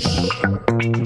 Dios.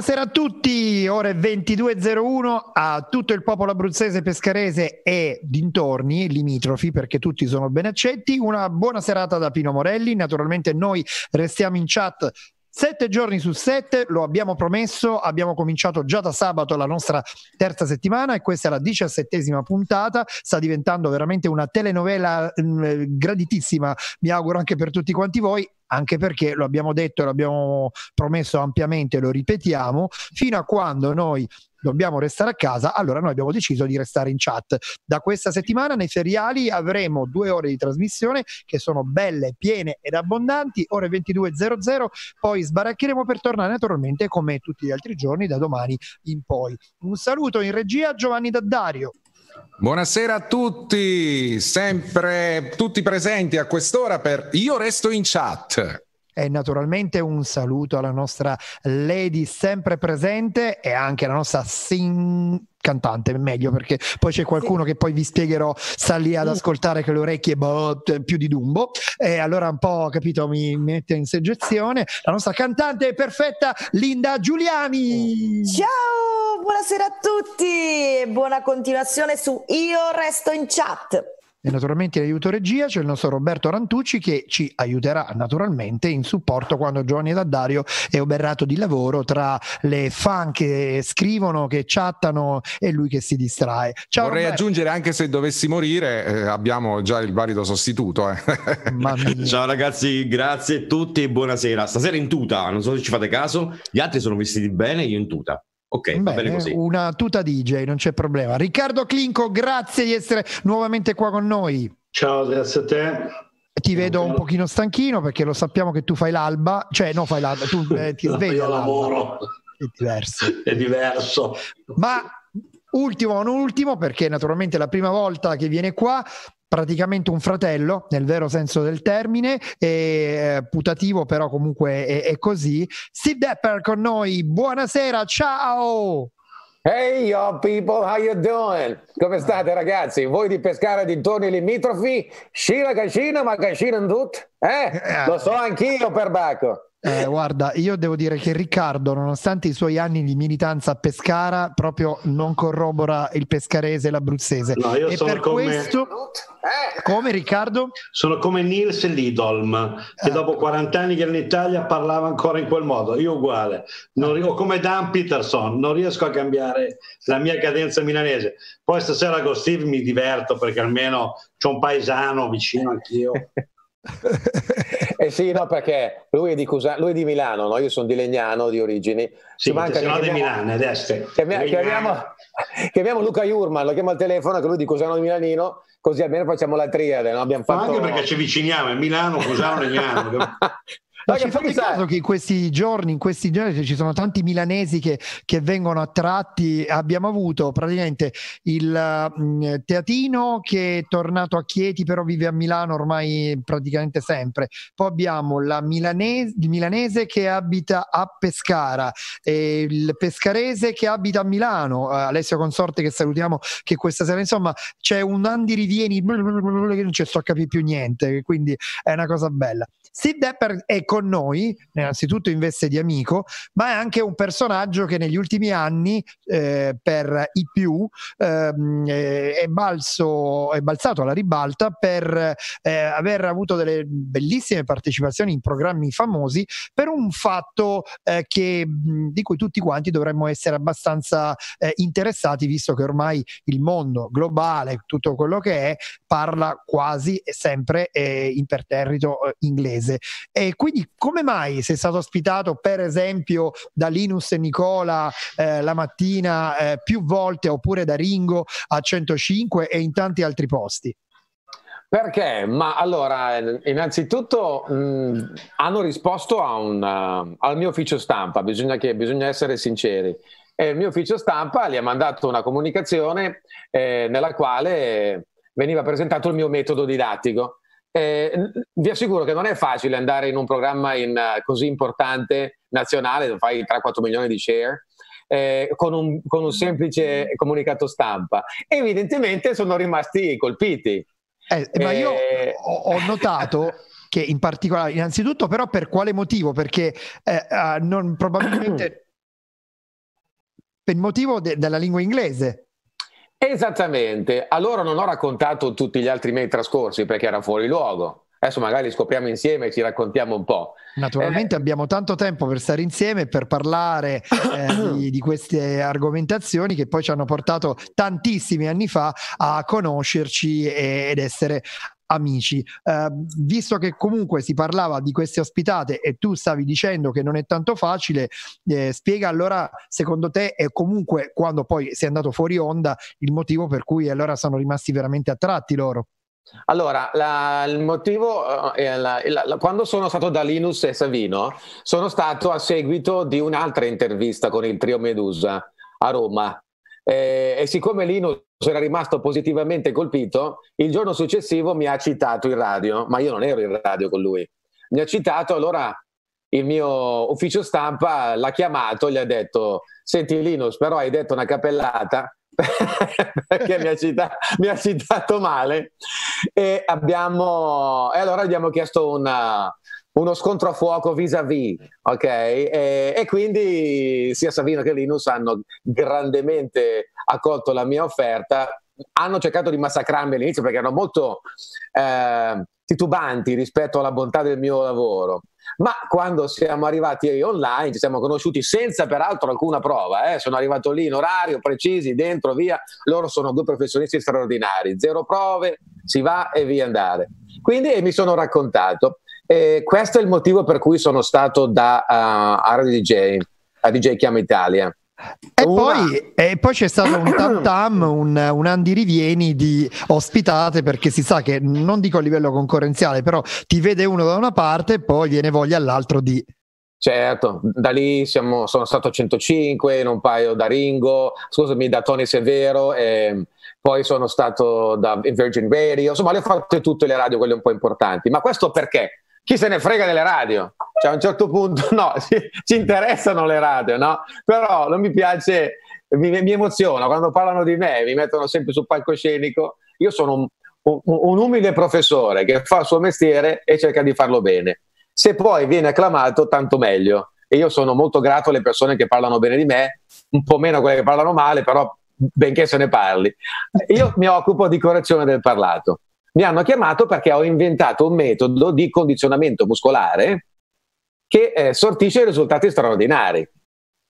Buonasera a tutti, ore 22.01 a tutto il popolo abruzzese, pescarese e dintorni, limitrofi perché tutti sono ben accetti. Una buona serata da Pino Morelli, naturalmente noi restiamo in chat Sette giorni su sette, lo abbiamo promesso, abbiamo cominciato già da sabato la nostra terza settimana e questa è la diciassettesima puntata, sta diventando veramente una telenovela mh, mm, graditissima, mi auguro anche per tutti quanti voi, anche perché lo abbiamo detto e lo abbiamo promesso ampiamente, lo ripetiamo, fino a quando noi dobbiamo restare a casa, allora noi abbiamo deciso di restare in chat. Da questa settimana nei feriali avremo due ore di trasmissione che sono belle, piene ed abbondanti, ore 22.00, poi sbaraccheremo per tornare naturalmente come tutti gli altri giorni da domani in poi. Un saluto in regia Giovanni Daddario. Buonasera a tutti, sempre tutti presenti a quest'ora per Io resto in chat. E naturalmente un saluto alla nostra Lady sempre presente e anche alla nostra sing cantante, meglio perché poi c'è qualcuno sì. che poi vi spiegherò, sta lì ad ascoltare con le orecchie boh, più di Dumbo e allora un po' capito mi, mette in soggezione la nostra cantante perfetta Linda Giuliani. Ciao, buonasera a tutti e buona continuazione su Io resto in chat. E naturalmente in aiuto regia c'è il nostro Roberto Rantucci che ci aiuterà naturalmente in supporto quando Giovanni Daddario è oberrato di lavoro tra le fan che scrivono, che chattano e lui che si distrae. Ciao, Vorrei Roberto. aggiungere anche se dovessi morire eh, abbiamo già il valido sostituto. Eh. Ciao ragazzi, grazie a tutti e buonasera. Stasera in tuta, non so se ci fate caso, gli altri sono vestiti bene, io in tuta. Ok, Bene, va bene così. Una tuta DJ, non c'è problema. Riccardo Clinco, grazie di essere nuovamente qua con noi. Ciao, grazie a te. Ti vedo un pochino stanchino perché lo sappiamo che tu fai l'alba, cioè no fai l'alba, tu eh, ti svegli. Io lavoro. È diverso. È diverso. Ma ultimo, non ultimo, perché naturalmente è la prima volta che viene qua, praticamente un fratello nel vero senso del termine, e, eh, putativo però comunque è, è così. Steve Depper con noi, buonasera, ciao! Hey yo people, how you doing? Come state ragazzi? Voi di pescare dintorni limitrofi? Scina cascina, ma cascina in tutto? Eh? eh? Lo so anch'io per Bacco. Eh, guarda, io devo dire che Riccardo, nonostante i suoi anni di militanza a Pescara, proprio non corrobora il pescarese e l'abruzzese. No, io e sono per come... questo... Come Riccardo? Sono come Nils Lidolm, che eh. dopo 40 anni che era in Italia parlava ancora in quel modo. Io uguale. Non, o come Dan Peterson, non riesco a cambiare la mia cadenza milanese. Poi stasera con Steve mi diverto perché almeno c'ho un paesano vicino anch'io. eh sì, no, perché lui è di, Cusa- lui è di Milano, no? io sono di Legnano di origini. Sì, manca no di Milano, adesso. Chiamiamo, chiamiamo, chiamiamo, Luca Jurman, lo chiamo al telefono, che lui è di Cusano di Milanino, così almeno facciamo la triade. No? Abbiamo fatto... anche perché ci viciniamo, è Milano, Cusano, Legnano. Ma ci fate caso che in questi giorni, in questi giorni ci sono tanti milanesi che, che vengono attratti. Abbiamo avuto praticamente il mh, mm, Teatino che è tornato a Chieti, però vive a Milano ormai praticamente sempre. Poi abbiamo la milanese, il milanese che abita a Pescara, e il pescarese che abita a Milano, uh, Alessio Consorte che salutiamo, che questa sera insomma c'è un Andy Rivieni che non ci sto a capire più niente, quindi è una cosa bella. Steve Depper è con noi, innanzitutto in veste di amico, ma è anche un personaggio che negli ultimi anni eh, per i più ehm, eh, è, balzo, è balzato alla ribalta per eh, aver avuto delle bellissime partecipazioni in programmi famosi per un fatto eh, che, di cui tutti quanti dovremmo essere abbastanza eh, interessati, visto che ormai il mondo globale, tutto quello che è, parla quasi sempre eh, imperterrito inglese inglese. E quindi come mai sei stato ospitato per esempio da Linus e Nicola eh, la mattina eh, più volte oppure da Ringo a 105 e in tanti altri posti? Perché? Ma allora, innanzitutto mh, hanno risposto un, uh, al mio ufficio stampa, bisogna, che, bisogna essere sinceri. E il mio ufficio stampa gli ha mandato una comunicazione eh, nella quale veniva presentato il mio metodo didattico. Eh, vi assicuro che non è facile andare in un programma in, uh, così importante nazionale, dove fai 3-4 milioni di share, eh, con, un, con, un, semplice comunicato stampa. Evidentemente sono rimasti colpiti. Eh, ma io eh, ho, ho notato che in particolare, innanzitutto però per quale motivo? Perché uh, non, probabilmente per il motivo de- della lingua inglese. Esattamente, allora non ho raccontato tutti gli altri miei trascorsi perché era fuori luogo. Adesso magari scopriamo insieme e ci raccontiamo un po'. Naturalmente eh, abbiamo tanto tempo per stare insieme e per parlare eh, di, di, queste argomentazioni che poi ci hanno portato tantissimi anni fa a conoscerci ed essere amici. Eh, visto che comunque si parlava di queste ospitate e tu stavi dicendo che non è tanto facile, eh, spiega allora secondo te e comunque quando poi sei andato fuori onda il motivo per cui allora sono rimasti veramente attratti loro. Allora, la, il motivo, eh, la, la, quando sono stato da Linus e Savino, sono stato a seguito di un'altra intervista con il trio Medusa a Roma. Eh, e siccome Linus era rimasto positivamente colpito, il giorno successivo mi ha citato in radio, ma io non ero in radio con lui. Mi ha citato, allora il mio ufficio stampa l'ha chiamato, gli ha detto, senti Linus, però hai detto una cappellata perché mi ha, citato, mi ha, citato, male e, abbiamo, e allora abbiamo chiesto una, uno scontro a fuoco vis-à-vis, ok? E, e, quindi sia Savino che Linus hanno grandemente accolto la mia offerta, hanno cercato di massacrarmi all'inizio perché erano molto eh, titubanti rispetto alla bontà del mio lavoro. Ma quando siamo arrivati online, ci siamo conosciuti senza peraltro alcuna prova, eh? sono arrivato lì in orario, precisi, dentro, via, loro sono due professionisti straordinari, zero prove, si va e via andare. Quindi mi sono raccontato. E questo è il motivo per cui sono stato da uh, a DJ, a DJ Chiama Italia. E poi, e poi, c'è stato un tam tam, un, un Andy Rivieni di ospitate perché si sa che non dico a livello concorrenziale, però ti vede uno da una parte e poi viene voglia all'altro di... Certo, da lì siamo, sono stato a 105, in un paio da Ringo, scusami, da Tony Severo, e poi sono stato da Virgin Radio, insomma le ho fatte tutte le radio, quelle un po' importanti. Ma questo perché? Chi se ne frega delle radio? Cioè a un certo punto no, ci, ci interessano le radio, no? Però non mi piace, mi, mi, emoziona quando parlano di me, mi mettono sempre sul palcoscenico. Io sono un, un, un umile professore che fa il suo mestiere e cerca di farlo bene. Se poi viene acclamato, tanto meglio. E io sono molto grato alle persone che parlano bene di me, un po' meno quelle che parlano male, però benché se ne parli. Io mi occupo di correzione del parlato mi hanno chiamato perché ho inventato un metodo di condizionamento muscolare che eh, sortisce risultati straordinari.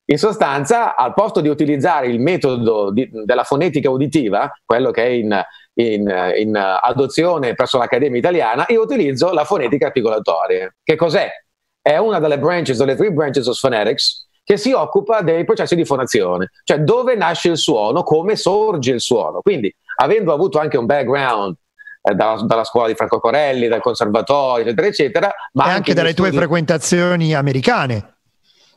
In sostanza, al posto di utilizzare il metodo di, della fonetica uditiva, quello che è in, in, in, adozione presso l'Accademia Italiana, io utilizzo la fonetica articolatoria. Che cos'è? È una delle branches, delle three branches of phonetics, che si occupa dei processi di fonazione, cioè dove nasce il suono, come sorge il suono. Quindi, avendo avuto anche un background eh, dalla, dalla, scuola di Franco Corelli, dal conservatorio, eccetera, eccetera. Ma e anche, dalle studi... tue frequentazioni americane.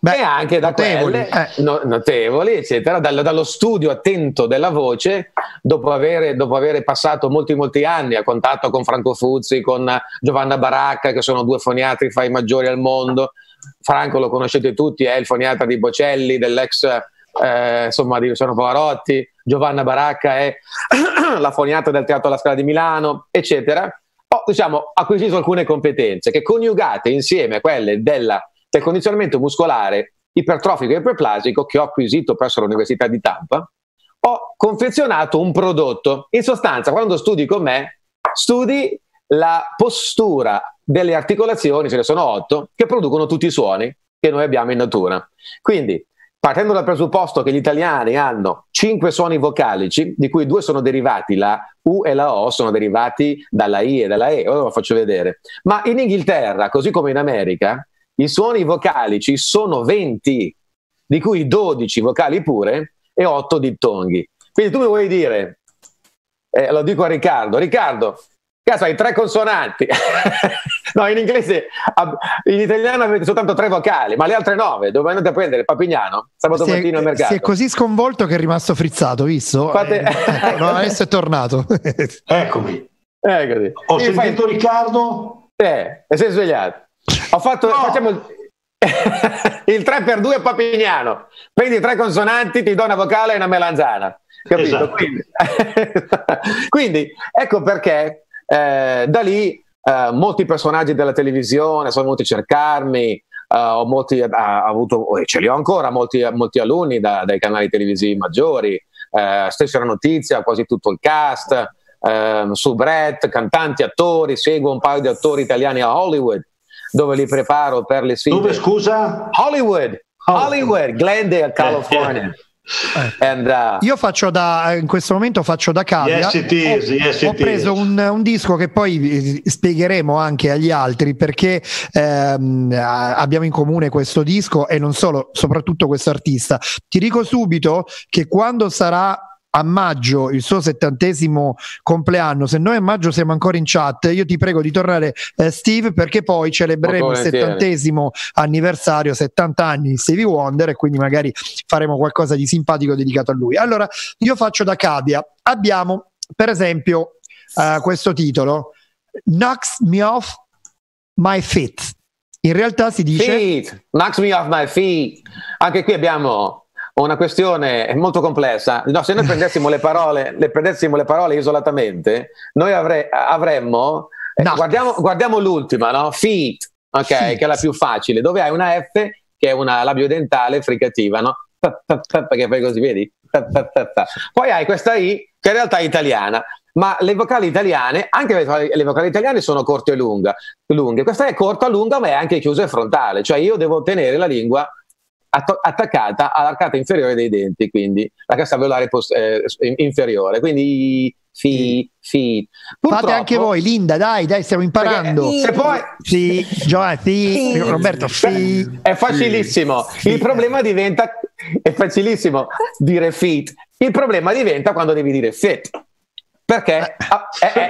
Beh, e anche da notevoli, quelle eh. no, notevoli, eccetera, dallo, dallo, studio attento della voce, dopo avere, dopo avere, passato molti molti anni a contatto con Franco Fuzzi, con Giovanna Baracca, che sono due foniatri fra i maggiori al mondo. Franco lo conoscete tutti, è il foniatra di Bocelli, dell'ex eh, insomma di Luciano Pavarotti, Giovanna Baracca è la foniata del Teatro alla Scala di Milano, eccetera. Ho diciamo, acquisito alcune competenze che coniugate insieme a quelle della, del condizionamento muscolare ipertrofico e iperplasico che ho acquisito presso l'Università di Tampa, ho confezionato un prodotto. In sostanza, quando studi con me, studi la postura delle articolazioni, ce ne sono otto, che producono tutti i suoni che noi abbiamo in natura. Quindi partendo dal presupposto che gli italiani hanno cinque suoni vocalici, di cui due sono derivati, la U e la O sono derivati dalla I e dalla E, ora lo faccio vedere. Ma in Inghilterra, così come in America, i suoni vocalici sono 20, di cui 12 vocali pure e 8 dittonghi. Quindi tu mi vuoi dire, eh, lo dico a Riccardo, Riccardo, Cazzo, hai tre consonanti. no, in inglese, in italiano avete soltanto tre vocali, ma le altre nove, dove andate a prendere? Papignano, sabato si mattino al mercato. Si è così sconvolto che è rimasto frizzato, visto? Fate... Eh, no, adesso è tornato. Eccomi. Eccomi. Ho e sentito fai... Riccardo? Eh, e sei svegliato. Ho fatto, no. facciamo il... il 3 per 2 papignano. Prendi tre consonanti, ti do una vocale e una melanzana. Capito? Esatto. Quindi... Quindi, ecco perché eh, da lì eh, molti personaggi della televisione sono venuti a cercarmi, Uh, ho molti, uh, avuto, ce li ho ancora, molti, molti alunni da, dai canali televisivi maggiori, uh, stessa notizia, quasi tutto il cast, su Brett, cantanti, attori, seguo un paio di attori italiani a Hollywood, dove li preparo per le sfide. Dove scusa? Hollywood, Hollywood, Glendale, California. Eh. And, uh, Io faccio da in questo momento faccio da cavia. Yes is, yes ho, ho preso un, un, disco che poi spiegheremo anche agli altri perché ehm, abbiamo in comune questo disco e non solo, soprattutto questo artista. Ti dico subito che quando sarà a maggio il suo settantesimo compleanno, se noi a maggio siamo ancora in chat, io ti prego di tornare eh, Steve perché poi celebreremo il settantesimo anniversario, 70 anni di Stevie Wonder e quindi magari faremo qualcosa di simpatico dedicato a lui. Allora, io faccio da cavia. Abbiamo per esempio uh, questo titolo, Knocks Me Off My Feet. In realtà si dice... Feet, knocks me off my feet. Anche qui abbiamo una questione molto complessa. No, se noi prendessimo le parole, le prendessimo le parole isolatamente, noi avre, avremmo. Eh, no. guardiamo, guardiamo, l'ultima, no? Feet, ok, Feet. che è la più facile, dove hai una F che è una labiodentale fricativa, no? Perché fai così, vedi? Poi hai questa I che in realtà è italiana, ma le vocali italiane, anche le vocali italiane sono corte e lunga, lunghe. Questa è corta, lunga, ma è anche chiusa e frontale, cioè io devo tenere la lingua attaccata all'arcata inferiore dei denti, quindi la cassa alveolare post- eh, inferiore. Quindi fi. Purtroppo, Fate anche voi, Linda, dai, dai, stiamo imparando. Se poi sì, Giovanni, sì, Roberto, sì. È facilissimo. Il problema diventa è facilissimo dire fit. Il problema diventa quando devi dire fit. Perché eh, eh,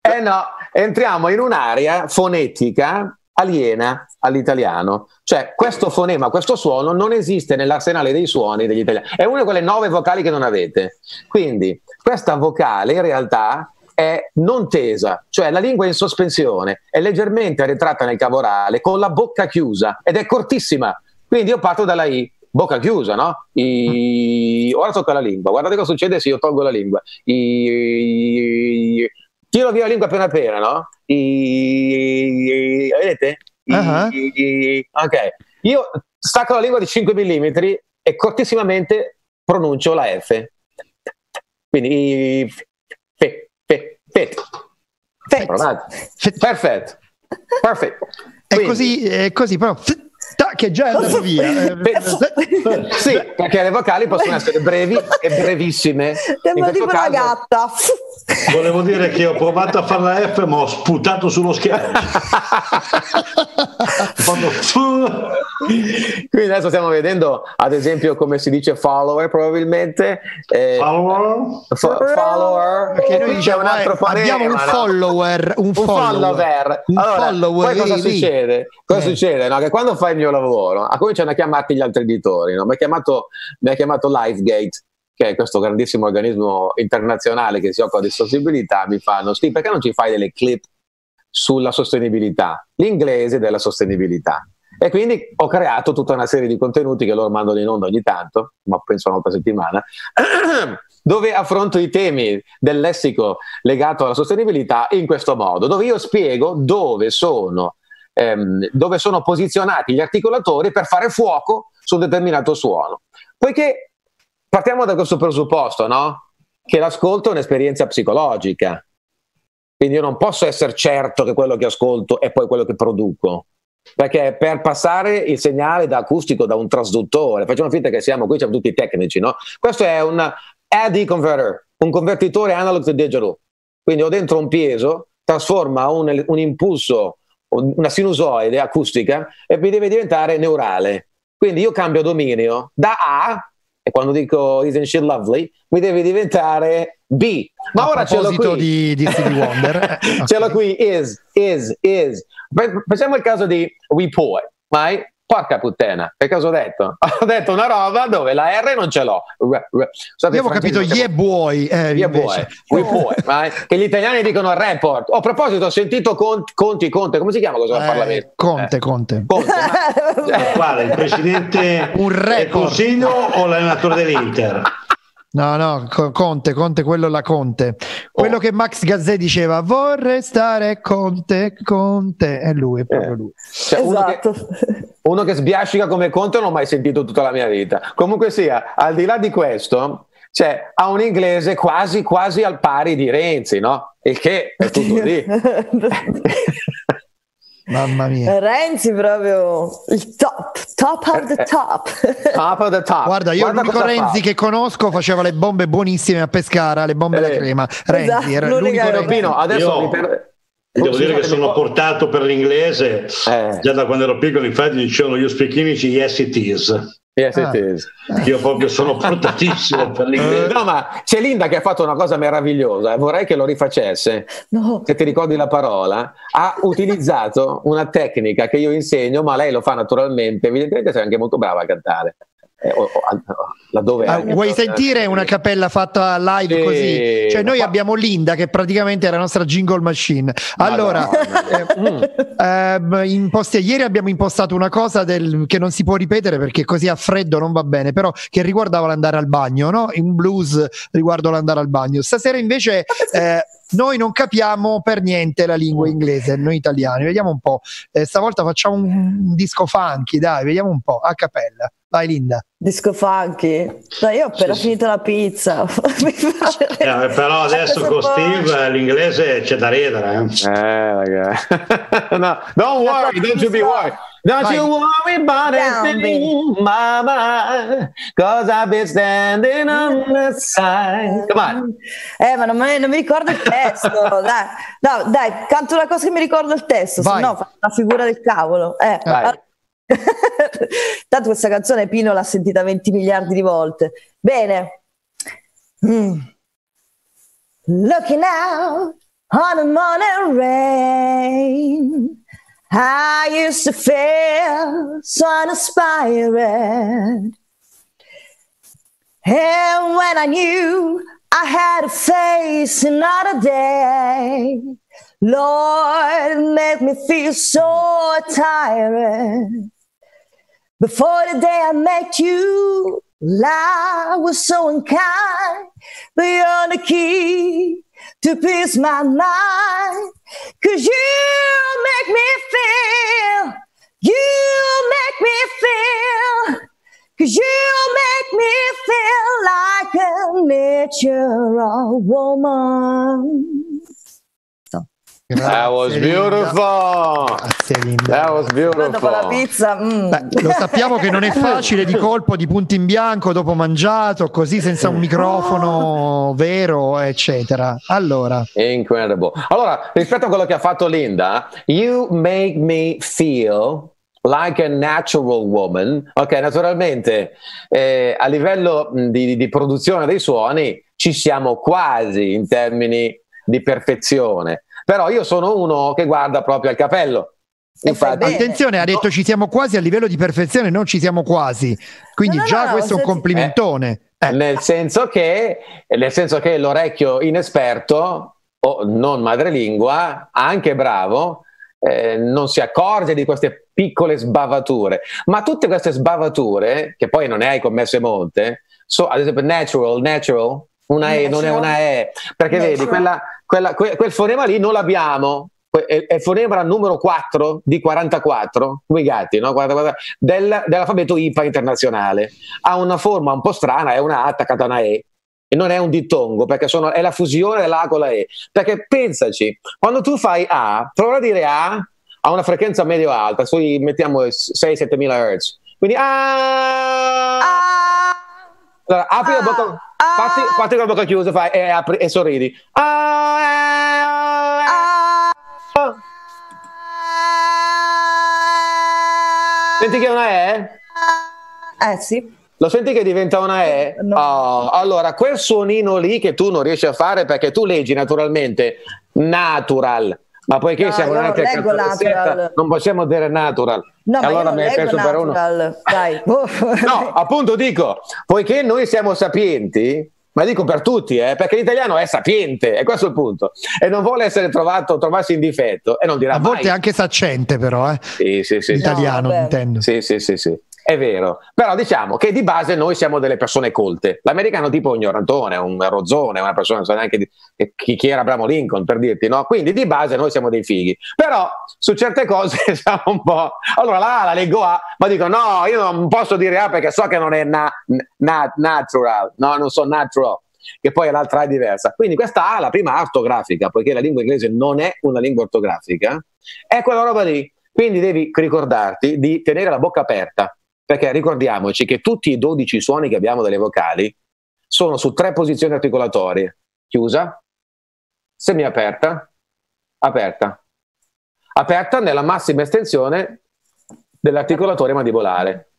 eh, eh no, entriamo in un'area fonetica aliena all'italiano. Cioè, questo fonema, questo suono non esiste nell'arsenale dei suoni degli italiani. È una di quelle nove vocali che non avete. Quindi, questa vocale in realtà è non tesa, cioè la lingua è in sospensione, è leggermente arretrata nel cavorale, con la bocca chiusa ed è cortissima. Quindi io parto dalla I, bocca chiusa, no? I... Ora tocca la lingua. Guardate cosa succede se io tolgo la lingua. I... Tiro via la lingua appena appena, no? I... Vedete? Uh-huh. ok, io stacco la lingua di 5 mm e cortissimamente pronuncio la F. Quindi fe, fe, fe. fe. Perfetto. Perfetto. È così, è così, però che già è andato via. sì, perché le vocali possono essere brevi e brevissime. Sembra tipo caso, una gatta. Volevo dire che ho provato a fare la F, ma ho sputato sullo schermo. Quindi adesso stiamo vedendo, ad esempio, come si dice follower, probabilmente. Eh, follower? F- follower. Perché noi diciamo, un altro abbiamo un follower. Un, un follower. follower. Un allora, follower. Poi cosa lì. succede? Cosa eh. succede? No? Che quando fai il mio lavoro, a cominciano a chiamarti gli altri editori. No? Mi, ha chiamato, mi ha chiamato Livegate che è questo grandissimo organismo internazionale che si occupa di sostenibilità, mi fanno, Steve, perché non ci fai delle clip sulla sostenibilità? L'inglese della sostenibilità. E quindi ho creato tutta una serie di contenuti che loro mandano in onda ogni tanto, ma penso una volta a settimana, dove affronto i temi del lessico legato alla sostenibilità in questo modo, dove io spiego dove sono, ehm, dove sono posizionati gli articolatori per fare fuoco su un determinato suono. Poiché partiamo da questo presupposto, no? Che l'ascolto è un'esperienza psicologica. Quindi io non posso essere certo che quello che ascolto è poi quello che produco. Perché per passare il segnale da acustico da un trasduttore, facciamo finta che siamo qui, siamo tutti tecnici, no? Questo è un AD converter, un convertitore analog to digital. Quindi ho dentro un piezo, trasforma un, un impulso, una sinusoide acustica e mi deve diventare neurale. Quindi io cambio dominio da A e quando dico Isn't she lovely mi deve diventare B. Ma A ora ce l'ho qui. di, di Stevie Wonder. okay. Ce l'ho qui, is, is, is. Facciamo il caso di We Poi, right? Porca puttana, che cosa ho detto? Ho detto una roba dove la R non ce l'ho. Scusate, Io ho capito yeah boy. Eh, yeah boy, we boy che gli italiani dicono report. Oh, a proposito, ho sentito Conti, Conti, Conte, come si chiama cosa eh, Parlamento? Conte, eh. Conte. Conte ma... Quale, il presidente Un del Consiglio o l'allenatore dell'Inter? No, no, Conte, Conte, quello la Conte. Quello oh. che Max Gazzè diceva, vorrei stare Conte, Conte, è lui, è proprio eh. lui. Cioè, esatto. Uno che, uno che sbiascica come Conte non l'ho mai sentito tutta la mia vita. Comunque sia, al di là di questo, cioè, ha un inglese quasi, quasi al pari di Renzi, no? Il che è tutto lì. Mamma mia. Renzi proprio il top, top of the top. top of the top. Guarda, io Guarda l'unico Renzi fa. che conosco faceva le bombe buonissime a Pescara, le bombe eh. alla crema. Renzi esatto, era l'unico Renzi. Adesso io... mi per... Devo dire che sono portato per l'inglese, eh. già da quando ero piccolo infatti dicevano gli speaking yes it is. Yes, ah. Io proprio sono portatissimo per l'inglese. No, ma c'è Linda che ha fatto una cosa meravigliosa, vorrei che lo rifacesse. No. Se ti ricordi la parola, ha utilizzato una tecnica che io insegno, ma lei lo fa naturalmente. Evidentemente sei anche molto brava a cantare eh, o, o, laddove ah, vuoi sentire una cappella fatta live sì, così? Cioè noi abbiamo Linda che praticamente è la nostra jingle machine. Allora, eh, eh, imposti, ieri abbiamo impostato una cosa del, che non si può ripetere perché così a freddo non va bene, però che riguardava l'andare al bagno, no? Un blues riguardo l'andare al bagno. Stasera invece... Eh, noi non capiamo per niente la lingua inglese, noi italiani. Vediamo un po'. Eh, stavolta facciamo un, un disco funky, dai, vediamo un po', a cappella. Vai Linda. Disco funky. Dai, io ho appena sì, finito sì. la pizza. eh, però adesso con Steve l'inglese c'è da ridere. Eh, eh ragazzi. no, don't worry, don't you be worried. Don't Vai. you worry about anything, mama, cause I've been standing on the side. Come on. Eh, ma non mi, non mi ricordo il testo. dai, no, dai, canto una cosa che mi ricordo il testo, se no fa una figura del cavolo. Eh, allora, Tanto questa canzone Pino l'ha sentita 20 miliardi di volte. Bene. Mm. Looking out on a morning rain I used to feel so uninspired. And when I knew I had to face another day Lord, make me feel so tired. Before the day I met you, life was so unkind, but you're the key to peace my mind. Cause you make me feel, you make me feel, cause you make me feel like a natural woman. That was Grazie, Linda. beautiful. Grazie, Linda. That was dopo la beautiful. pizza, mm. Beh, lo sappiamo che non è facile di colpo di punto in bianco dopo mangiato, così senza un microfono vero, eccetera. Allora, Incredible. Allora, rispetto a quello che ha fatto Linda, you make me feel like a natural woman. Ok, naturalmente eh, a livello di, di produzione dei suoni ci siamo quasi in termini di perfezione. Però io sono uno che guarda proprio al capello. Bene. attenzione, ha detto ci siamo quasi a livello di perfezione, non ci siamo quasi. Quindi No, no, già no, questo è un complimentone. Eh, Nel senso che, nel senso che l'orecchio inesperto o non madrelingua, anche bravo, eh, non si accorge di queste piccole sbavature. Ma tutte queste sbavature, che poi non ne hai commesse molte, so, ad esempio natural, natural, una E non è una E, perché Natural. vedi, quella- quella- que- quel fonema lì non l'abbiamo. È è il fonema numero 4 di 44, come i gatti, no? Guarda, guarda, del- dell'alfabeto IPA internazionale ha una forma un po' strana, è una A attaccata a una E e non è un dittongo perché sono- è la fusione della con la E. Perché pensaci, quando tu fai A, prova a dire A a una frequenza medio-alta, sui mettiamo 6-7 mila Hz. Quindi A. Ah, Allora, apri la Ah. bocca, Ah. fatti, fatti con la bocca chiusa fai, e, apri, e sorridi. Ah. ah, Senti che è una E? Eh sì. Lo senti che diventa una E? No. Oh, allora, quel suonino lì che tu non riesci a fare perché tu leggi naturalmente natural, ma poiché No, siamo leggo natural. non possiamo dire natural. No, allora mi hai perso per uno. natural. Dai. No, appunto dico, poiché noi siamo sapienti, ma dico per tutti, eh, perché l'italiano è sapiente, e questo è il punto, e non vuole essere trovato, trovarsi in difetto, e non dirà a volte mai. anche saccente, però, eh. Sì, sì, sì, sì. italiano vabbè. intendo. Sì, sì, sì, sì, è vero. Però diciamo che di base noi siamo delle persone colte. L'americano tipo un ignorantone, un rozzone, una persona non sa neanche di- chi, chi era Abramo Lincoln, per dirti, no? Quindi di base noi siamo dei fighi. Però su certe cose siamo un po'... Allora la A la leggo A, ma dico no, io non posso dire A perché so che non è na- na- natural, no, non so natural. Che poi l'altra è diversa. Quindi questa A, la prima A ortografica, poiché la lingua inglese non è una lingua ortografica, è quella roba lì. Quindi devi ricordarti di tenere la bocca aperta, perché ricordiamoci che tutti i 12 suoni che abbiamo delle vocali sono su tre posizioni articolatorie. Chiusa, semiaperta, aperta. Aperta nella massima estensione dell'articolatore mandibolare.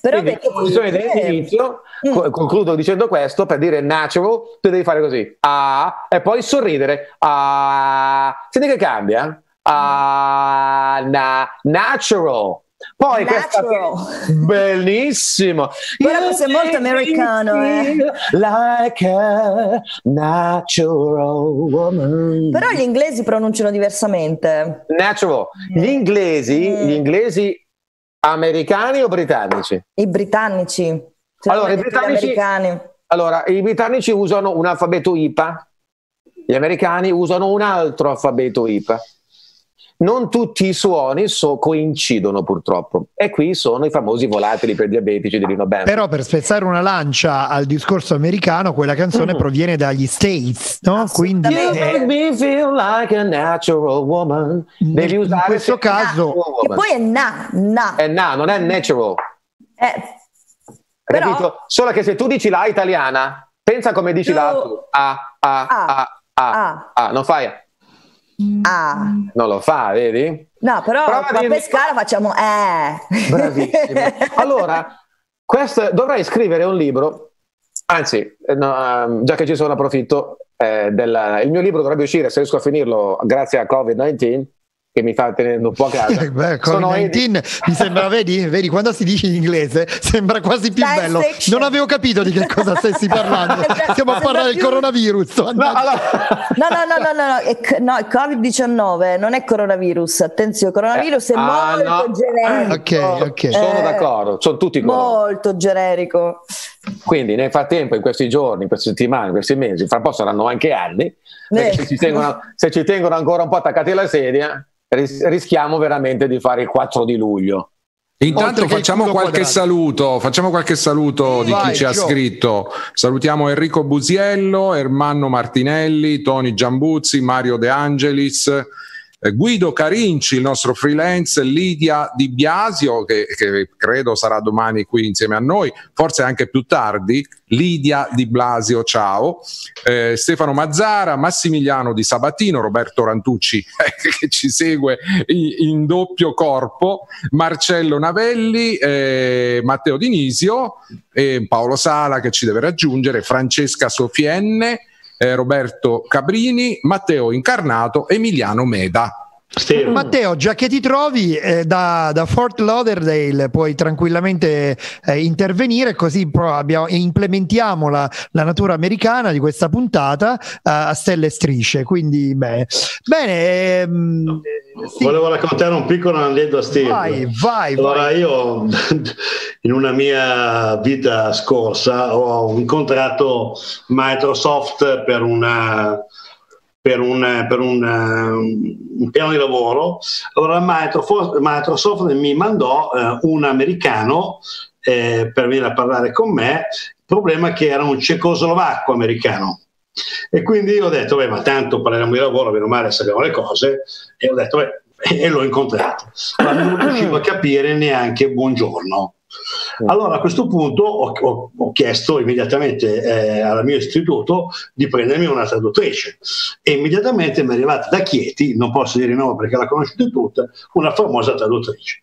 Però Quindi, vedi, posizione eh, dell'inizio, Mm. co- concludo dicendo questo, per dire natural, tu devi fare così, ah, e poi sorridere, ah, senti che cambia? Ah, na- natural. Poi questa Natural. bellissimo. Guarda, questo è molto americano, eh. Like a natural woman. Però gli inglesi pronunciano diversamente. Natural. Gli inglesi, Mm. gli inglesi americani o britannici? I britannici. Cioè, Allora, i britannici- americani. Allora, i britannici usano un alfabeto IPA, gli americani usano un altro alfabeto IPA. Non tutti i suoni so- coincidono purtroppo e qui sono i famosi volatili per diabetici di Lino Banff. Però per spezzare una lancia al discorso americano, quella canzone Mm. proviene dagli States, no? Quindi eh, make me feel like a natural woman. Devi in usare questo sempre caso woman. poi è na, na. È na, non è natural. Eh, però- Capito? Solo che se tu dici la italiana, pensa come dici Tu- la tu. A, A, A. A, A, Ah, A. Non fai ah. Non lo fa, vedi? No, però Prova a pescare facciamo eh. Bravissimo. Allora, questo, dovrei scrivere un libro, anzi, eh, no, ehm, già che ci sono approfitto, eh, della- il mio libro dovrebbe uscire, se riesco a finirlo, grazie a Covid-19, che mi sta tenendo un po' a casa. Beh, Sono Covid-19 mi sembra, vedi, vedi, quando si dice in inglese sembra quasi più Science bello. fiction. Non avevo capito di che cosa stessi parlando. Stiamo a sembra parlare del coronavirus. No, allora- No, no, no, no, no, no, è c- no, il Covid-19 non è coronavirus, attenzione, coronavirus è Eh, ah, molto no. generico. Ok, ok. Sono Eh, d'accordo, sono tutti coloro. Molto generico. Quindi nel frattempo, in questi giorni, in queste settimane, in questi mesi, fra un po' saranno anche anni, Eh. se, ci tengono, se ci tengono ancora un po' attaccati alla sedia, ris- rischiamo veramente di fare il 4 di luglio. Intanto facciamo qualche quadrato. saluto, facciamo qualche saluto di Vai, chi ci ha scritto. Salutiamo Enrico Busiello, Ermanno Martinelli, Tony Giambuzzi, Mario De Angelis, eh, Guido Carinci, il nostro freelance, Lidia Di Biasio, che, che, credo sarà domani qui insieme a noi, forse anche più tardi, Lidia Di Blasio, ciao, eh, Stefano Mazzara, Massimiliano Di Sabatino, Roberto Rantucci eh, che ci segue in, in, doppio corpo, Marcello Navelli, eh, Matteo Dinisio, Paolo Sala che ci deve raggiungere, Francesca Sofienne, eh, Roberto Cabrini, Matteo Incarnato, Emiliano Meda. Sì. Matteo, già che ti trovi eh, da, da, Fort Lauderdale puoi tranquillamente eh, intervenire così abbiamo, implementiamo la, la, natura americana di questa puntata uh, a stelle e strisce. Quindi beh. bene. Ehm, sì. Volevo raccontare un piccolo aneddoto a Steve. Vai, vai, allora, vai. io in una mia vita scorsa ho incontrato Microsoft per una per un, per un, un piano di lavoro. Allora Microsoft, mi mandò eh, un americano eh, per venire a parlare con me, il problema è che era un cecoslovacco americano. E quindi io ho detto, beh, ma tanto parliamo di lavoro, meno male sappiamo le cose, e ho detto, beh, e l'ho incontrato. Ma non riuscivo a capire neanche buongiorno. Allora a questo punto ho, ho, ho chiesto immediatamente eh, al mio istituto di prendermi una traduttrice e immediatamente mi è arrivata da Chieti, non posso dire no perché la conoscete tutta, una famosa traduttrice.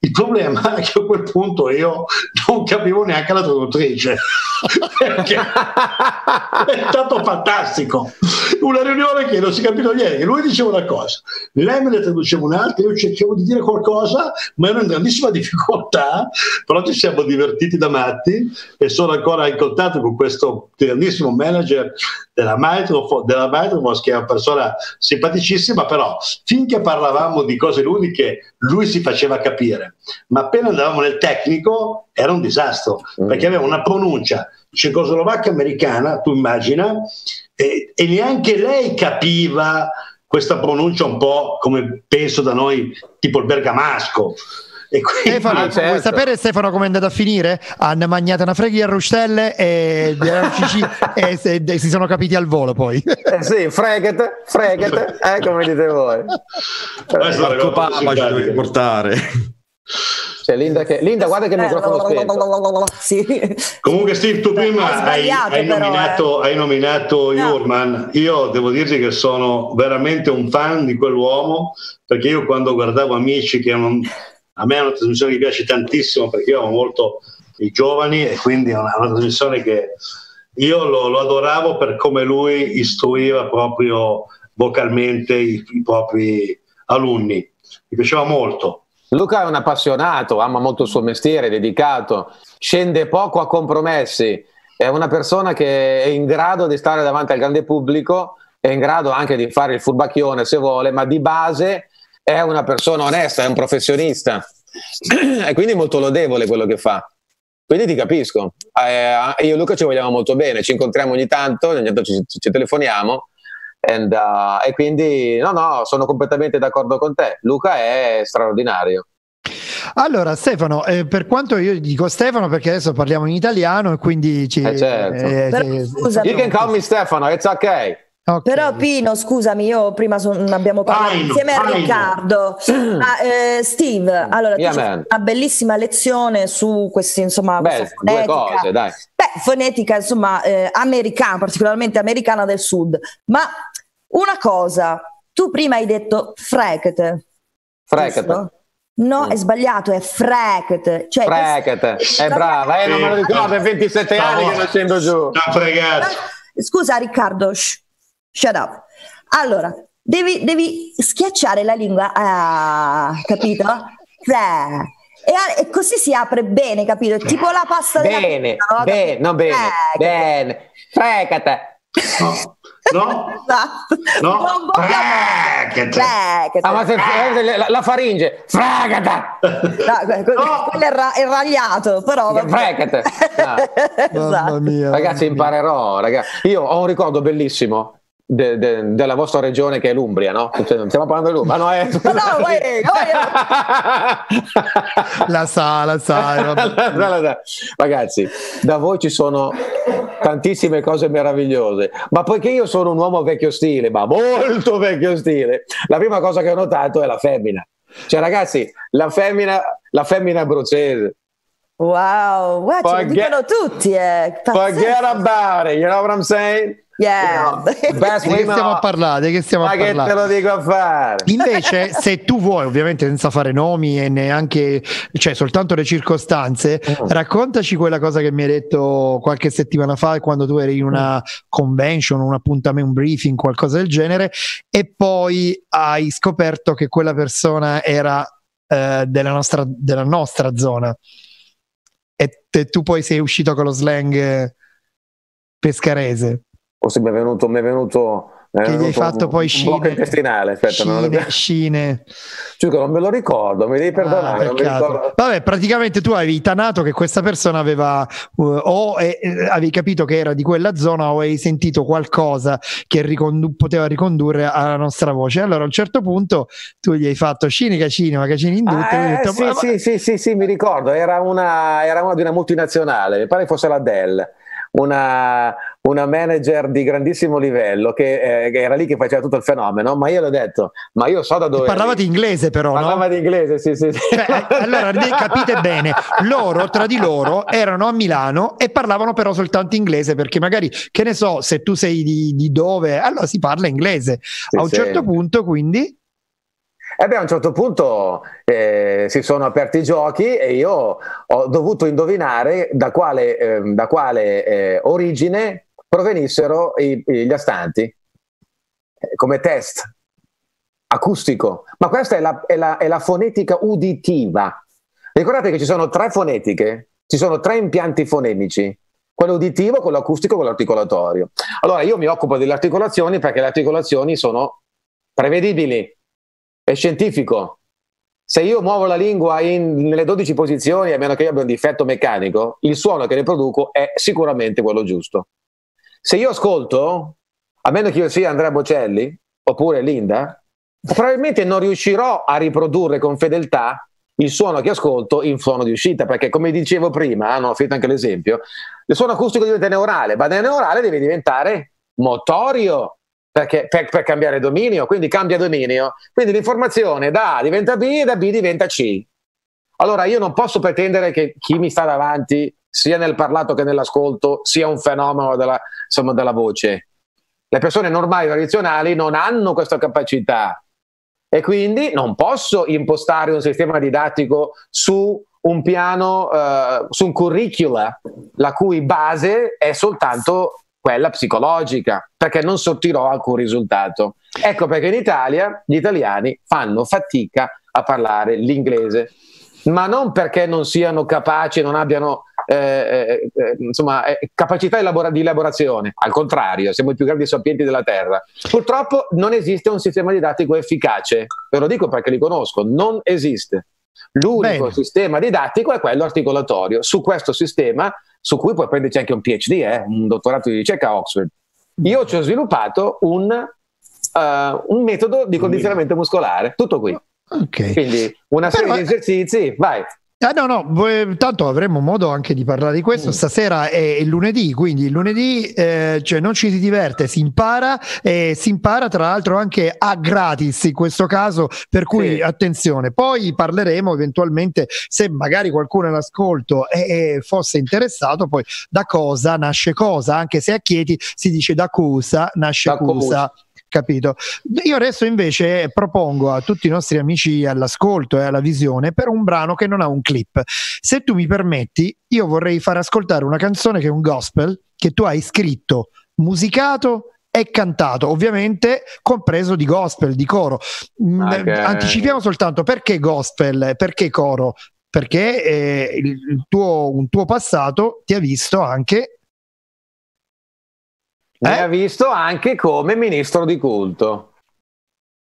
Il problema è che a quel punto io non capivo neanche la traduttrice. è stato fantastico. Una riunione che non si capiva niente. Lui diceva una cosa, lei me ne traduceva un'altra, io cercavo di dire qualcosa, ma ero in grandissima difficoltà però ci siamo divertiti da matti e sono ancora in contatto con questo grandissimo manager della Microsoft, della Microsoft che è una persona simpaticissima, però finché parlavamo di cose ludiche lui si faceva capire, ma appena andavamo nel tecnico era un disastro, mm. perché aveva una pronuncia cecoslovacca americana, tu immagina, e, e neanche lei capiva questa pronuncia un po' come penso da noi, tipo il bergamasco. E quindi, Stefano, ah, certo. vuoi sapere Stefano come è andato a finire? Hanno mangiato una freghi a Rustelle e, e, e, e, si sono capiti al volo poi. Eh sì, fregate, fregate, eh, come dite voi. Marco Papa ci dovete portare. Cioè, Linda, che, Linda, guarda che il microfono spento. Sì. Comunque Steve, tu prima hai, hai, però, nominato, eh. hai nominato no. Jurman. Io devo dirti che sono veramente un fan di quell'uomo perché io quando guardavo Amici che non a me è una trasmissione che piace tantissimo perché io amo molto i giovani e quindi è una, una trasmissione che io lo, lo, adoravo per come lui istruiva proprio vocalmente i, i propri alunni. Mi piaceva molto. Luca è un appassionato, ama molto il suo mestiere, è dedicato, scende poco a compromessi, è una persona che è in grado di stare davanti al grande pubblico, è in grado anche di fare il furbacchione se vuole, ma di base è una persona onesta, è un professionista e quindi molto lodevole quello che fa. Quindi ti capisco. Eh, io e Luca ci vogliamo molto bene, ci incontriamo ogni tanto, ogni tanto ci, ci telefoniamo and, uh, e quindi no, no, sono completamente d'accordo con te. Luca è straordinario. Allora, Stefano, eh, per quanto io dico Stefano, perché adesso parliamo in italiano e quindi ci. Eh certo. eh, Però, scusami. You can call me Stefano, it's okay. Okay. Però Pino, scusami, io prima son, abbiamo parlato Aino, insieme a Riccardo. Ah, eh, Steve, allora yeah, una bellissima lezione su questi, insomma, Beh, due cose, dai. Beh, fonetica, insomma, eh, americana, particolarmente americana del sud. Ma una cosa, tu prima hai detto frekete. Frekete. No, mm. è sbagliato, è frekete. Cioè, frekete, è brava, eh, non me lo ricordo, è 27 anni che non scendo giù. Scusa Riccardo, shh Shut up. Allora, devi, devi schiacciare la lingua, ah, capito? E, e, così si apre bene, capito? Tipo la pasta bene, della pizza, no? Bene, non bene, Fregate. bene. Fregate. No. No? No? Fregate. Ah, ma se, la, la faringe. Fregata. No, no. quello è, ra- è ragliato, però... Fregate. No. esatto. Ragazzi, imparerò. Ragazzi. Io ho un ricordo bellissimo de, de, della vostra regione che è l'Umbria, no? Cioè, non stiamo parlando dell'Umbria, no, è... no, no, la sa, la sa. Ragazzi, da voi ci sono tantissime cose meravigliose, ma poiché io sono un uomo vecchio stile, ma molto vecchio stile, la prima cosa che ho notato è la femmina. Cioè, ragazzi, la femmina, la femmina abruzzese. Wow, guarda, forget, lo dicono tutti. Eh. Forget about it, you know what I'm saying? Yeah. Di che stiamo a parlare? Che stiamo Ma a che parlare? te lo dico a fare? Invece, se tu vuoi, ovviamente senza fare nomi e neanche, cioè soltanto le circostanze, mm. raccontaci quella cosa che mi hai detto qualche settimana fa quando tu eri in una convention, un appuntamento, un briefing, qualcosa del genere, e poi hai scoperto che quella persona era eh, della, nostra, della nostra zona. E te, tu poi sei uscito con lo slang pescarese forse mi è venuto, mi è venuto che gli hai fatto un, poi scine, intestinale aspetta, scine, non scine. Giusto, non me lo ricordo mi devi perdonare ah, vabbè praticamente tu avevi tanato che questa persona aveva uh, o eh, avevi capito che era di quella zona o hai sentito qualcosa che ricondu- poteva ricondurre alla nostra voce. Allora a un certo punto tu gli hai fatto cinica cinema cacini in tutte ah, eh, detto, sì, sì, sì, sì, sì, mi ricordo era una, era una di una multinazionale mi pare fosse la Dell una, una manager di grandissimo livello che, eh, che, era lì che faceva tutto il fenomeno, ma io l'ho detto, ma io so da dove... Parlava di inglese però, Parlava no? di inglese, sì, sì. sì. Cioè, allora, capite bene, loro tra di loro erano a Milano e parlavano però soltanto inglese, perché magari, che ne so, se tu sei di, di dove, allora si parla inglese. Sì, a un certo punto, quindi... E beh, a un certo punto eh, si sono aperti i giochi e io ho dovuto indovinare da quale, eh, da quale eh, origine provenissero i, gli astanti eh, come test acustico. Ma questa è la, è, la, è la fonetica uditiva. Ricordate che ci sono tre fonetiche, ci sono tre impianti fonemici quello uditivo, quello acustico e quello articolatorio. Allora io mi occupo delle articolazioni perché le articolazioni sono prevedibili, è scientifico. Se io muovo la lingua in, nelle 12 posizioni, a meno che io abbia un difetto meccanico, il suono che ne produco è sicuramente quello giusto. Se io ascolto, a meno che io sia Andrea Bocelli oppure Linda, probabilmente non riuscirò a riprodurre con fedeltà il suono che ascolto in suono di uscita, perché come dicevo prima, hanno finito anche l'esempio, il suono acustico diventa neurale, ma da neurale deve diventare motorio, perché, per, per, cambiare dominio, quindi cambia dominio. Quindi l'informazione da A diventa B e da B diventa C. Allora io non posso pretendere che chi mi sta davanti, sia nel parlato che nell'ascolto, sia un fenomeno della, insomma, della voce. Le persone normali, tradizionali, non hanno questa capacità e quindi non posso impostare un sistema didattico su un piano, uh, su un curricula, la cui base è soltanto quella psicologica, perché non sortirò alcun risultato. Ecco perché in Italia gli italiani fanno fatica a parlare l'inglese, ma non perché non siano capaci, non abbiano eh, eh, eh insomma, eh, capacità di elaborazione, al contrario, siamo i più grandi sapienti della Terra. Purtroppo non esiste un sistema didattico efficace, ve lo dico perché li conosco, non esiste. L'unico Bene. sistema didattico è quello articolatorio. Su questo sistema su cui puoi prenderci anche un PhD, eh, un dottorato di ricerca a Oxford. Io ci ho sviluppato un, uh, un metodo di condizionamento muscolare, tutto qui. Okay. Quindi una serie Però, di esercizi, vai. Ah, no, no, tanto avremo modo anche di parlare di questo. Mm. Stasera è il lunedì, quindi il lunedì eh, cioè non ci si diverte, si impara e si impara tra l'altro anche a gratis in questo caso, per cui sì. attenzione. Poi parleremo eventualmente se magari qualcuno all'ascolto e, fosse interessato, poi da cosa nasce cosa, anche se a Chieti si dice da cosa nasce da cosa. Cosa capito? Io adesso invece propongo a tutti i nostri amici all'ascolto e alla visione per un brano che non ha un clip. Se tu mi permetti, io vorrei far ascoltare una canzone che è un gospel che tu hai scritto, musicato e cantato, ovviamente compreso di gospel, di coro. Mm, okay. Anticipiamo soltanto perché gospel, perché coro? Perché eh, il tuo, un tuo passato ti ha visto anche mi ha visto anche come ministro di culto.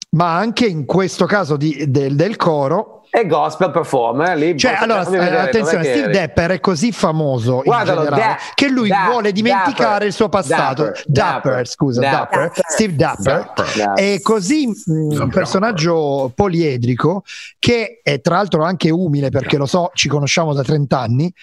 Ma anche in questo caso di, del, del, coro. E gospel performer lì cioè allora attenzione Steve Dapper è così famoso Guardalo, generale, da, che lui da, vuole dimenticare Dapper, il suo passato. Dapper, Dapper, Dapper scusa Dapper, Steve Dapper, è così mh, un personaggio poliedrico che è tra l'altro anche umile perché lo so ci conosciamo da 30 anni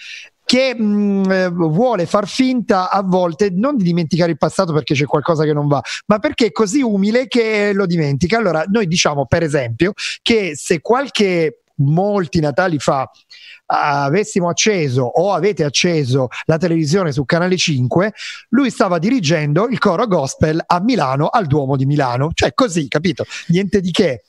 che mh, eh, vuole far finta a volte non di dimenticare il passato perché c'è qualcosa che non va, ma perché è così umile che lo dimentica. Allora, noi diciamo per esempio che se qualche molti Natali fa avessimo acceso o avete acceso la televisione su Canale 5, lui stava dirigendo il coro gospel a Milano al Duomo di Milano, cioè così, capito? Niente di che.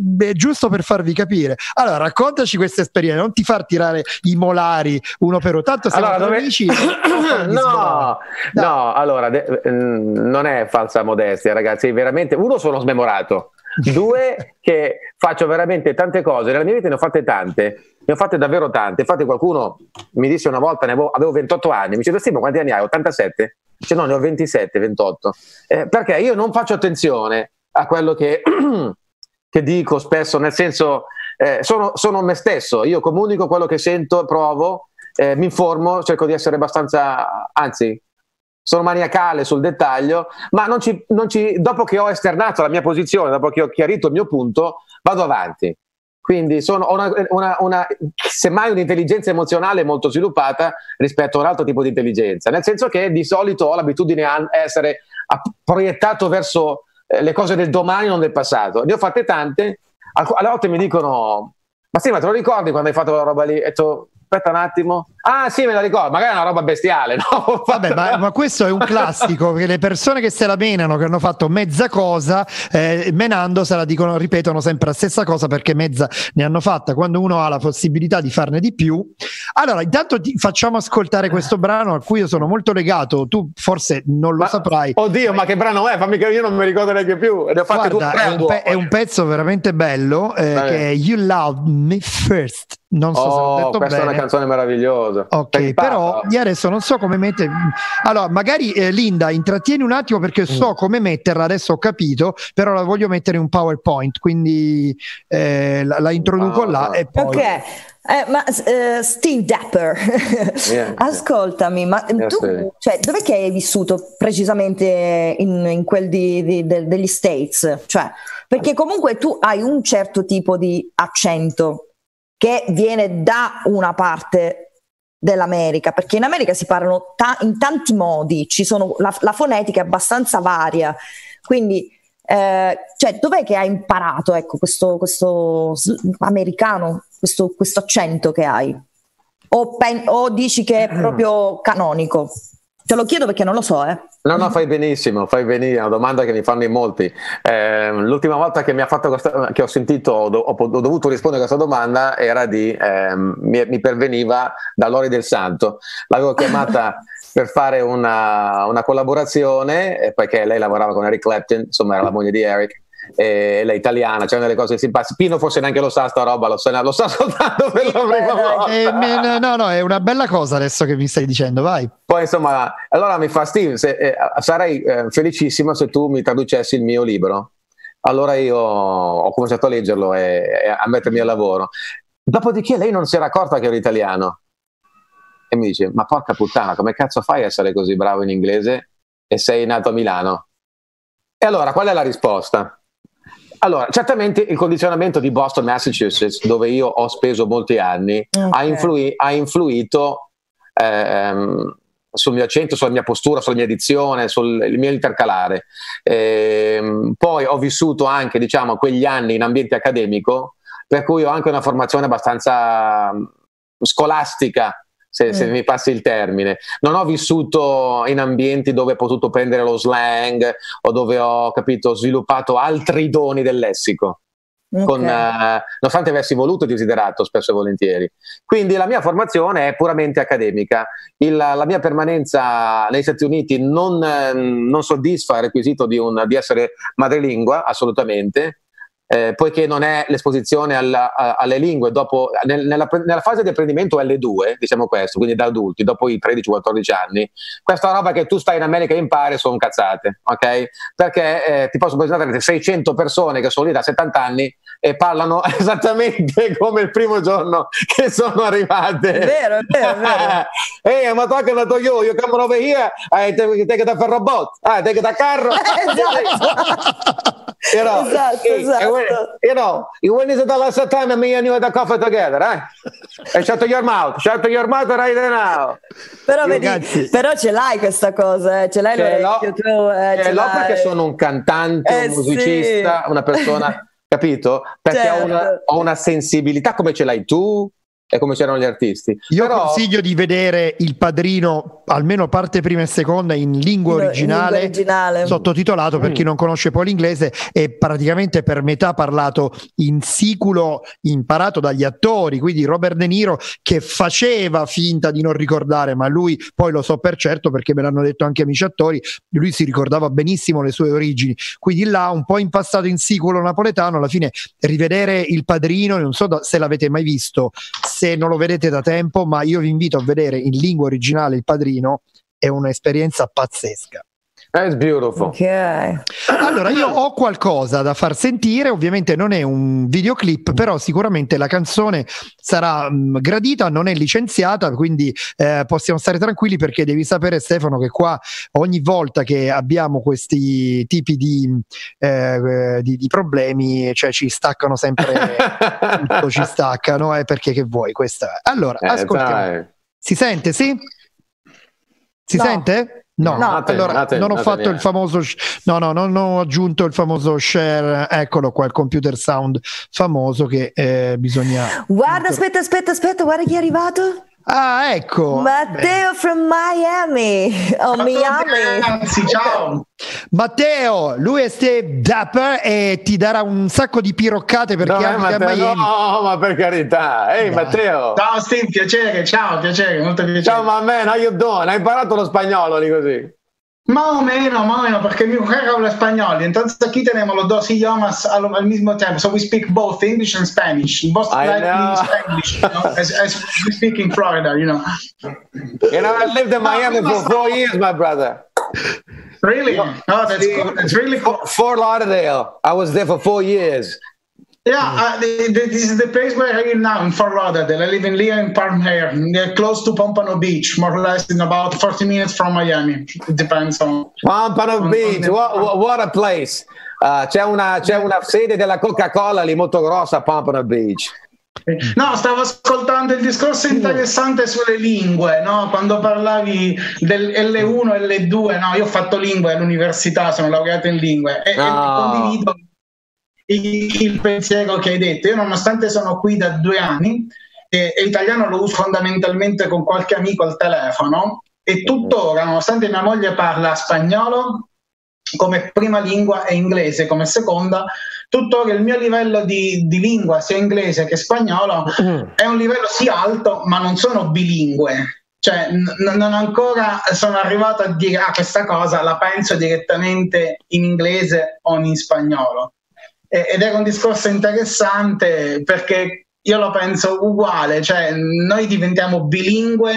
Beh, giusto per farvi capire. Allora, raccontaci questa esperienza, non ti far tirare i molari uno per uno. Tanto siamo allora, dove... amici. no, no, allora, de- mm, non è falsa modestia, ragazzi. Veramente, uno sono smemorato. Due, che faccio veramente tante cose. Nella mia vita ne ho fatte tante, ne ho fatte davvero tante. Infatti, qualcuno mi disse una volta, ne avevo, avevo 28 anni, mi dice: Stimo, quanti anni hai? 87? Dice: No, ne ho 27, 28. Eh, perché io non faccio attenzione a quello che che dico spesso, nel senso eh, sono, sono, me stesso, io comunico quello che sento, provo, eh, mi informo, cerco di essere abbastanza, anzi, sono maniacale sul dettaglio, ma non ci, non ci, dopo che ho esternato la mia posizione, dopo che ho chiarito il mio punto, vado avanti. Quindi sono una, una, una, semmai un'intelligenza emozionale molto sviluppata rispetto a un altro tipo di intelligenza, nel senso che di solito ho l'abitudine a essere proiettato verso eh, le cose del domani, non del passato. Ne ho fatte tante, alle volte mi dicono, ma sì, ma te lo ricordi quando hai fatto quella roba lì? E tu, aspetta un attimo. Ah, sì, me la ricordo, magari è una roba bestiale, no? Vabbè, ma, ma, questo è un classico, perché le persone che se la menano, che hanno fatto mezza cosa, eh, menando se la dicono, ripetono sempre la stessa cosa perché mezza ne hanno fatta. Quando uno ha la possibilità di farne di più. Allora, intanto ti facciamo ascoltare questo brano a cui io sono molto legato, tu forse non lo ma, saprai. Oddio, ma che brano è? Fammi capire, io non mi ricordo neanche più. Ne ho Guarda, è, un pe- è un pezzo veramente bello, eh, che è You Love Me First non so oh, se l'ho detto questa bene. è una canzone meravigliosa. Ok, però io adesso non so come mettere. Allora, magari eh, Linda, intrattieni un attimo perché so mm. come metterla, adesso ho capito, però la voglio mettere in un PowerPoint, quindi eh, la, la, introduco oh, là no. e poi. Ok. Eh, ma uh, Steve Dapper, yeah, ascoltami, ma yeah, tu cioè, dov'è che hai vissuto precisamente in, in quel di, di, de, degli States? Cioè, perché comunque tu hai un certo tipo di accento che viene da una parte dell'America, perché in America si parlano ta- in tanti modi, sono, la, la, fonetica è abbastanza varia, quindi eh, cioè, dov'è che hai imparato ecco, questo, questo americano, questo, questo, accento che hai? O, pen- o dici che è proprio canonico? Te lo chiedo perché non lo so, eh. No, no, fai benissimo, fai benissimo, è una domanda che mi fanno in molti. Eh, l'ultima volta che, mi ha fatto questa, che ho sentito, ho, ho, dovuto rispondere a questa domanda era di, eh, mi, mi, perveniva da Lori del Santo. L'avevo chiamata per fare una, una collaborazione, perché lei lavorava con Eric Clapton, insomma era la moglie di Eric, e lei italiana, c'è delle cose simpatiche. Pino forse neanche lo sa sta roba, lo, sa, lo sta soltanto per la prima volta. Eh, no, no, è una bella cosa adesso che mi stai dicendo, vai. Poi insomma, allora mi fa Steve, se, eh, sarei eh, felicissimo se tu mi traducessi il mio libro. Allora io ho cominciato a leggerlo e, e a mettermi al lavoro. Dopodiché lei non si era accorta che ero italiano e mi dice: Ma porca puttana, come cazzo fai a essere così bravo in inglese e sei nato a Milano? E allora qual è la risposta? Allora, certamente il condizionamento di Boston, Massachusetts, dove io ho speso molti anni, okay. ha, influi- ha, influito ehm, sul mio accento, sulla mia postura, sulla mia dizione, sul mio intercalare. Ehm, poi ho vissuto anche, diciamo, quegli anni in ambiente accademico, per cui ho anche una formazione abbastanza scolastica se, se mm. mi passi il termine. Non ho vissuto in ambienti dove ho potuto prendere lo slang o dove ho capito, sviluppato altri doni del lessico. Okay. Con, uh, nonostante avessi voluto e desiderato spesso e volentieri. Quindi la mia formazione è puramente accademica. Il, la mia permanenza negli Stati Uniti non, non soddisfa il requisito di, un, di essere madrelingua, assolutamente, eh, poiché non è l'esposizione alla, a, alle lingue dopo, nel, nella, nella, fase di apprendimento L2, diciamo questo, quindi da adulti, dopo i 13-14 anni, questa roba che tu stai in America e impari sono cazzate, ok? Perché eh, ti posso presentare 600 persone che sono lì da 70 anni e parlano esattamente come il primo giorno che sono arrivate. È vero, è vero, è vero. Ehi, ma tu che andato io, io come over here, I take, take it a robot, ah, take it a carro. esatto. you know, esatto, hey, esatto. When, you know, when is it the last time me and you had a coffee together, eh? And shut your mouth, shut your mouth right now. Però, vedi, però ce l'hai questa cosa, eh? ce l'hai ce l'ho, tu, eh, ce, ce l'ho perché sono un cantante, eh, un musicista, sì. una persona capito? Perché certo. ho, una, certo. ho, una, sensibilità come ce l'hai tu, è come c'erano gli artisti. Io Però... consiglio di vedere Il Padrino, almeno parte prima e seconda, in lingua originale, in lingua originale. sottotitolato mm. per chi non conosce poi l'inglese e praticamente per metà parlato in siculo imparato dagli attori, quindi Robert De Niro che faceva finta di non ricordare, ma lui poi lo so per certo perché me l'hanno detto anche amici attori, lui si ricordava benissimo le sue origini, quindi là un po' impastato in siculo napoletano, alla fine rivedere Il Padrino, non so se l'avete mai visto, se non lo vedete da tempo, ma io vi invito a vedere in lingua originale Il Padrino, è un'esperienza pazzesca. It's beautiful. Okay. Allora, io ho qualcosa da far sentire, ovviamente non è un videoclip, però sicuramente la canzone sarà mh, mm, gradita, non è licenziata, quindi eh, possiamo stare tranquilli perché devi sapere Stefano che qua ogni volta che abbiamo questi tipi di, eh, di, di problemi, cioè ci staccano sempre, tutto ci staccano, eh, perché che vuoi questa. Allora, eh, ascoltiamo. Dai. Si sente, sì? Si no. sente? No, no Nate, allora Nate, non ho fatto il famoso no, no, non ho aggiunto il famoso share, eccolo qua, il computer sound famoso che eh, bisogna Guarda, aspetta, aspetta, aspetta, guarda chi è arrivato. Ah, ecco. Matteo Beh. from Miami. Oh, Miami. Ragazzi, ciao. Matteo, lui è Steve Dapper e ti darà un sacco di piroccate perché no, abita a Miami. No, ma per carità. Ehi, Dai. Matteo. Ciao Steve, piacere. Ciao, piacere, molto piacere. Ciao, ma man, how you doing? Hai imparato lo spagnolo lì così? Más o menos, más o menos, porque mi mujer habla español entonces aquí tenemos los dos idiomas al, al mismo tiempo. So we speak both English and Spanish. Both I like. Spanish, you know, as, as, we speak in Florida, you know. You know, I lived in Miami for four years, my brother. Really? Oh, that's cool. That's really cool. Fort Lauderdale. I was there for four years. Yeah, uh, this is the place where I live now in Fort Lauderdale. I live in Lea in Palmyra, close to Pompano Beach, more or less in about 40 minutes from Miami. It depends on. Pompano on, Beach, on what, what, a place! Uh, c'è, una, c'è una sede della Coca-Cola lì molto grossa a Pompano Beach. No, stavo ascoltando il discorso interessante sulle lingue, no? quando parlavi del L1 e L2, no? io ho fatto lingue all'università, sono laureato in lingue e, no. e condivido il pensiero che hai detto. Io nonostante sono qui da due anni e, e l'italiano lo uso fondamentalmente con qualche amico al telefono e tuttora, nonostante mia moglie parla spagnolo come prima lingua e inglese come seconda, tuttora il mio livello di, di lingua, sia inglese che spagnolo, mm. è un livello sì alto, ma non sono bilingue. Cioè, n- non ancora sono arrivato a dire ah, questa cosa la penso direttamente in inglese o in spagnolo ed è un discorso interessante perché io lo penso uguale, cioè noi diventiamo bilingue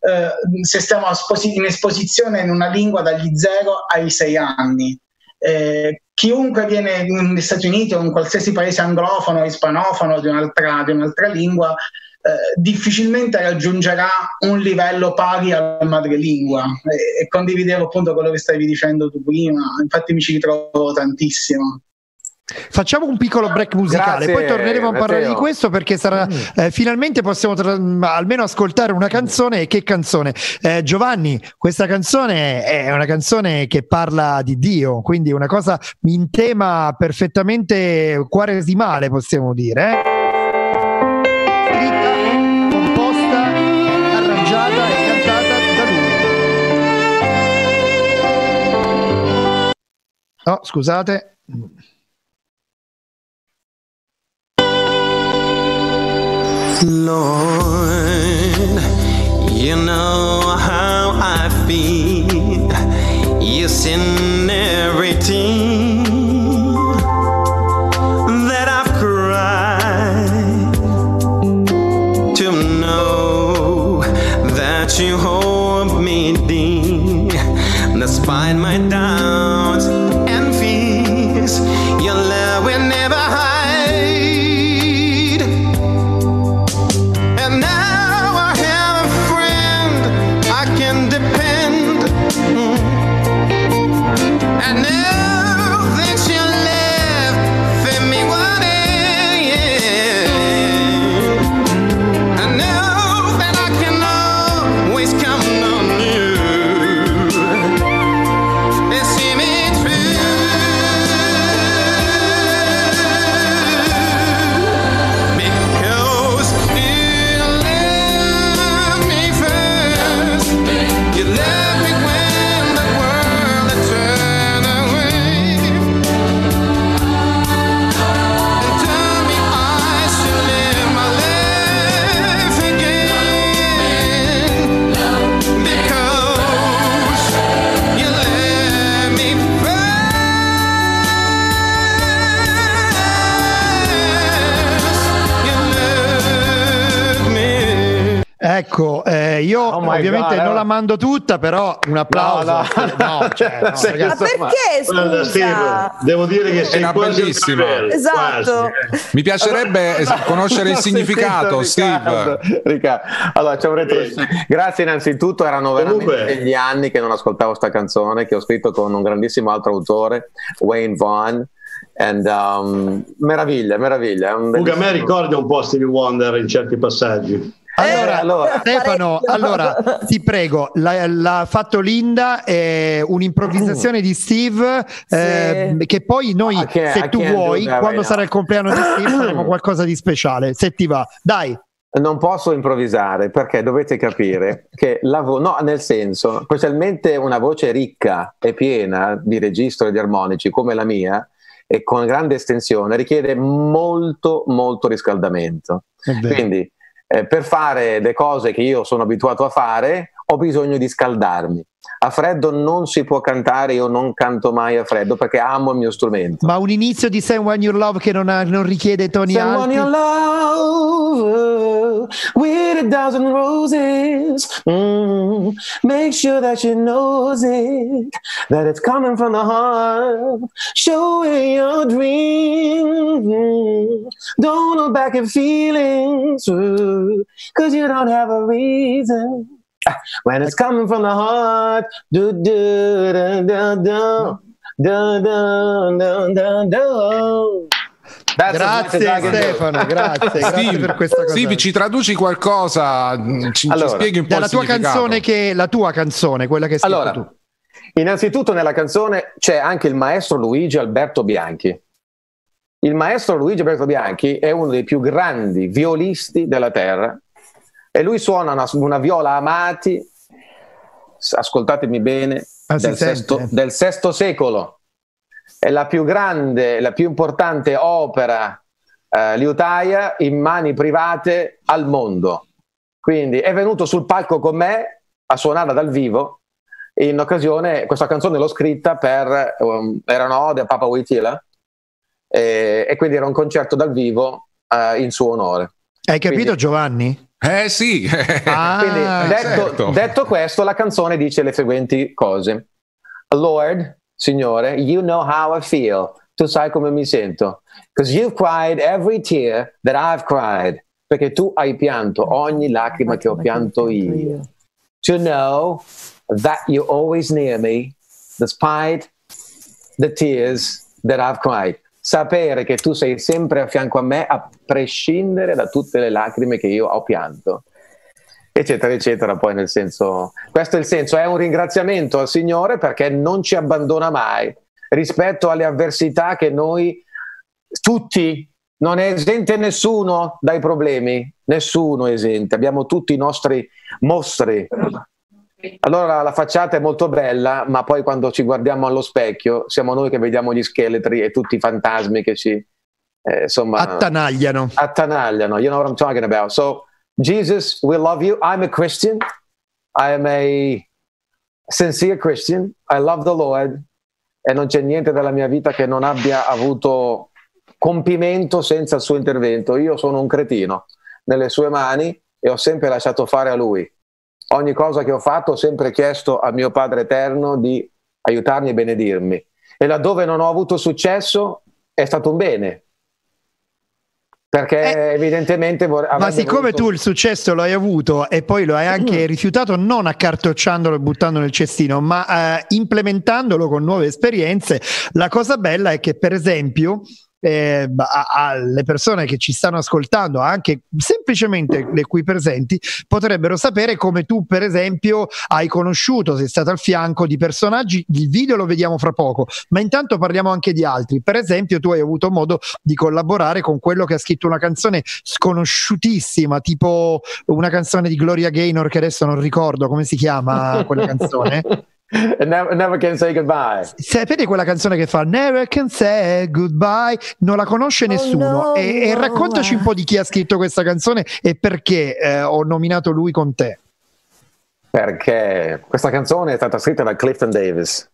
eh, se stiamo in esposizione in una lingua dagli 0 ai 6 anni. Eh, chiunque viene negli Stati Uniti o in qualsiasi paese anglofono ispanofono di un'altra, di un'altra lingua eh, difficilmente raggiungerà un livello pari al madrelingua e, e condividevo appunto quello che stavi dicendo tu prima, infatti mi ci ritrovo tantissimo. Facciamo un piccolo break musicale, Grazie, poi torneremo a parlare Matteo. di questo perché sarà, mm. eh, finalmente possiamo tra- almeno ascoltare una canzone. E che canzone? Eh, Giovanni, questa canzone è una canzone che parla di Dio, quindi una cosa in tema perfettamente quaresimale, possiamo dire. Eh? Scritta, composta, arrangiata e cantata da lui. No, scusate. Lord, you know how I feel. You send every that I've cried to know that you hold me dear, despite my doubts and fears. Ecco, eh, io Oh ovviamente God, non eh. la mando tutta, però un applauso. No, no. No, cioè, no, ragazzi. Ma perché Guarda, Steve, scusa? devo dire che sei bellissima. livello, Esatto. quasi. Mi piacerebbe es- conoscere il significato. Steve. Riccardo. Allora, c'è un retro- Grazie innanzitutto, erano veramente Comunque- degli anni che non ascoltavo sta canzone che ho scritto con un grandissimo altro autore, Wayne Vaughn. And, um, meraviglia, meraviglia. un Comunque a me bellissimo- ricorda un po' Stevie Wonder in certi passaggi. Allora, Eh, allora. Stefano, allora ti prego, l'ha, l'ha fatto Linda, è un'improvvisazione di Steve, eh, che poi noi, can't- se tu vuoi, quando sarà il compleanno di Steve, faremo qualcosa di speciale, se ti va. Dai, Non posso improvvisare perché dovete capire che la vo- no, nel senso, specialmente una voce ricca e piena di registro e di armonici come la mia e con grande estensione richiede molto molto riscaldamento. Quindi eh, per fare le cose che io sono abituato a fare ho bisogno di scaldarmi. A freddo non si può cantare, io non canto mai a freddo perché amo il mio strumento. ma un inizio di Someone You Love che non, ha- non richiede toni Someone alti. you love with a dozen roses. Mm. Make sure that she knows it, that it's coming from the heart. Show her your dream. Mm. Don't look back at feelings, because you don't have a reason. When it's coming from the heart, do do do do do. Do, do, do, do, do. That's Grazie do. Stefano, grazie, grazie per questa cosa. Steve, ci traduci qualcosa? Ci, ci Allora, spieghi un po' Dalla il tua canzone che la tua canzone, quella che hai scritto Allora, tu. innanzitutto nella canzone c'è anche il maestro Luigi Alberto Bianchi. Il maestro Luigi Alberto Bianchi è uno dei più grandi violisti della terra e lui suona una, una viola Amati, ascoltatemi bene, Ah, del, sesto, del sesto secolo. È la più grande, la più importante opera eh, liutaia in mani private al mondo. Quindi è venuto sul palco con me a suonare dal vivo. In occasione, questa canzone l'ho scritta per um, era una ode a Papa Wojtyla e, e quindi era un concerto dal vivo eh, in suo onore. Hai capito quindi- Giovanni? Eh sì, Ah, Quindi, detto, certo. detto questo, la canzone dice le seguenti cose: Lord, Signore, you know how I feel. Tu sai come mi sento. Because you've cried every tear that I've cried. Perché tu hai pianto ogni lacrima che ho pianto io. To know that you're always near me, despite the tears that I've cried. Sapere che tu sei sempre a fianco a me, a prescindere da tutte le lacrime che io ho pianto eccetera, eccetera. Poi nel senso, questo è il senso, è un ringraziamento al Signore perché non ci abbandona mai rispetto alle avversità che noi tutti, non è esente nessuno dai problemi, nessuno è esente, abbiamo tutti i nostri mostri. Allora la facciata è molto bella, ma poi quando ci guardiamo allo specchio siamo noi che vediamo gli scheletri e tutti i fantasmi che ci eh, insomma Attanagliano. attanagliano. You know what I'm talking about. So, Jesus, we love you. I'm a Christian. I am a sincere Christian. I love the Lord. E non c'è niente della mia vita che non abbia avuto compimento senza il suo intervento. Io sono un cretino nelle sue mani e ho sempre lasciato fare a lui. ogni cosa che ho fatto ho sempre chiesto al mio Padre Eterno di aiutarmi e benedirmi. E laddove non ho avuto successo è stato un bene, perché eh, evidentemente vor- ma siccome voluto... tu il successo lo hai avuto e poi lo hai anche mm. rifiutato non accartocciandolo e buttandolo nel cestino ma eh, implementandolo con nuove esperienze la cosa bella è che per esempio eh, alle persone che ci stanno ascoltando, anche semplicemente le qui presenti, potrebbero sapere come tu, per esempio, hai conosciuto, sei stato al fianco di personaggi. Il video lo vediamo fra poco, ma intanto parliamo anche di altri. Per esempio, tu hai avuto modo di collaborare con quello che ha scritto una canzone sconosciutissima, tipo una canzone di Gloria Gaynor, che adesso non ricordo come si chiama quella canzone. Never, never, can say goodbye. Sapete quella canzone che fa Never can say goodbye? Non la conosce oh, nessuno. No, e, e, raccontaci un po' di chi ha scritto questa canzone e perché eh, ho nominato lui con te. Perché questa canzone è stata scritta da Clifton Davis.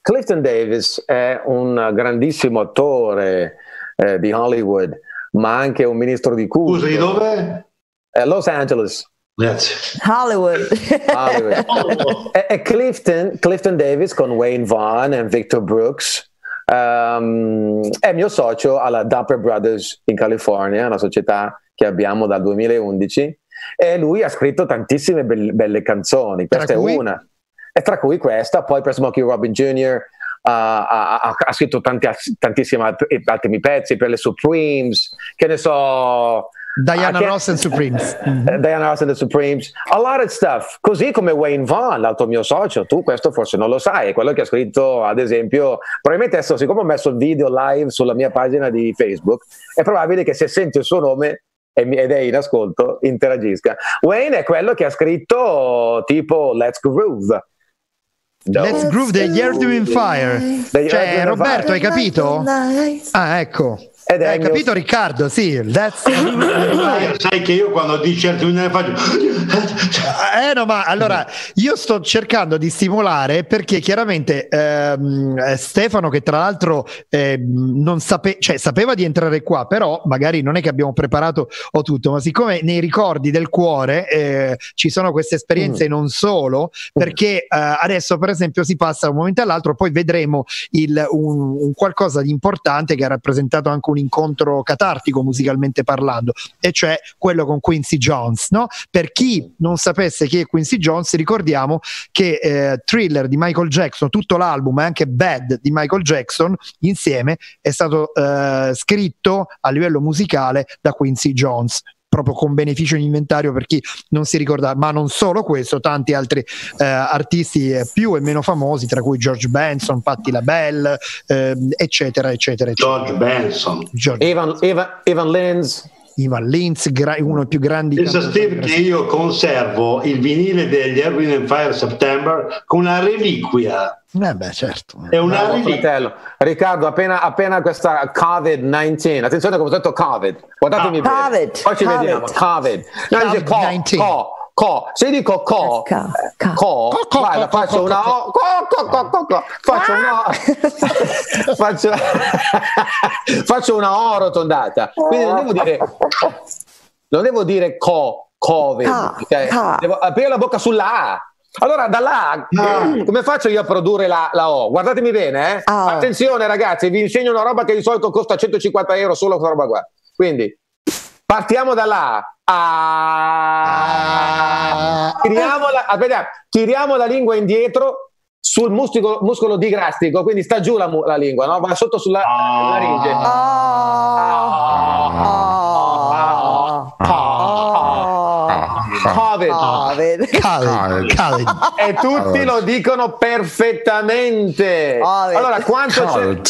Clifton Davis è un grandissimo attore eh, di Hollywood, ma anche un ministro di culto. Scusi, dove? Eh, Los Angeles. Grazie. Hollywood. Hollywood. e, e Clifton, Clifton, Davis con Wayne Vaughn e Victor Brooks um, è mio socio alla Dapper Brothers in California, una società che abbiamo dal 2011 e lui ha scritto tantissime be- belle canzoni, questa è una. E tra cui questa, poi per Smokey Robin Jr. Uh, ha, ha, ha, scritto tanti, tantissimi altri pezzi per le Supremes, che ne so, Diana Ross and Supremes. Mm-hmm. Diana Ross and the Supremes. A lot of stuff. Così come Wayne Vaughn, l'altro mio socio. Tu questo forse non lo sai. È quello che ha scritto, ad esempio, probabilmente adesso, siccome ho messo il video live sulla mia pagina di Facebook, è probabile che se senti il suo nome ed è in ascolto, interagisca. Wayne è quello che ha scritto tipo Let's Groove. No. Let's Groove degli Earth, Wind Fire. Cioè, Roberto, hai capito? Ah, ecco. Ed è Hai capito Riccardo? Sì, sai che io quando dici ne faccio Eh no, ma allora io sto cercando di stimolare perché chiaramente ehm, Stefano che tra l'altro eh, non sape- cioè, sapeva di entrare qua, però magari non è che abbiamo preparato o tutto, ma siccome nei ricordi del cuore eh, ci sono queste esperienze mm. non solo, perché eh, adesso per esempio si passa da un momento all'altro, poi vedremo il, un, un qualcosa di importante che ha rappresentato anche un un incontro catartico musicalmente parlando, e cioè quello con Quincy Jones. No? Per chi non sapesse chi è Quincy Jones, ricordiamo che eh, Thriller di Michael Jackson, tutto l'album e anche Bad di Michael Jackson insieme è stato eh, scritto a livello musicale da Quincy Jones proprio con beneficio in inventario per chi non si ricorda, ma non solo questo, tanti altri eh, artisti eh, più e meno famosi, tra cui George Benson, Patti LaBelle, eh, eccetera, eccetera, eccetera. George Benson, George Evan, Evan, Evan Lenz. Ivan Lins, gra- uno dei più grandi. Pensa Steve che io conservo il vinile degli Erwin and Fire September con una reliquia. Eh beh, certo. È una reliquia. Riccardo, appena, appena questa COVID-19, attenzione come ho detto COVID, guardatemi ah, bene. COVID. Poi ci COVID. vediamo, COVID. No, COVID-19. dice co, co, co. Se dico co, co, co, co guarda, faccio una o, co, co, co, co, co. faccio una faccio, faccio una O rotondata. Quindi non devo dire non devo dire co, covid, cioè, devo aprire la bocca sulla A. Allora, da là, no. come faccio io a produrre la, la O? Guardatemi bene, eh? oh. Attenzione, ragazzi, vi insegno una roba che di solito costa 150 euro solo questa roba qua. Quindi, partiamo da là. Ah. Tiriamo, la, aspetta, tiriamo la lingua indietro sul muscolo, muscolo digrastico, quindi sta giù la, la lingua, no? va sotto sulla ah. Laringe. Covid. Covid. Covid. E tutti lo dicono perfettamente. Allora, quanto c'è?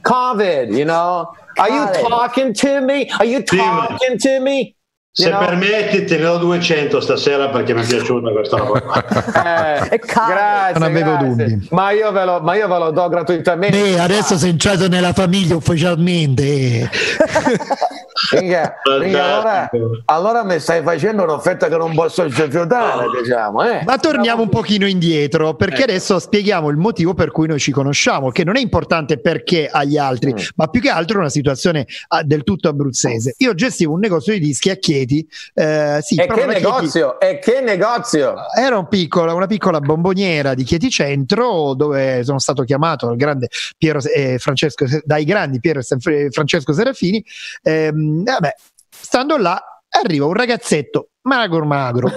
Covid, you know? Are you talking to me? Are you talking to me? Se know? permetti, te ne do 200 stasera perché mi è piaciuta questa roba. eh, grazie, non avevo grazie. dubbi. Ma io, ve lo, ma io ve lo do gratuitamente. Beh, adesso sei entrato nella famiglia ufficialmente. Minchia, minchia, allora, allora, mi stai facendo un'offerta che non posso rifiutare, diciamo. Eh. Ma torniamo un pochino indietro, perché ecco. adesso spieghiamo il motivo per cui noi ci conosciamo, che non è importante perché agli altri, mm. ma più che altro è una situazione ah, del tutto abruzzese. Io gestivo un negozio di dischi a Chieti. Eh, sì, e che negozio? Chieti... E che negozio? Era un piccolo, una piccola bomboniera di Chieti Centro dove sono stato chiamato dal grande Piero, eh, Francesco, dai grandi Piero e Francesco Serafini. Ehm, vabbè, stando là arriva un ragazzetto magro magro.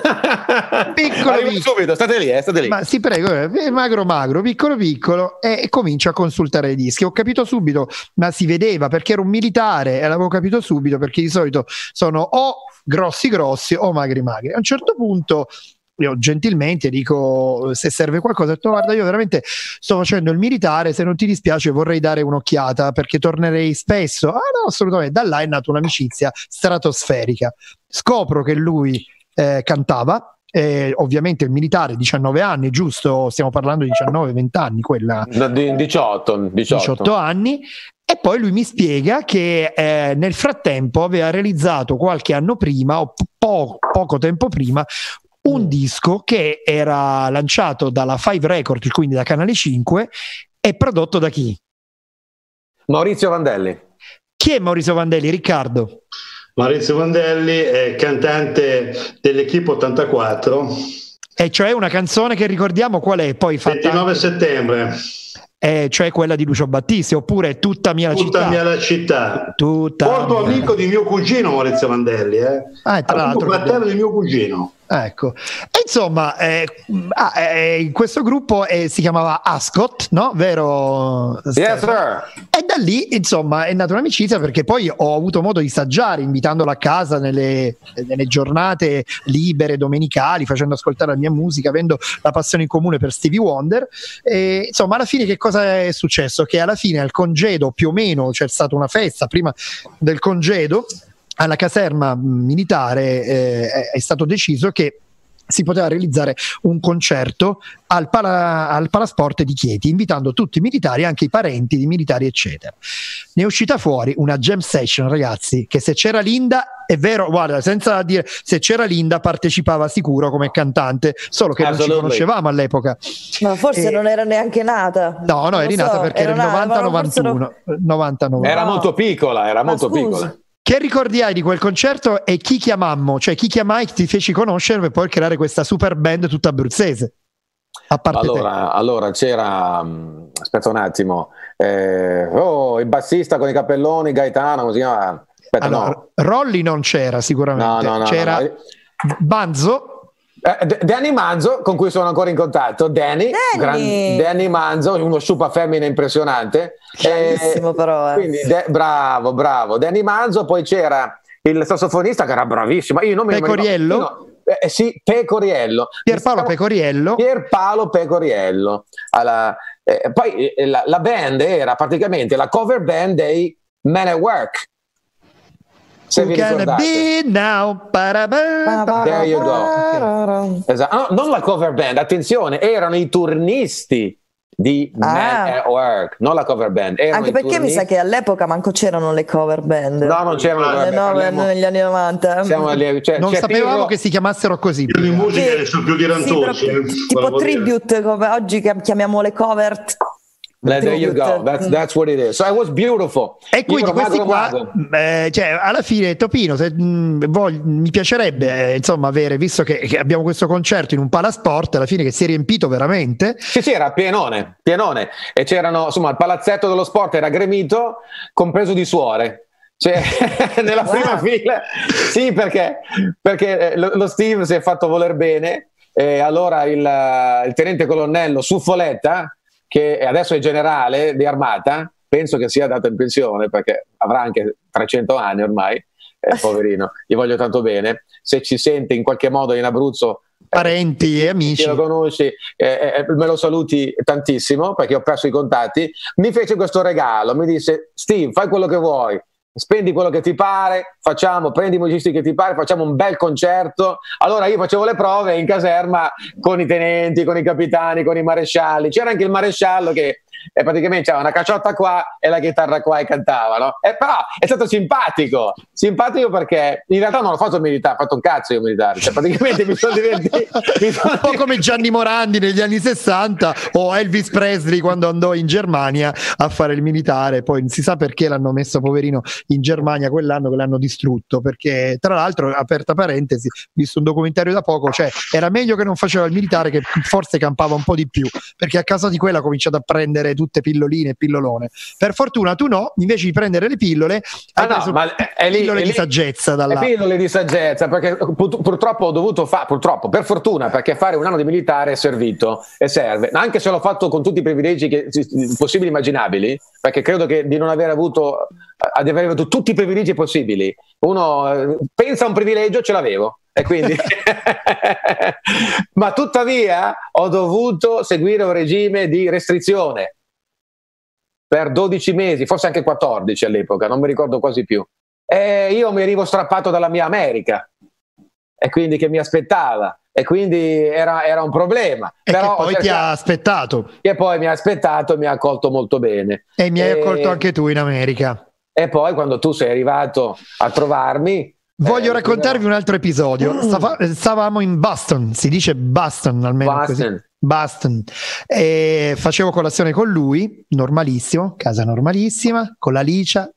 Piccolo piccolo. subito state lì, eh, state lì. ma sì prego eh, magro magro piccolo piccolo e, e, comincia a consultare i dischi. Ho capito subito ma si vedeva perché era un militare e l'avevo capito subito perché di solito sono o grossi grossi o magri magri. A un certo punto io gentilmente dico se serve qualcosa, ho detto guarda io veramente sto facendo il militare, se non ti dispiace vorrei dare un'occhiata perché tornerei spesso. Ah no, assolutamente, da là è nata un'amicizia stratosferica. Scopro che lui eh, cantava, eh, ovviamente il militare 19 anni, giusto? Stiamo parlando di 19-20 anni, quella 18, 18. 18 anni. E poi lui mi spiega che eh, nel frattempo aveva realizzato qualche anno prima, o po- poco tempo prima, un disco che era lanciato dalla Five Record, quindi da Canale 5, e prodotto da chi? Maurizio Vandelli. Chi è Maurizio Vandelli? Riccardo. Maurizio Vandelli è cantante dell'Equipe 84. E cioè una canzone che ricordiamo qual è? Poi fatta 29 settembre eh, cioè quella di Lucio Battisti, oppure Tutta mia la tutta città. Mia la città. Tutta Molto mia... amico di mio cugino Maurizio Vandelli, eh. Ah, tra l'altro, fratello di mio cugino. Ecco, e insomma, eh, ah, eh, questo gruppo eh, si chiamava Ascot, no? Vero? Yes, sir. E da lì, insomma, è nata un'amicizia perché poi ho avuto modo di saggiare, invitandolo a casa nelle, nelle, giornate libere, domenicali, facendo ascoltare la mia musica, avendo la passione in comune per Stevie Wonder. E, insomma, alla fine che cosa è successo? Che alla fine al congedo, più o meno, c'è stata una festa prima del congedo alla caserma militare eh, è stato deciso che si poteva realizzare un concerto al, pala, al, Palasport di Chieti, invitando tutti i militari, anche i parenti di militari, eccetera. Ne è uscita fuori una jam session, ragazzi, che se c'era Linda, è vero, guarda, senza dire se c'era Linda partecipava sicuro come cantante, solo che non ci conoscevamo all'epoca. Ma forse e... non era neanche nata. No, no, eri so, nata perché era, era il 90-91. Era molto piccola, era molto piccola. Che ricordi hai di quel concerto e chi chiamammo? Cioè chi chiamai ti feci conoscere per poi creare questa super band tutta abruzzese? A parte allora, te. allora c'era, mm, aspetta un attimo, eh, oh, il bassista con i cappelloni, Gaetano, così Aspetta, allora, no. Rolli non c'era sicuramente, no, no, c'era Banzo eh, Danny Manzo, con cui sono ancora in contatto. Danny, Danny. Gran, Danny Manzo, uno sciupa femmina impressionante. Bellissimo, eh, però. Eh. Quindi, de, bravo, bravo. Danny Manzo, poi c'era il sassofonista che era bravissimo. Io non mi Pecoriello? No, eh, sì, Pecoriello. Pierpaolo Pecoriello. Pierpaolo Pecoriello. Alla, eh, poi eh, la, la, band era praticamente la cover band dei Men at Work se vi ricordate. Now. There you go. Esatto. No, non la cover band, attenzione, erano i turnisti di ah. Man at Work, non la cover band. Anche perché turnisti. mi sa che all'epoca manco c'erano le cover band. No, non c'erano le cover band. Negli anni 90. Lì, cioè, non sapevamo Pirro... che si chiamassero così. Le musiche sono più dirantosi. Sì, tipo tribute, come oggi chiamiamo le cover go, that's, that's, what it is. So it was beautiful. E quindi questi qua, eh, cioè, alla fine, Topino, se, mh, voglio, mi piacerebbe eh, insomma avere, visto che, che, abbiamo questo concerto in un palasport, alla fine che si è riempito veramente. Sì, sì, era pienone, pienone. E c'erano, insomma, il palazzetto dello sport era gremito, compreso di suore. Cioè, nella wow. prima fila, sì, perché, perché eh, lo, lo Steve si è fatto voler bene. E allora il, il tenente colonnello Suffoletta che adesso è generale di armata, penso che sia dato in pensione perché avrà anche 300 anni ormai, eh, poverino, gli voglio tanto bene, se ci sente in qualche modo in Abruzzo eh, parenti e amici. lo conosci, eh, eh, me lo saluti tantissimo perché ho perso i contatti. Mi fece questo regalo, mi disse: Steve, fai quello che vuoi, spendi quello che ti pare, facciamo, prendi i musicisti che ti pare, facciamo un bel concerto. Allora io facevo le prove in caserma con i tenenti, con i capitani, con i marescialli. C'era anche il maresciallo che e praticamente c'era una cacciotta qua e la chitarra qua e cantava, no? E però è stato simpatico, simpatico perché in realtà non ho fatto il militare, ho fatto un cazzo io militare, cioè praticamente mi sono divertito. un po' come Gianni Morandi negli anni 60 o Elvis Presley quando andò in Germania a fare il militare, poi non si sa perché l'hanno messo poverino in Germania quell'anno che l'hanno distrutto, perché tra l'altro, aperta parentesi, visto un documentario da poco, cioè era meglio che non faceva il militare che forse campava un po' di più, perché a casa di quella ha cominciato a prendere tutte pilloline e pillolone. Per fortuna tu no, invece di prendere le pillole, ah, no, ma è lì, pillole è lì, di saggezza. Dalla... Pillole di saggezza, perché purtroppo ho dovuto fare, purtroppo, per fortuna, perché fare un anno di militare è servito e serve, anche se l'ho fatto con tutti i privilegi che, possibili e immaginabili, perché credo che di non aver avuto, di aver avuto tutti i privilegi possibili, uno eh, pensa a un privilegio, ce l'avevo. E quindi, ma tuttavia ho dovuto seguire un regime di restrizione per 12 mesi, forse anche 14 all'epoca, non mi ricordo quasi più. E io mi ero strappato dalla mia America, e quindi che mi aspettava, e quindi era, era un problema. E Però poi cercato, ti ha aspettato. E poi mi ha aspettato, mi ha accolto molto bene. E mi hai e, accolto anche tu in America. E poi quando tu sei arrivato a trovarmi, Voglio eh, raccontarvi un altro episodio. Stava, stavamo in Boston, si dice Boston almeno Boston. Così. Boston. E facevo colazione con lui, normalissimo, casa normalissima, con la Licia,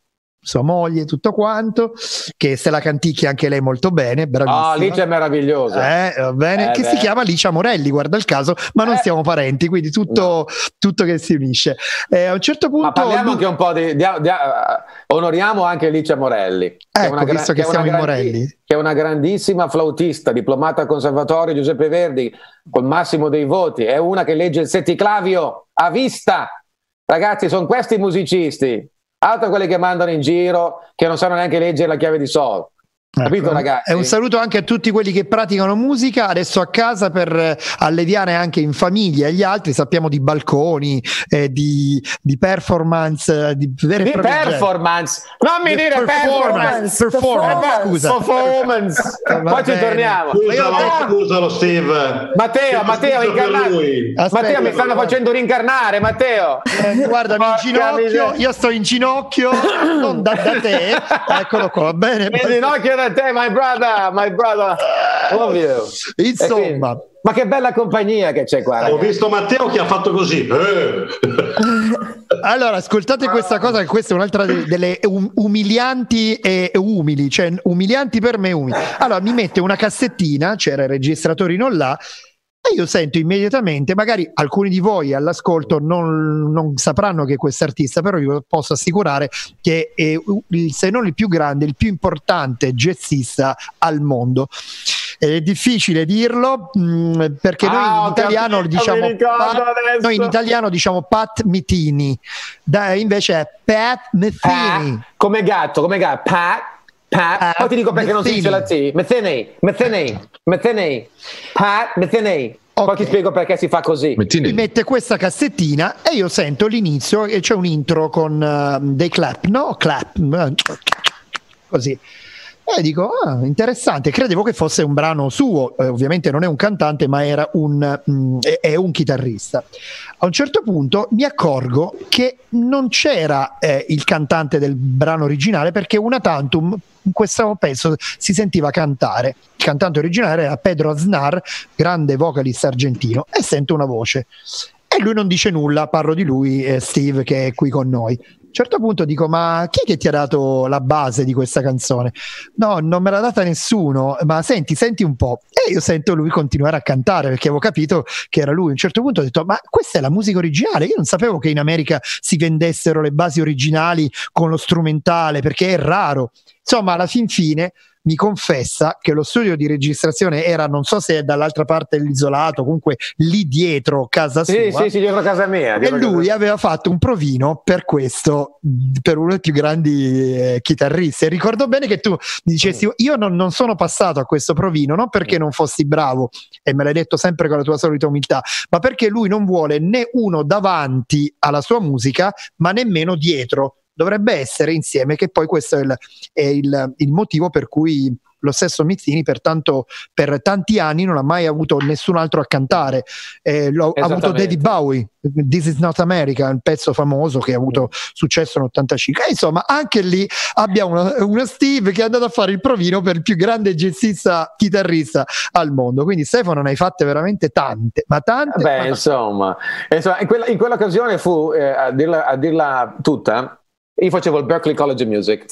sua moglie, tutto quanto, che se la canticchia anche lei molto bene, bravissima. Ah, Licia è meravigliosa. Eh, bene, eh, che beh. si chiama Licia Morelli, guarda il caso, ma non eh. siamo parenti, quindi tutto, no. tutto che si unisce. Eh, a un certo punto... Ma parliamo lui... anche un po' di... di, di uh, onoriamo anche Licia Morelli. Ecco, che visto gra- che, siamo in Morelli. Che è una grandissima flautista, diplomata al Conservatorio Giuseppe Verdi, col massimo dei voti, è una che legge il setticlavio a vista. Ragazzi, sono questi musicisti altro quelli che mandano in giro che non sanno neanche leggere la chiave di sol. Ecco, Capito, ragazzi? E un saluto anche a tutti quelli che praticano musica adesso a casa per eh, alleviare anche in famiglia gli altri. Sappiamo di balconi, eh, di, di, performance, eh, di vere di performance. Non mi dire performance. Performance, performance. scusa. Performance. Poi ci torniamo. Scusalo, scusalo, Steve. Matteo, Matteo, Matteo, mi stanno facendo rincarnare, Matteo. Eh, guardami in ginocchio, io sto in ginocchio, non da, da te. Eccolo qua, va bene. In ginocchio da te, my brother, my brother. Love you. Insomma. Ma che bella compagnia che c'è qua. Ho visto Matteo che ha fatto così. Eh. allora, ascoltate questa cosa, che questa è un'altra delle umilianti e umili, cioè umilianti per me umili. Allora, mi mette una cassettina, c'era il registratore non là, io sento immediatamente, magari alcuni di voi all'ascolto non, non sapranno che è questo artista, però io posso assicurare che è il, se non il più grande, il più importante jazzista al mondo. È difficile dirlo mh, mm, perché noi, ah, in italiano diciamo Pat, noi in italiano diciamo Pat Mitini, da, invece è Pat Metheny. Ah, come gatto, come gatto, Pat Pat, poi ti dico perché Metheny. non si dice la T. Metheny, Metheny, Metheny, Pat Metheny. Okay. Poi ti spiego perché si fa così. Mi mette questa cassettina e io sento l'inizio e c'è un intro con uh, dei clap, no? Clap, così. E dico, ah, interessante, credevo che fosse un brano suo, eh, ovviamente non è un cantante, ma era un, mh, mm, è, è, un chitarrista. A un certo punto mi accorgo che non c'era eh, il cantante del brano originale perché una tantum in questo pezzo si sentiva cantare. Il cantante originale era Pedro Aznar, grande vocalista argentino, e sento una voce. E lui non dice nulla, parlo di lui, eh, Steve, che è qui con noi. Certo punto dico: Ma chi è che ti ha dato la base di questa canzone? No, non me l'ha data nessuno, ma senti, senti un po'. E io sento lui continuare a cantare perché avevo capito che era lui. A un certo punto ho detto: Ma questa è la musica originale? Io non sapevo che in America si vendessero le basi originali con lo strumentale perché è raro. Insomma, alla fin fine mi confessa che lo studio di registrazione era, non so se è dall'altra parte dell'isolato, comunque lì dietro casa sua. Sì, sì, sì, dietro casa mia. Dietro e lui casa... aveva fatto un provino per questo, per uno dei più grandi eh, chitarristi. E ricordo bene che tu mi dicessi, io non, non, sono passato a questo provino, non perché non fossi bravo, e me l'hai detto sempre con la tua solita umiltà, ma perché lui non vuole né uno davanti alla sua musica, ma nemmeno dietro dovrebbe essere insieme, che poi questo è il, è il, il motivo per cui lo stesso Mizzini per, tanto, per tanti anni non ha mai avuto nessun altro a cantare, eh, ha avuto David Bowie, This is Not America, un pezzo famoso che ha avuto successo in 85. E insomma, anche lì abbiamo una, una, Steve che è andato a fare il provino per il più grande jazzista chitarrista al mondo. Quindi Stefano ne hai fatte veramente tante, ma tante. Beh, ma insomma, insomma in, quella, in, quell'occasione fu, eh, a, dirla, a, dirla, tutta, io facevo il Berkeley College of Music.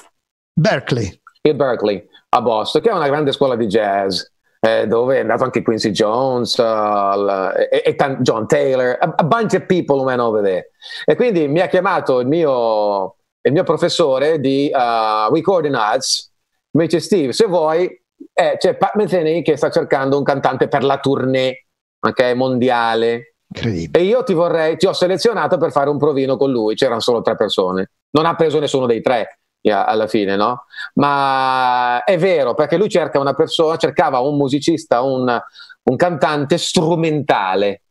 Berkeley. Il Berkeley a Boston, che è una grande scuola di jazz eh, dove è andato anche Quincy Jones uh, e, e, John Taylor, a, a, bunch of people went over there. E quindi mi ha chiamato il mio, il mio professore di uh, Recording Arts, mi dice Steve, se vuoi, eh, c'è Pat Metheny che sta cercando un cantante per la tournée okay, mondiale. E io ti vorrei, ti ho selezionato per fare un provino con lui, c'erano solo tre persone, non ha preso nessuno dei tre alla fine, no? Ma è vero, perché lui cerca una persona, cercava un musicista, un, un cantante strumentale,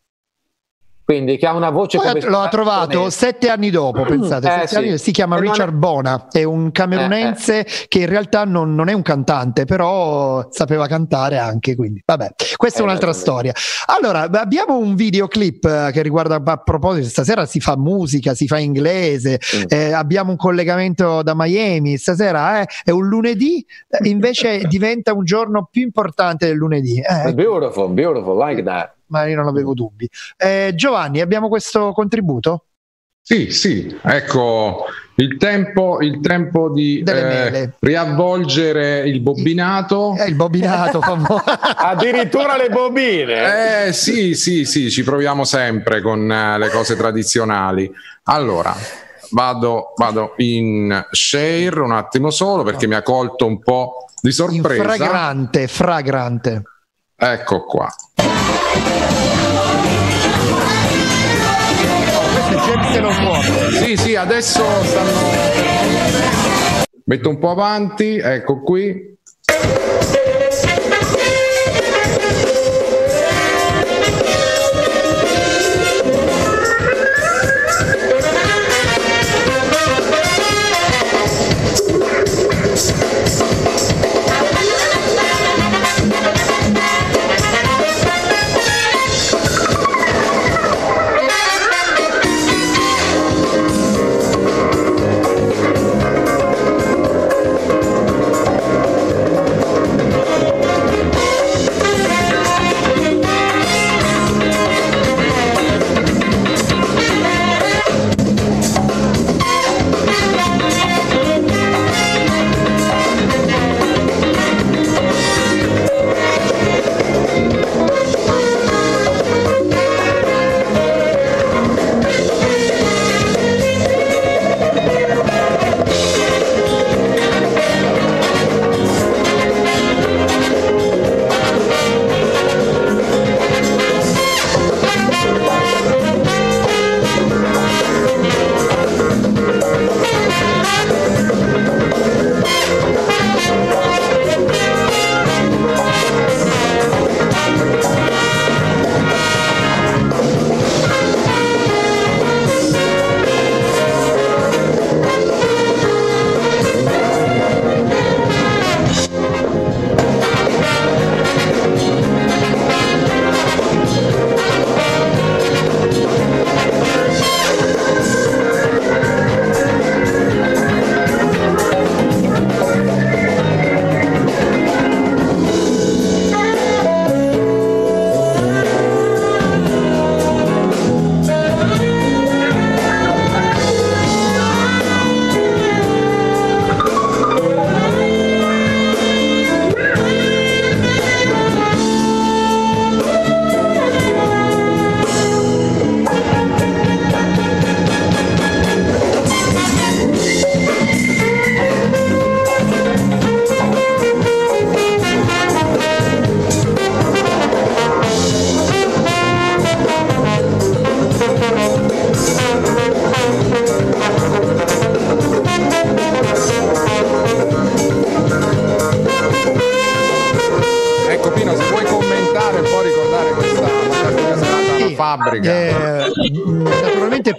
quindi che ha una voce Poi come lo ha trovato sette anni dopo pensate eh, sì. anni, si chiama e Richard è... Bona è un camerunense eh, eh. che in realtà non, non, è un cantante però sapeva cantare anche quindi vabbè questa è un'altra storia allora abbiamo un videoclip eh, che riguarda a proposito stasera si fa musica si fa inglese mm. eh, abbiamo un collegamento da Miami stasera eh, è un lunedì invece diventa un giorno più importante del lunedì beautiful beautiful like that ma io non avevo dubbi. Eh, Giovanni, abbiamo questo contributo? Sì, sì, ecco il tempo, il tempo di eh, riavvolgere il bobinato. Eh, il bobinato, addirittura le bobine. Eh sì, sì, sì, ci proviamo sempre con eh, le cose tradizionali. Allora, vado, vado in share un attimo solo perché mi ha colto un po' di sorpresa. In fragrante, fragrante. Ecco qua. Sì, sì, adesso stanno. Metto un po' avanti, ecco qui.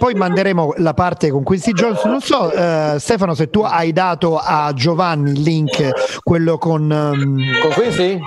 Poi manderemo la parte con Quincy Jones. Non so, eh, Stefano, se tu hai dato a Giovanni il link, quello con... Um... Con Quincy?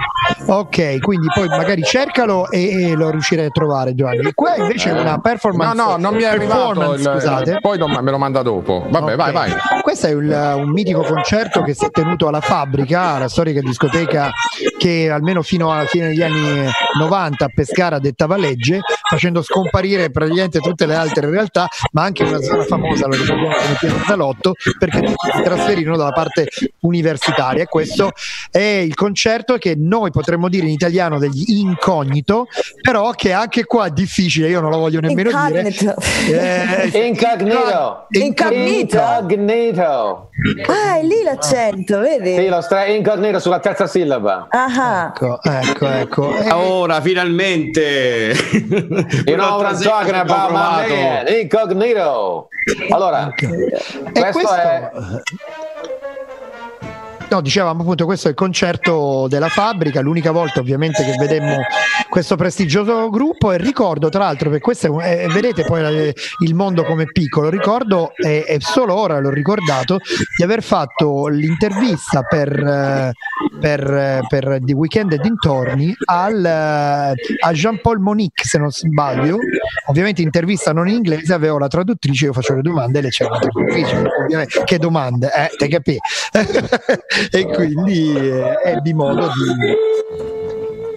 Ok, quindi poi magari cercalo e, e lo riuscirei a trovare Giovanni. Qua invece è una performance. No, no, non mi è arrivato. Il, scusate. Poi me lo manda dopo. Vabbè, okay. vai, vai. Questo è un, un mitico concerto che si è tenuto alla fabbrica, la storica discoteca che almeno fino alla fine degli anni 90 a Pescara dettava legge, facendo scomparire praticamente tutte le altre realtà, ma anche una zona famosa, lo ricordiamo come Piano Salotto, perché tutti si trasferirono dalla parte universitaria. Questo è il concerto che noi potremmo dire in italiano degli incognito, però che anche qua è difficile, io non lo voglio nemmeno Incognito. dire. Eh, incognito. Incognito. Incognito. Ah, è lì l'accento, vedi? Sì, lo stra- incognito sulla terza sillaba. Ah, Ecco, ecco, ecco. Eh, Ora, finalmente! You know what I'm talking about, my man. Incognito. Allora, questo, questo è... No, dicevamo appunto questo è il concerto della fabbrica, l'unica volta ovviamente che vedemmo questo prestigioso gruppo e ricordo tra l'altro che questo è, eh, vedete poi la- il mondo come piccolo, ricordo e solo ora l'ho ricordato di aver fatto l'intervista per, eh, per, per The Weekend e dintorni al, eh, a Jean-Paul Monique se non sbaglio, ovviamente intervista non in inglese, avevo la traduttrice, io faccio le domande e lei c'era la traduttrice, che domande, eh, te capi? e quindi eh, ebbi modo di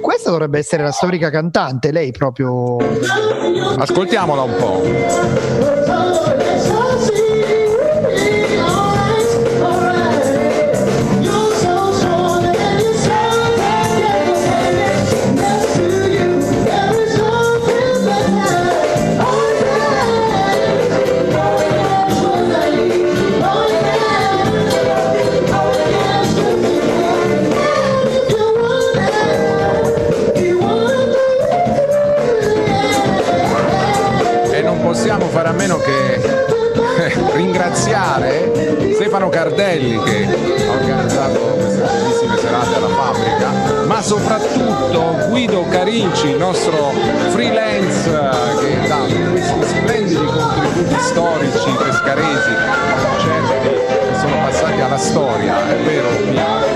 questa dovrebbe essere la storica cantante, lei proprio Ascoltiamola un po'. Fare a meno che eh, ringraziare Stefano Cardelli che ha organizzato queste bellissime serate alla fabbrica, ma soprattutto Guido Carinci, il nostro freelance che dà questi splendidi contributi storici pescaresi a che sono passati alla storia, è vero?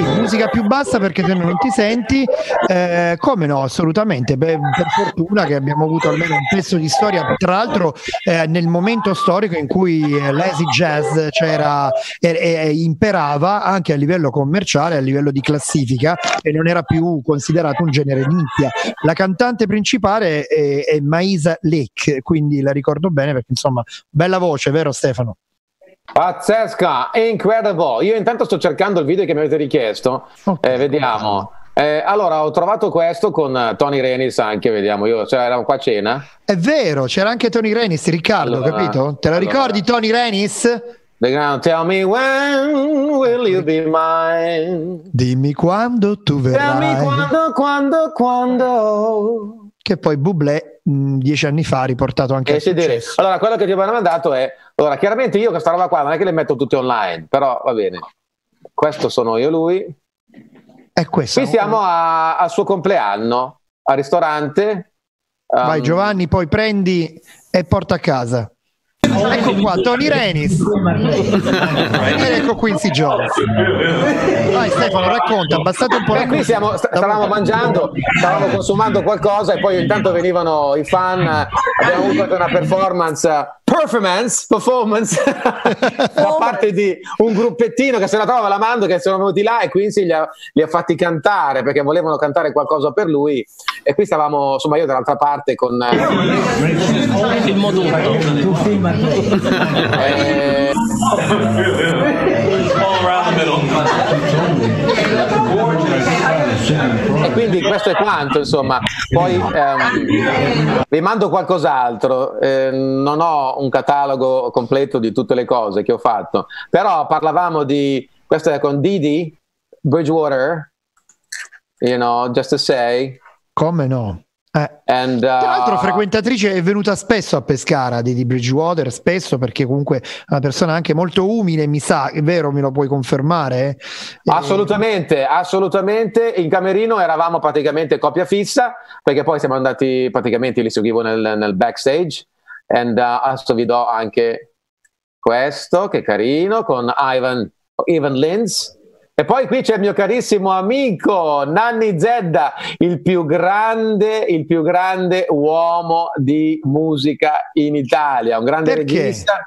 Sì, musica più bassa perché se no non ti senti. Eh, come no, assolutamente. Beh, per fortuna che abbiamo avuto almeno un pezzo di storia, tra l'altro eh, nel momento storico in cui eh, l'easy jazz c'era e, e imperava anche a livello commerciale, a livello di classifica e non era più considerato un genere nicchia. La cantante principale è, è Maisa Lake, quindi la ricordo bene perché insomma, bella voce, vero Stefano? Pazzesca, incredible. Io intanto sto cercando il video che mi avete richiesto. Ok. Eh, vediamo. Eh, allora, ho trovato questo con eh, Tony Renis anche, vediamo. Io, cioè, eravamo qua a cena. È vero, c'era anche Tony Renis, Riccardo, Allora, capito? Te la allora. ricordi Tony Renis? They're gonna tell me when will you be mine? Dimmi quando tu Tell me verrai. quando, quando, quando. Che poi Bublé mh, dieci anni fa ha riportato anche Eh, successo. Allora, quello che ti abbiamo mandato è. Allora, chiaramente io questa roba qua non è che le metto tutte online, però va bene. Questo sono io e lui. È questo. Qui siamo a- al suo compleanno, al ristorante. Vai Um, Giovanni, poi prendi e porta a casa. Ecco qua, Tony Renis. Ecco Quincy Jones. Vai Stefano, racconta, abbassate un po' la qui siamo, st- stavamo mangiando, stavamo consumando qualcosa e poi intanto venivano i fan, abbiamo avuto una performance, performance, performance. Da parte di un gruppettino che se la trova la mando che sono venuti là e Quincy li ha, li ha fatti cantare perché volevano cantare qualcosa per lui. E qui stavamo, insomma io dall'altra parte con... eh, Filmo tutto. eh, E quindi questo è quanto, insomma. Poi ehm, vi mando qualcos'altro. Eh, non ho un catalogo completo di tutte le cose che ho fatto, però parlavamo di questo è con Didi Bridgewater, you know, just to say. Come no? Eh. And, uh, Tra l'altro, frequentatrice è venuta spesso a Pescara di, di, Bridgewater, spesso perché comunque è una persona anche molto umile, mi sa, è vero, me lo puoi confermare? Assolutamente, assolutamente. In camerino eravamo praticamente coppia fissa, perché poi siamo andati praticamente, li seguivo nel, nel backstage. E uh, adesso vi do anche questo, che carino, con Ivan, Ivan Linz e poi qui c'è il mio carissimo amico Nanni Zedda, il più grande, il più grande uomo di musica in Italia, un grande Perché? regista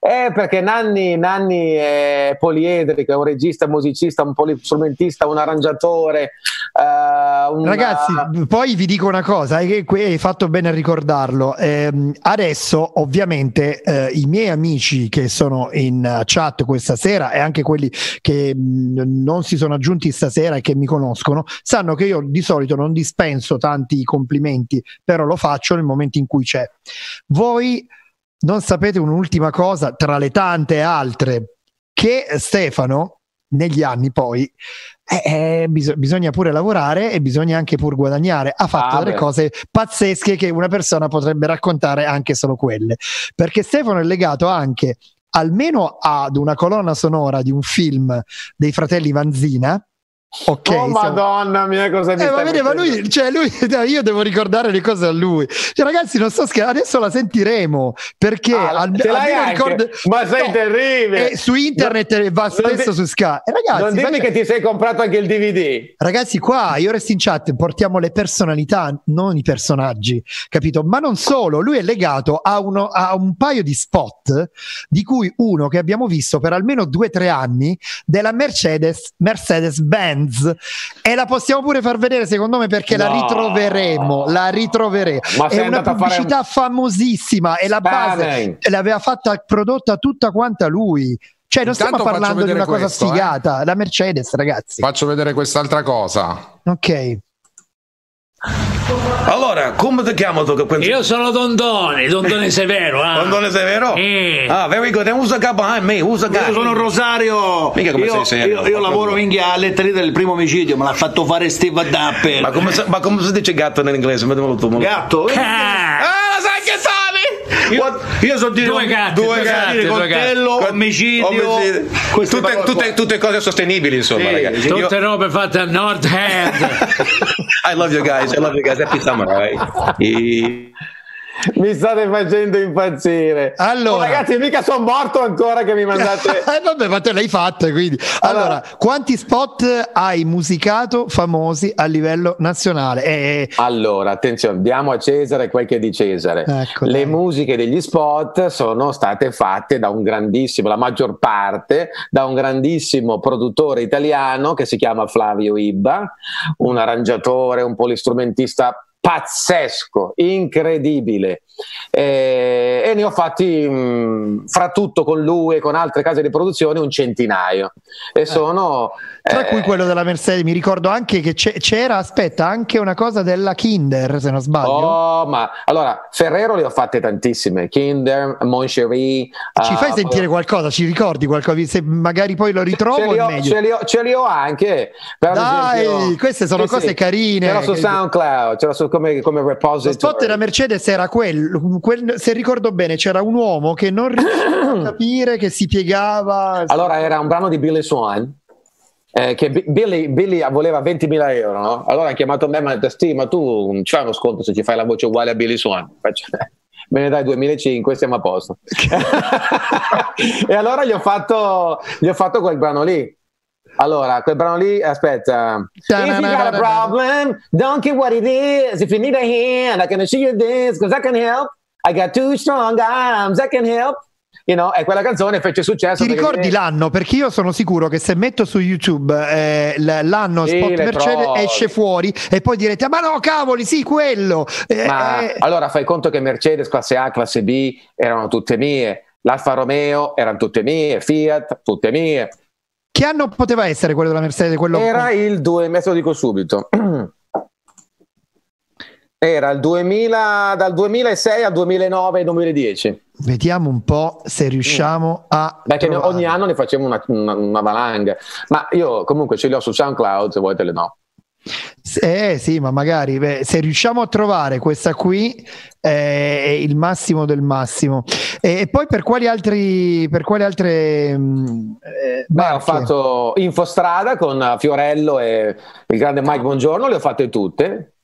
eh, perché Nanni, Nanni è poliedrico, è un regista, musicista, un polistrumentista, un arrangiatore. Uh, una... Ragazzi, poi vi dico una cosa, hai fatto bene a ricordarlo. Eh, adesso, ovviamente, eh, i miei amici che sono in chat questa sera e anche quelli che mh, mm, non si sono aggiunti stasera e che mi conoscono, sanno che io di solito non dispenso tanti complimenti, però lo faccio nel momento in cui c'è. Voi non sapete un'ultima cosa tra le tante altre che Stefano negli anni poi eh, eh, bis- bisogna pure lavorare e bisogna anche pur guadagnare ha fatto ah, delle beh. cose pazzesche che una persona potrebbe raccontare anche solo quelle perché Stefano è legato anche almeno ad una colonna sonora di un film dei fratelli Vanzina Ok, oh siamo... madonna mia, cosa mi eh, ma, vede, ma lui, cioè lui, io devo ricordare le cose a lui. Cioè, ragazzi, non sto scherzando, adesso la sentiremo perché ah, al, almeno ricordo... Ma sei no, terribile! Eh, su internet no, va spesso di... su Sky. Eh, ragazzi, non dimmi faccia... che ti sei comprato anche il DVD. Ragazzi, qua io resto in chat, portiamo le personalità, non i personaggi, capito? Ma non solo, lui è legato a, uno, a un paio di spot, di cui uno che abbiamo visto per almeno due o tre anni della Mercedes, Mercedes Benz Friends e la possiamo pure far vedere secondo me perché no. la ritroveremo, la ritroveremo. Ma è una pubblicità un... famosissima e la base l'aveva fatta prodotta tutta quanta lui. Cioè, non Intanto stiamo parlando di una questo, cosa sfigata, eh? la Mercedes, ragazzi. Faccio vedere quest'altra cosa. Ok. Allora, come ti chiamo tu? Io sono Dondone, Dondone Severo. Ah. Dondone Severo? Eh. Ah, very good. And who's the guy behind me? The guy? Io sono Rosario. Mica come io, sei serio. Io, io lavoro minchia all'etteria del primo omicidio, me l'ha fatto fare Steve Dapper. Ma come, ma come si dice gatto in inglese? Gatto? Ah, ah che sai? Io, io so dire due gatti, due, gatti, dire coltello, omicidio, omicidio. Tutte, tutte, tutte, cose sostenibili, insomma, sì, ragazzi. Tutte io... robe fatte a North Hand. I love you guys, I love you guys. Happy summer, right? E... Mi state facendo impazzire. Allora, oh, ragazzi, mica sono morto ancora che mi mandate. eh, vabbè, ma te l'hai fatta quindi. Allora, allora, quanti spot hai musicato famosi a livello nazionale? Eh, allora, attenzione, diamo a Cesare quel che è di Cesare. Ecco, Le dai. musiche degli spot sono state fatte da un grandissimo, la maggior parte, da un grandissimo produttore italiano che si chiama Flavio Ibba, un arrangiatore, un polistrumentista pazzesco, incredibile. Eh, e ne ho fatti mh, mm, fra tutto con lui e con altre case di produzione un centinaio. E eh. sono tra cui eh. quello della Mercedes. Mi ricordo anche che c'era, aspetta, anche una cosa della Kinder, se non sbaglio. Oh, ma allora Ferrero le ho fatte tantissime. Kinder, Moncherie. Ci uh, fai sentire qualcosa? Ci ricordi qualcosa? Se magari poi lo ritrovo, ce li ho, ce li ho, ce li ho anche. Dai, esempio, queste sono sì, cose sì. carine. C'era su SoundCloud, c'era su come, come repository. Lo spot della Mercedes era quello, quel, se ricordo bene, c'era un uomo che non riusciva a capire che si piegava. Allora era un brano di Billy Swan eh, che Billy, Billy, voleva 20.000 euro, no? allora ha chiamato me e mi ha detto, Steve, ma tu c'è uno sconto se ci fai la voce uguale a Billy Swan? Faccio, me ne dai 2005, siamo a posto. e allora gli ho, fatto, gli ho fatto quel brano lì. Allora, quel brano lì, aspetta. If you got a problem, don't care what it is. If you need a hand, I can show you this, because I can help. I got two strong arms, I can help you know, e quella canzone fece successo. Ti ricordi perché... l'anno? Perché io sono sicuro che se metto su YouTube eh, l'anno sì, Spot Mercedes trovi. esce fuori e poi direte: Ma no, cavoli, sì, quello. Eh, ma eh... allora fai conto che Mercedes classe A, classe B erano tutte mie, l'Alfa Romeo erano tutte mie, Fiat, tutte mie. Che anno poteva essere quello della Mercedes? Quello Era il 2, me lo dico subito. Era il 2000, dal 2006 al 2009-2010. Vediamo un po' se riusciamo a. Perché trovare. ogni anno ne facciamo una, una, una, valanga. Ma io comunque ce li ho su SoundCloud, se vuoi te le do. Eh sì, ma magari beh, se riusciamo a trovare questa qui eh, è il massimo del massimo. E, e poi per quali altri per quali altre mh, eh, Beh, ho fatto Infostrada con Fiorello e il grande Mike Buongiorno, le ho fatte tutte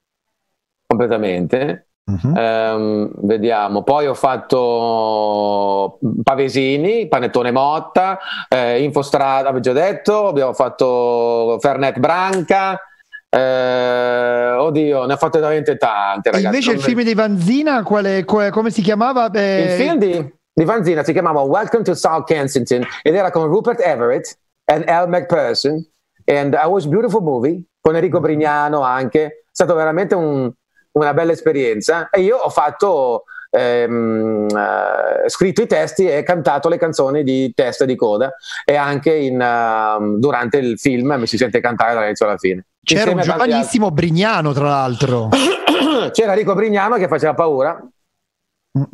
completamente. Mhm. Ehm, vediamo, poi ho fatto Pavesini, Panettone Motta, eh, Infostrada, avevo già detto, abbiamo fatto Fernet Branca. Eh, oddio, ne ho fatte veramente tante. E Ragazzi. invece il Non- film di Vanzina, quale, quale- come si chiamava? Eh, il film di, di Vanzina si chiamava Welcome to South Kensington ed era con Rupert Everett e Al McPherson and I was a beautiful movie con Enrico Brignano anche è stato veramente un- una bella esperienza e io ho fatto ehm, eh, scritto i testi e cantato le canzoni di testa e di coda e anche in, ehm, durante il film mi si sente cantare dall'inizio alla fine C'era un giovanissimo Brignano, tra l'altro. altri. c'era Enrico Brignano che faceva paura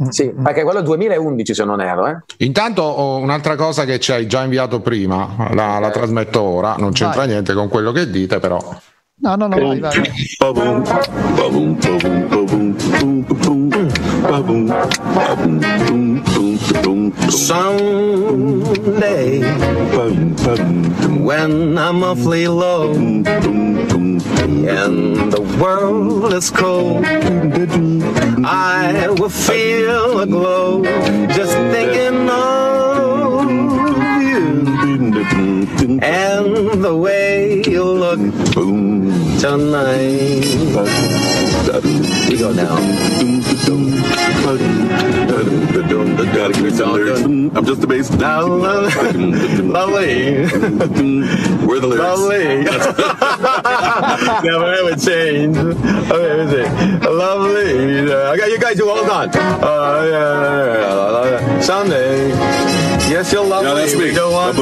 sì, perché quello è il 2011 se non erro eh. Intanto ho un'altra cosa che ci hai già inviato prima, la, la trasmetto ora, non c'entra Vai. niente con quello che dite, però. No, no, no, vai, vai. vai. Someday, when I'm awfully low and the world is cold, I will feel a glow just thinking of you and the way you look tonight. You go now. Gotta give me some lyrics. I'm just a bass. Lovely. Where are the lyrics? Lovely. Never ever change. Okay, let's see. Lovely. Uh, I got you guys. You hold on. Uh, yeah, yeah, yeah, yeah. Someday. Yes, you're lovely. Yeah, that's me. You don't want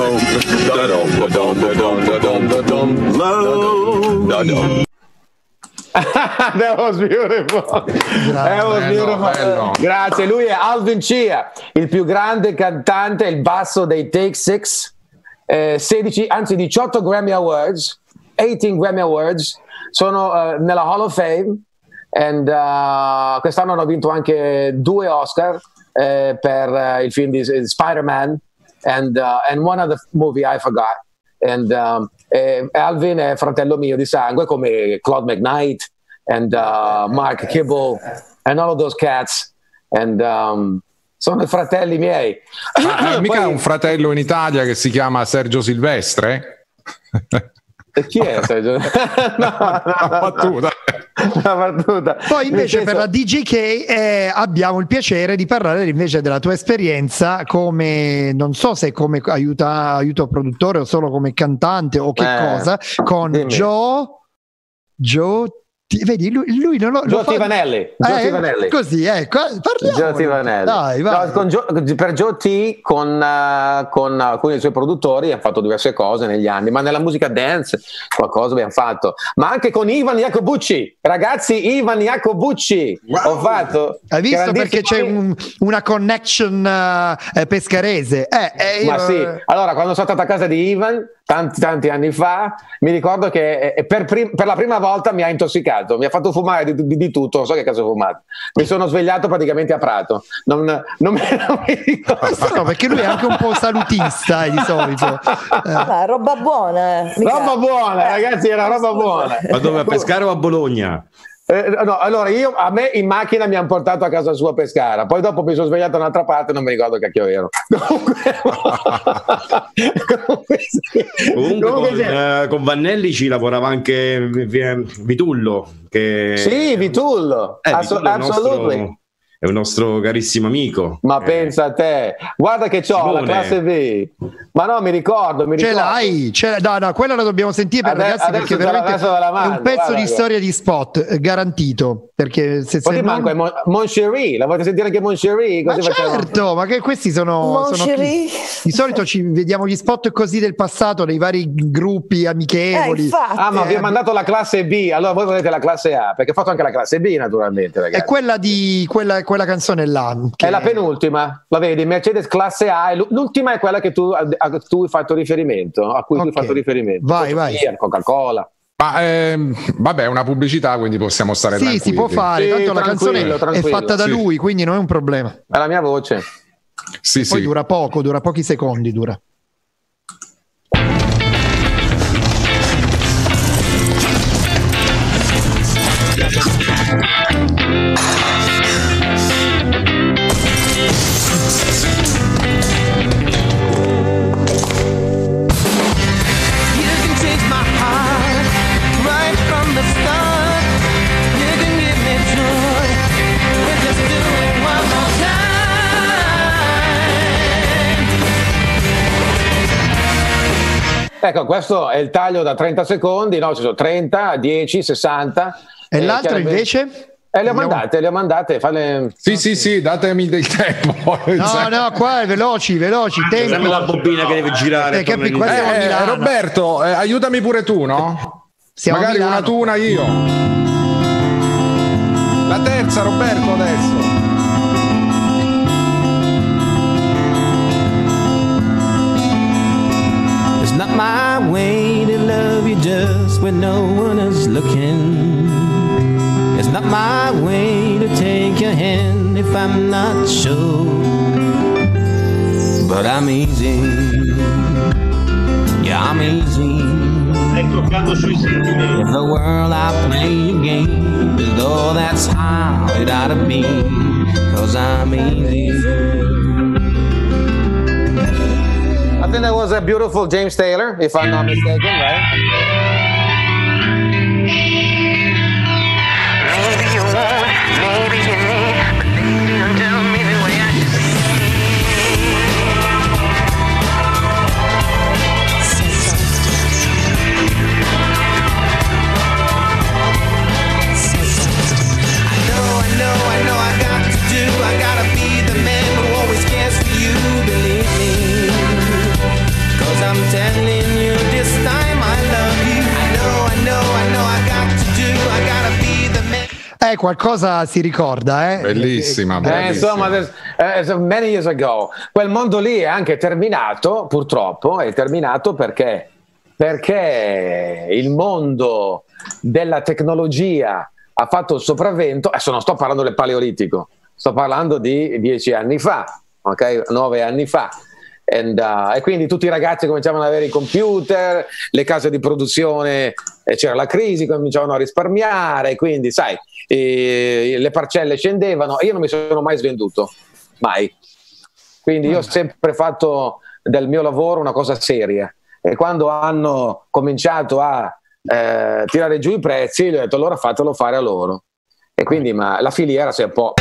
That was beautiful. That was beautiful. bello. Grazie, lui è Alvin Cia, il più grande cantante, il basso dei Take Six, eh, 16, anzi 18 Grammy Awards, 18 Grammy Awards, sono eh, nella Hall of Fame and, uh, quest'anno hanno vinto anche due Oscar eh, per eh, il film di Spider-Man and, uh, and one other movie I forgot. And, um, eh, Alvin è fratello mio di sangue come Claude McKnight and uh, Mark Kibble and all of those cats. And um, sono i fratelli miei. Ma, eh, mica Poi- un fratello in Italia che si chiama Sergio Silvestre? E chi è Sergio? no, Una battuta. Una battuta. Poi invece Nel per la senso- DJK eh, abbiamo il piacere di parlare invece della tua esperienza come, non so se come aiuta, aiuto produttore o solo come cantante o che Eh, cosa, con dimmi. Joe, Joe, ti- vedi lui, lui non lo, lo Gio fa- Tivanelli. Gio Eh, Tivanelli. Così, ecco, parliamo. Gio Tivanelli. Dai, vai. No, con Gio- per Joe T, con, eh, con alcuni dei suoi produttori, ha fatto diverse cose negli anni, ma nella musica dance qualcosa abbiamo fatto. Ma anche con Ivan Jacobucci, ragazzi, Ivan Jacobucci. Ho fatto. Hai visto perché c'è un- una connection eh, eh, pescarese? Eh, eh, io- Ma sì, allora quando sono stato a casa di Ivan tanti tanti anni fa, mi ricordo che eh, per, prim- per la prima volta mi ha intossicato, mi ha fatto fumare di, di- di tutto, non so che cosa ho fumato. Mi sono svegliato praticamente a Prato. Non, non mi, non mi ricordo. Strano perché lui è anche un po' salutista eh, di solito. Eh, Ah, roba buona. eh. Mica- Roba buona, ragazzi, era roba buona. Ma dove a Pescara o a Bologna? Eh, no, allora io a me in macchina mi hanno portato a casa sua a Pescara, poi dopo mi sono svegliato da un'altra parte e non mi ricordo che cacchio ero. Comunque. Comunque con, eh, con Vannelli ci lavorava anche Vi- Vitullo. Che... Sì, Vitullo, Eh, Vitullo assolutely. È un nostro carissimo amico. Ma Eh, pensa a te, guarda che ho la classe B. Ma no, mi ricordo, mi Ce ricordo. l'hai? Ce l'hai? No, no, quella la dobbiamo sentire per Ade- ragazzi adesso perché veramente adesso te la è un pezzo guarda di storia di spot, eh, garantito. Perché se, Poi se ti manco è non... Mon- Moncherie, la volete sentire anche Moncherie? Ma Così facciamo- certo, ma che questi sono, sono di solito ci vediamo gli spot così del passato nei vari gruppi Eh, amichevoli. infatti. Ah, ma vi Eh, ho mandato la classe B, allora voi volete la classe A, perché ho fatto anche la classe B naturalmente, è ragazzi. quella di quella, quella canzone là. che- È la penultima, la vedi? Mercedes classe A, l'u- l'ultima è quella che tu, a, tu hai fatto riferimento, a cui tu Ok. hai fatto riferimento. Vai, vai. Coca-Cola. Ma ehm, vabbè, è una pubblicità, quindi possiamo stare sì, tranquilli. si può fare, Sì, tanto la canzone tranquillo, è fatta da Sì. lui, quindi non è un problema. È la mia voce. Sì, Poi sì. dura poco, dura pochi secondi, dura. Ecco, questo è il taglio da 30 secondi, no? Ci sono 30, 10, 60. E Eh, l'altra chiaramente- invece? Eh, le ho mandate, le ho mandate. Falle... Sì, sì, sì, datemi del tempo. No, no, qua è veloci, veloci. Sembra la bobina che deve girare. Eh, a Eh, Milano. Roberto, eh, aiutami pure tu, no? Siamo Magari una tu, una io. La terza, Roberto, adesso. My way to love you just when no one is looking. It's not my way to take your hand if I'm not sure. But I'm easy. Yeah, I'm easy. If the world I play a game, though that's how it ought to be, cause I'm easy. Think that was a beautiful James Taylor, if I'm not mistaken, right? Maybe you won't, maybe Eh, qualcosa si ricorda, eh? Bellissima, Eh, bellissima. insomma, there's- eh, so many years ago. Quel mondo lì è anche terminato, purtroppo, è terminato perché, perché il mondo della tecnologia ha fatto il sopravvento. Adesso non sto parlando del paleolitico, sto parlando di dieci anni fa, ok? Nove anni fa. And, uh, e quindi tutti i ragazzi cominciavano ad avere i computer, le case di produzione, eh, c'era la crisi, cominciavano a risparmiare, quindi sai, eh, le parcelle scendevano e io non mi sono mai svenduto, mai. Quindi io ho sempre fatto del mio lavoro una cosa seria e quando hanno cominciato a eh, tirare giù i prezzi, gli ho detto allora fatelo fare a loro. E quindi ma la filiera si è un po'...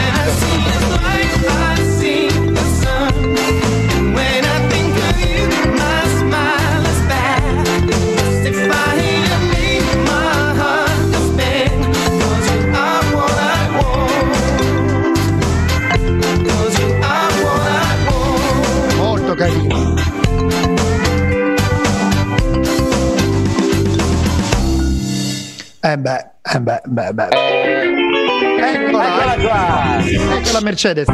Eh beh, eh beh, beh, beh. Eccola, Eccola qua! ecco la Mercedes.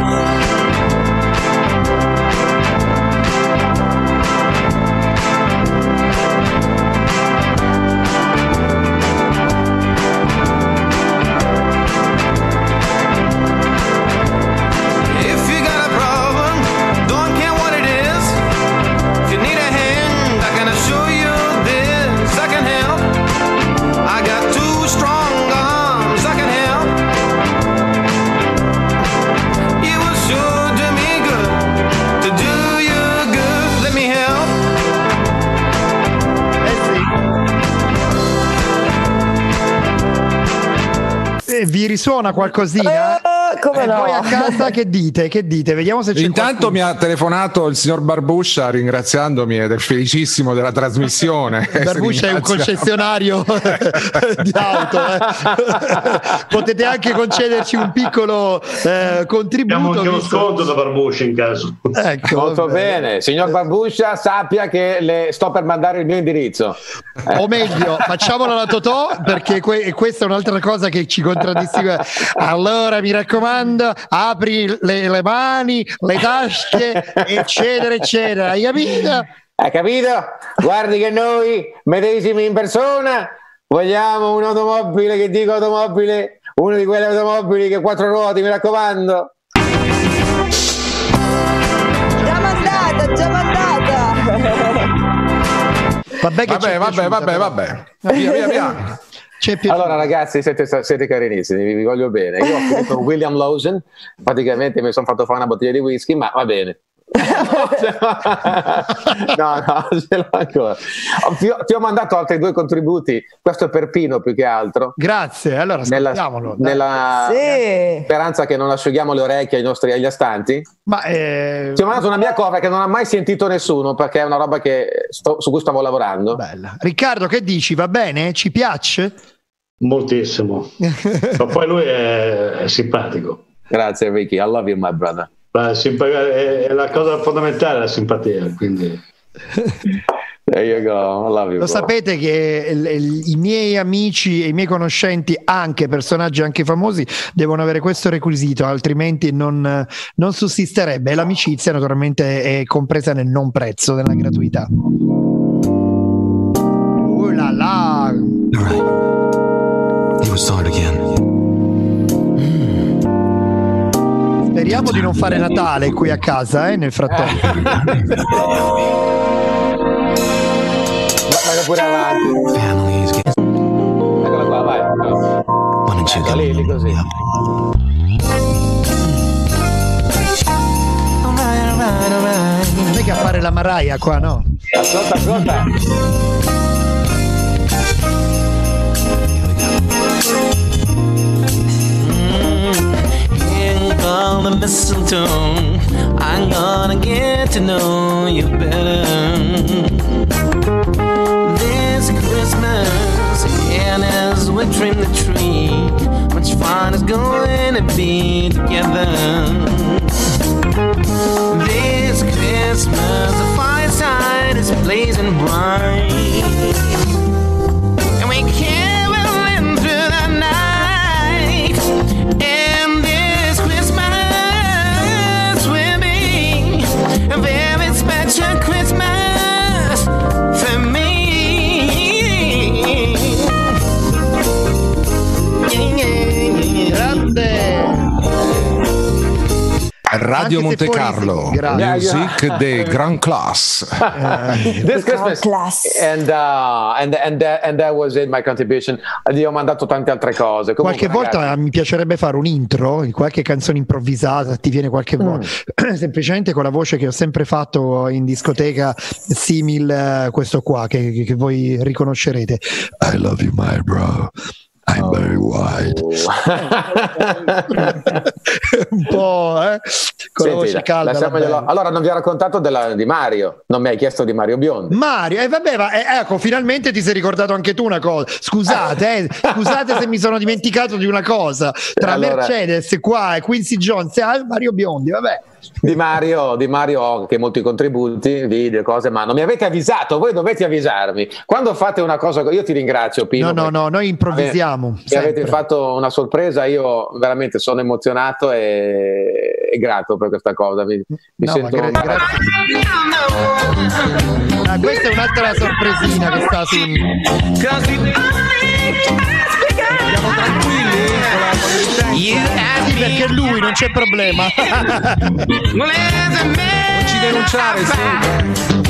Vi risuona qualcosina? Come E no? voi a casa che dite? Che dite? Vediamo se c'è Intanto qualcuno. mi ha telefonato il signor Barbuscia ringraziandomi ed è felicissimo della trasmissione. Barbuscia è un concessionario di auto. eh. Potete anche concederci un piccolo eh, contributo. Abbiamo anche uno sconto da Barbuscia in caso. Ecco, Molto vabbè. bene, signor Barbuscia, sappia che le sto per mandare il mio indirizzo. O meglio, facciamola la Totò perché que- questa è un'altra cosa che ci contraddistingue. Allora mi raccomando, apri le, le mani, le tasche, eccetera, eccetera. Hai capito? Hai capito? Guardi che noi, medesimi in persona, Vogliamo un'automobile che dico automobile, una di quelle automobili che quattro ruote, mi raccomando. Già mandata, già mandata. Vabbè, che Vabbè, vabbè, vabbè, vabbè. Via, via, via. Allora ragazzi siete, siete carinissimi, vi, voglio bene. Io ho finito William Lawson, praticamente mi sono fatto fare una bottiglia di whisky, ma va bene. No, no, ce l'ho ancora. Ho- Ti ho, ti ho mandato altri due contributi, questo è per Pino più che altro. Grazie, allora Nella, nella Sì. speranza che non asciughiamo le orecchie ai nostri agli astanti. Ma eh, Ti ho mandato una mia cover che non ha mai sentito nessuno perché è una roba che sto- su cui stavo lavorando. bella. Riccardo, che dici? Va bene? Ci piace? Moltissimo. Ma poi lui è, è simpatico. Grazie Vicky, I love you my brother. La simpa- è, è la cosa fondamentale la simpatia, quindi There you go, I love you. Lo bro. sapete che il- i miei amici e i miei conoscenti, anche personaggi anche famosi, devono avere questo requisito, altrimenti non, non sussisterebbe. E l'amicizia naturalmente è compresa nel non prezzo, nella gratuità. Uh là là! All right. You start again. Speriamo di non fare Natale qui a casa, eh, nel frattempo. Vai pure avanti. Eccola qua, vai. Why don't you Ecco, lì, lì così. Non è che a fare la Maraia qua, no? Ascolta, ascolta. On the mistletoe. I'm gonna get to know you better. This Christmas, and as we trim the tree, much fun is going to be together. This Christmas, the fireside is blazing bright. And we caroling Radio Monte Carlo, Grazie. music de Grand Class. This Christmas. Class. And, uh, and, and, that, and that was it, my contribution. Gli ho mandato tante altre cose. Comunque, Qualche volta ragazzi, mi piacerebbe fare un intro, qualche canzone improvvisata, ti viene qualche volta, semplicemente con la voce che ho sempre fatto in discoteca, simil eh, questo qua che, che voi riconoscerete. I love you, my bro. I'm very wide. un po' eh? con la voce la- calda. Allora, non vi ho raccontato della- di Mario. Non mi hai chiesto di Mario Biondi. Mario, e vabbè, ma, eh, ecco, finalmente ti sei ricordato anche tu una cosa. Scusate, eh, scusate se mi sono dimenticato di una cosa. Tra Allora- Mercedes qua e Quincy Jones e ah, Mario Biondi, vabbè. Di Mario, di Mario ho anche molti contributi, video, cose, ma non mi avete avvisato. Voi dovete avvisarmi. Quando fate una cosa, io ti ringrazio, Pino. No, no, no, noi improvvisiamo. Mi avete fatto una sorpresa, io veramente sono emozionato e, e grato per questa cosa. Mi, mi No, sento gra- grazie. Ah, questa è un'altra sorpresina che sta su. Siamo tranquilli? Sì, perché lui non c'è problema. Non ci denunciare, sì.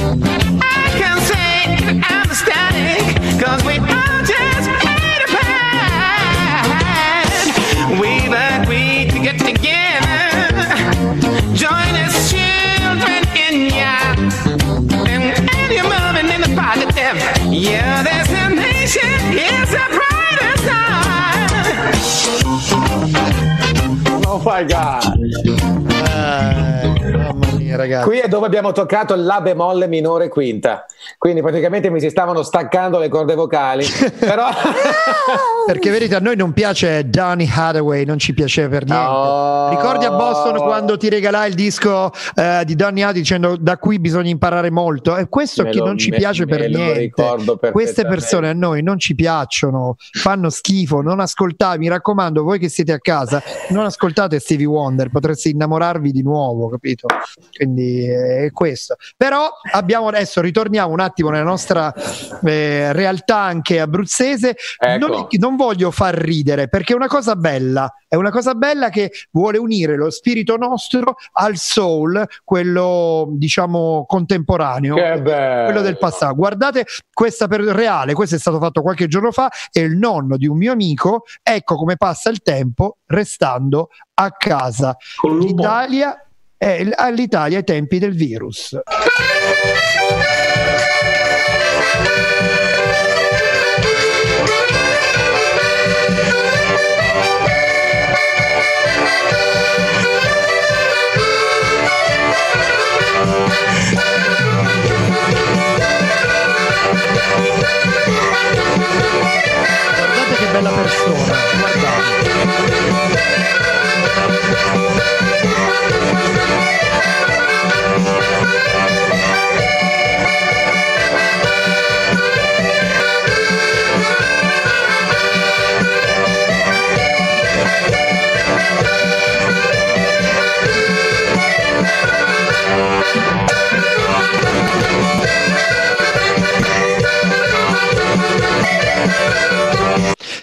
My god! Mia, ragazzi. Qui è dove abbiamo toccato la bemolle minore quinta. Quindi praticamente mi si stavano staccando le corde vocali. Però Perché vedete, a noi non piace Donny Hathaway, non ci piaceva per niente. No. Ricordi a Boston quando ti regalai il disco eh, di Donny Hathaway dicendo da qui bisogna imparare molto? E questo Me che lo- non ci me- piace me per niente. Queste persone a noi non ci piacciono, fanno schifo, non ascoltate. Mi raccomando, voi che siete a casa, non ascoltate Stevie Wonder, potreste innamorarvi di nuovo, capito? Quindi è questo. Però abbiamo adesso, ritorniamo un attimo nella nostra eh, realtà anche abruzzese. Ecco. Non, non voglio far ridere perché è una cosa bella, è una cosa bella che vuole unire lo spirito nostro al soul, quello diciamo contemporaneo, quello del passato. Guardate questa per reale, questo è stato fatto qualche giorno fa, è il nonno di un mio amico, ecco come passa il tempo restando a casa. L'Italia è all'Italia ai tempi del virus. Bella persona,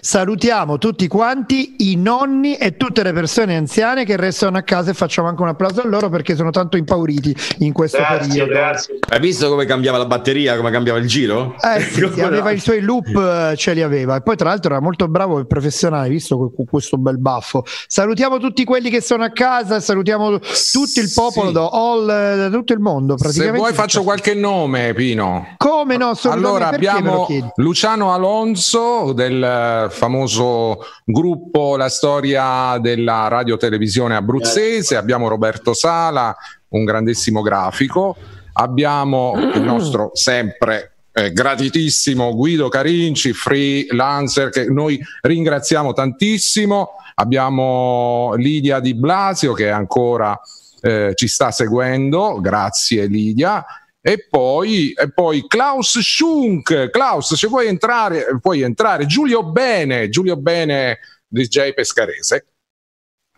Salutiamo tutti quanti i nonni e tutte le persone anziane che restano a casa e facciamo anche un applauso a loro perché sono tanto impauriti in questo periodo. Hai visto come cambiava la batteria, come cambiava il giro? Eh sì, sì, aveva i suoi loop, eh, ce li aveva. E poi, tra l'altro, era molto bravo e professionale, visto questo bel baffo. Salutiamo tutti quelli che sono a casa, salutiamo tutto il popolo da, all, eh, da tutto il mondo. Se vuoi faccio qualche nome, Pino. Come no? Allora abbiamo? Luciano Alonso del eh, famoso gruppo La storia della radiotelevisione abruzzese, abbiamo Roberto Sala, un grandissimo grafico, abbiamo il nostro sempre eh, gratitissimo Guido Carinci, freelancer che noi ringraziamo tantissimo, abbiamo Lidia Di Blasio che ancora eh, ci sta seguendo, grazie Lidia. E poi, e poi Klaus Schunk, Klaus, se vuoi entrare, puoi entrare. Giulio Bene, Giulio Bene, DJ pescarese.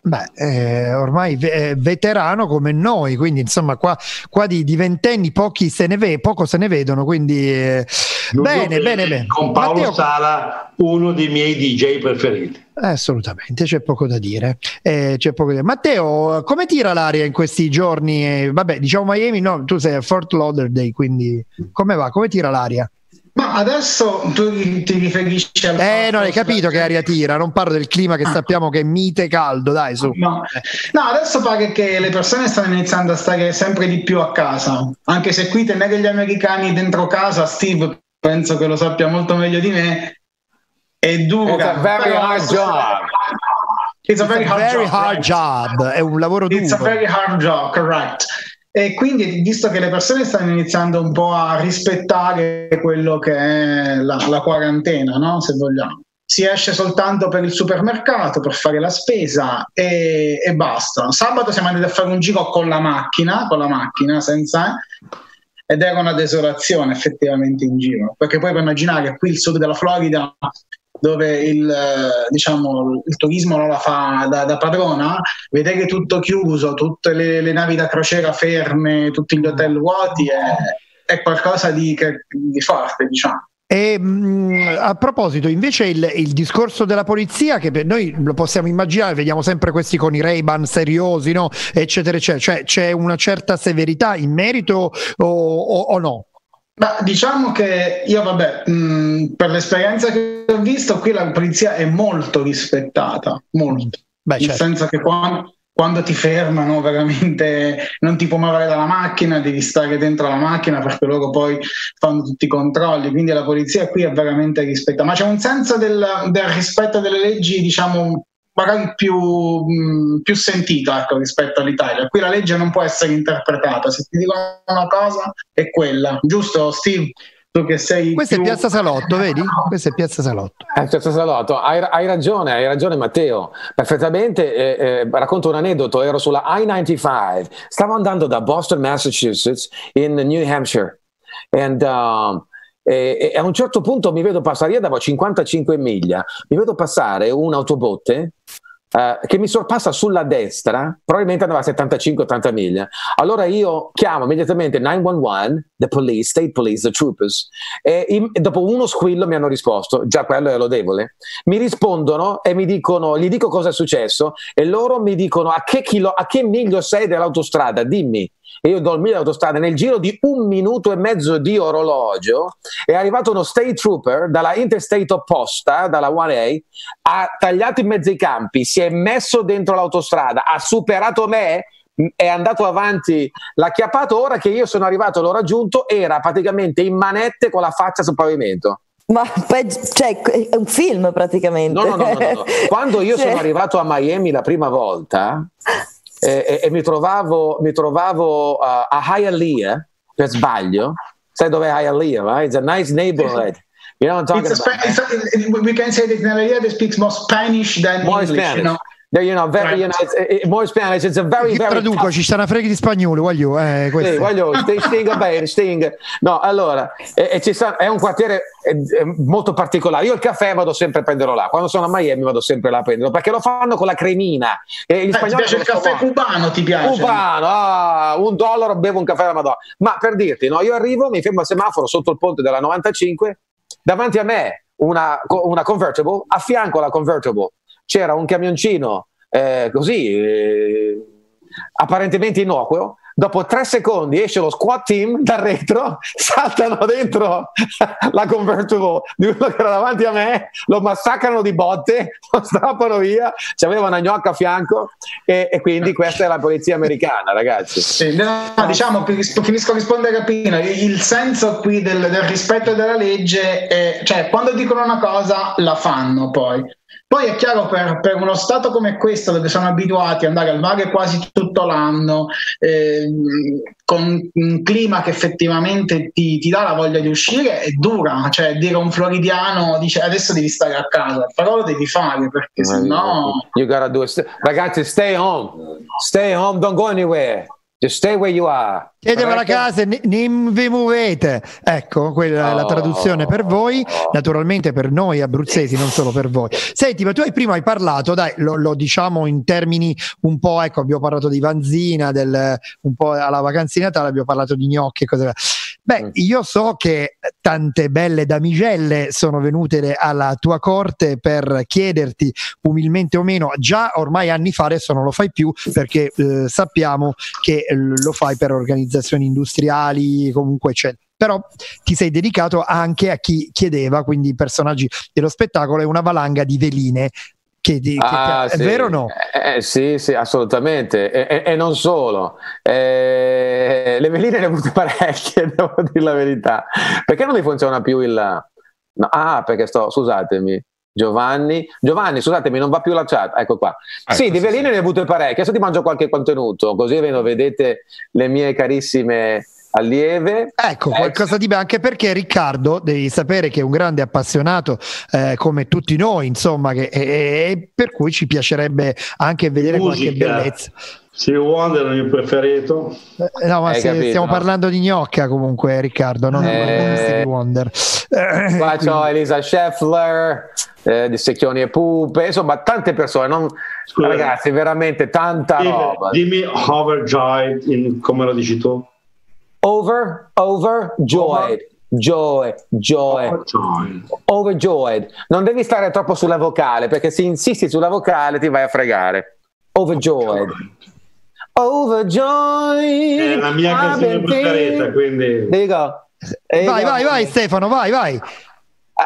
Beh, eh, ormai ve- eh, veterano come noi, quindi insomma qua, qua di, di ventenni pochi se ne ve- poco se ne vedono, quindi eh, bene, bene, bene. Con Paolo Matteo- Sala, uno dei miei DJ preferiti. Eh, assolutamente, c'è poco da dire. Eh, c'è poco da dire. Matteo, come tira l'aria in questi giorni? Eh, vabbè, diciamo Miami, no, tu sei a Fort Lauderdale, quindi come va? Come tira l'aria? Ma adesso tu ti riferisci al Eh, non hai capito che aria tira, non parlo del clima che sappiamo che è mite caldo, dai, su. No. No, adesso pare che le persone stanno iniziando a stare sempre di più a casa, anche se qui tenere gli americani dentro casa, Steve penso che lo sappia molto meglio di me, è dura. It's a very hard job. It's a very hard Very job. hard job, è un lavoro It's a duro. very hard job, correct. E quindi, visto che le persone stanno iniziando un po' a rispettare quello che è la, la quarantena, no? se vogliamo, si esce soltanto per il supermercato per fare la spesa e, e basta. Sabato siamo andati a fare un giro con la macchina, con la macchina senza. Ed era una desolazione effettivamente in giro, perché poi puoi immaginare qui il sud della Florida dove il, eh, diciamo, il turismo non la fa da, da padrona, vedere tutto chiuso, tutte le, le navi da crociera ferme, tutti gli hotel vuoti è, è qualcosa di, che- di forte, diciamo. E mh, a proposito, invece, il, il discorso della polizia, che noi lo possiamo immaginare, vediamo sempre questi con i Ray-Ban seriosi, no? eccetera, eccetera. Cioè, c'è una certa severità in merito o, o- o no? Ma diciamo che io, vabbè, mh, per l'esperienza che ho visto, qui la polizia è molto rispettata, molto. Beh, Nel certo. senso che quando, quando ti fermano veramente non ti puoi muovere dalla macchina, devi stare dentro la macchina perché loro poi fanno tutti i controlli, quindi la polizia qui è veramente rispettata, ma c'è un senso del, del rispetto delle leggi, diciamo, magari più, più sentito ecco, rispetto all'Italia. Qui la legge non può essere interpretata, se ti dicono una cosa è quella, giusto Steve? Tu che sei Questa è più- Piazza Salotto, vedi? Questa è Piazza Salotto. Eh, Piazza Salotto, hai, hai ragione, hai ragione Matteo, perfettamente. eh, eh, racconto un aneddoto, ero sulla I-95, stavo andando da Boston, Massachusetts, in New Hampshire, and, um, e, e a un certo punto mi vedo passare, io andavo a 55 miglia, mi vedo passare un'autobotte eh, che mi sorpassa sulla destra, probabilmente andava a 75-80 miglia. Allora io chiamo immediatamente 911, the police, state police, the troopers, e im- e dopo uno squillo mi hanno risposto, già quello è lodevole. Mi rispondono e mi dicono, gli dico cosa è successo e loro mi dicono a che, chilo- a che miglio sei dell'autostrada, dimmi. E io do il miglio dell'autostrada. Nel giro di un minuto e mezzo di orologio è arrivato uno state trooper dalla interstate opposta, dalla 1A, ha tagliato in mezzo ai campi, si è messo dentro l'autostrada, ha superato me, è andato avanti, l'ha chiappato. Ora che io sono arrivato l'ho raggiunto, era praticamente in manette con la faccia sul pavimento. Ma cioè, è un film praticamente. No, no, no, no, no, no. Quando io Cioè, sono arrivato a Miami la prima volta e, e mi trovavo, mi trovavo uh, a Hialeah per sbaglio, sai dov'è Hialeah, right? It's a nice neighborhood. You know what I'm talking It's a about? Spa- it's a- we can say that in area that speaks more Spanish than More English. Spanish. You know? There, you know, very, you know, it's, it, more Spanish. It's a very, very traduco, tough- ci sta una frega di spagnolo, voglio. Eh, Sì, questo. voglio, sting, sting bene, sting. No, allora, e- e ci sta- è un quartiere eh, eh, molto particolare. Io il caffè vado sempre a prenderlo là. Quando sono a Miami vado sempre là a prenderlo perché lo fanno con la cremina. E gli Eh, ti piace il caffè buoni. cubano? Ti piace? Cubano, ah, un dollaro bevo un caffè alla Madonna. Ma per dirti, no, io arrivo, mi fermo al semaforo sotto il ponte della 95, davanti a me una, una convertible, a fianco alla convertible c'era un camioncino eh, così, eh, apparentemente innocuo. Dopo tre secondi esce lo squad team dal retro, saltano dentro la convertible di uno che era davanti a me, lo massacrano di botte, lo strappano via, c'aveva una gnocca a fianco e, e quindi questa è la polizia americana, ragazzi. Sì, no, diciamo, finisco a rispondere a Pino, il senso qui del, del rispetto della legge è, cioè, quando dicono una cosa la fanno poi. Poi è chiaro per, per uno stato come questo, dove sono abituati ad andare al mare quasi tutto l'anno, ehm, con un clima che effettivamente ti, ti dà la voglia di uscire, è dura. Cioè, dire a un floridiano dice adesso devi stare a casa, però lo devi fare perché sennò. You gotta do it. Ragazzi, stay home. Stay home, don't go anywhere. Just stay where you are. Chiedeva la Corretto? casa, non vi muovete. Ecco, quella è la Oh. traduzione per voi, naturalmente per noi abruzzesi, non solo per voi. Senti, ma tu hai prima hai parlato, dai, lo, lo diciamo in termini un po', ecco, abbiamo parlato di Vanzina, del, un po' alla vacanza di Natale, abbiamo parlato di gnocchi e cose Beh, io so che tante belle damigelle sono venute alla tua corte per chiederti umilmente o meno, già ormai anni fa, adesso non lo fai più perché eh, sappiamo che eh, lo fai per organizzazioni industriali, comunque c'è. Però ti sei dedicato anche a chi chiedeva, quindi personaggi dello spettacolo, e una valanga di veline. Che, ti- che ti- Ah, è sì. vero o no? Eh, eh, sì, sì, assolutamente. E, e- e non solo. Eh, le veline ne ho avute parecchie, devo dire la verità. Perché non mi funziona più il... no, ah, perché sto... Scusatemi. Giovanni, Giovanni, scusatemi, non va più la chat. Ecco qua. sì, di veline ne ho avute parecchie. Adesso ti mangio qualche contenuto, così almeno vedete le mie carissime allieve. Ecco, qualcosa di bene, anche perché Riccardo devi sapere che è un grande appassionato eh, come tutti noi, insomma, che, e, e per cui ci piacerebbe anche vedere qualche Musica. bellezza. Stevie Wonder è il mio preferito. Eh, No, ma se- capito, stiamo no? parlando di gnocca comunque, Riccardo, non Eh. di Wonder. Eh, Qua c'ho Elisa Scheffler eh, di Secchioni e Pupe, insomma, tante persone. non- Scusa. Ragazzi, veramente tanta Dimmi, roba. dimmi Overjoyed, in- come lo dici tu? Over, overjoyed. Joy, joy, Overjoyed. overjoyed. Non devi stare troppo sulla vocale perché se insisti sulla vocale ti vai a fregare. Overjoyed. Overjoyed. È la mia canzone preferita, quindi There you go. There you Vai, go. vai, vai Stefano, vai, vai. I,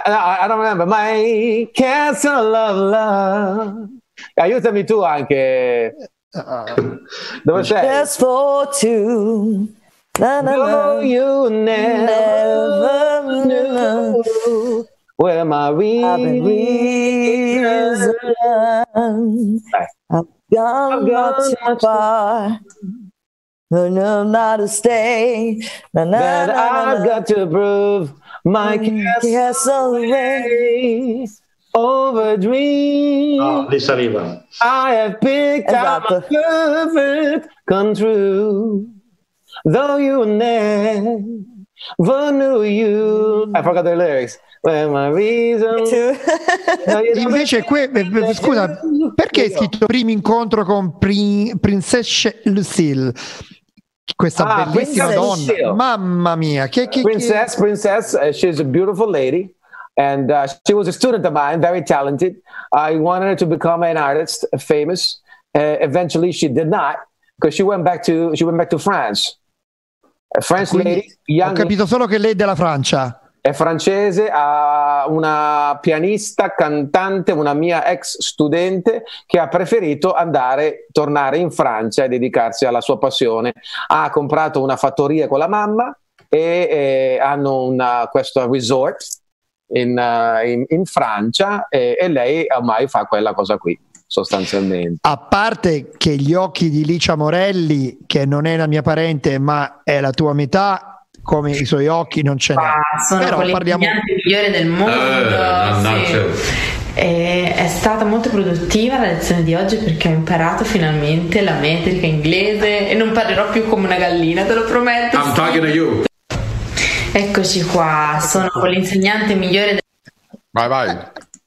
I don't remember. My castle of love. Aiutami tu anche. Dove sei? Just for two. Na, na, No, you never Never knew where my I've been reason. reason. Eh. I've gone I've gone too much far. No, no, not to stay. Na, na, That na, na, I've na. got to prove my Mm, castle castle away over dreams. no, di saliva. I have picked out my perfect come true. Though you never, knew you. I forgot the lyrics. Well, my reason. No, Invece, que- eh, eh, scusa, perché hai scritto primo incontro con Prin- Princess Lucille? Questa Ah, bellissima Princess donna, Lucille. mamma mia, che, che- princess, princess. Uh, she's a beautiful lady, and uh, she was a student of mine, very talented. I wanted her to become an artist, famous. Uh, eventually, she did not because she went back to she went back to France. French Quindi lady, ho young, capito solo che lei è della Francia. è francese, ha una pianista, cantante, una mia ex studente che ha preferito andare, tornare in Francia e dedicarsi alla sua passione. Ha comprato una fattoria con la mamma e eh, hanno una, questo resort in, eh, in- in Francia e, e lei ormai fa quella cosa qui, sostanzialmente. A parte che gli occhi di Licia Morelli, che non è la mia parente ma è la tua metà, come i suoi occhi non ce n'è. Ah, sono Però con parliamo... l'insegnante migliore del mondo. Eh, sì. mannaggia. E è stata molto produttiva la lezione di oggi perché ho imparato finalmente la metrica inglese e non parlerò più come una gallina, te lo prometto. I'm talking to you. Eccoci qua, sono con l'insegnante migliore del Vai, vai.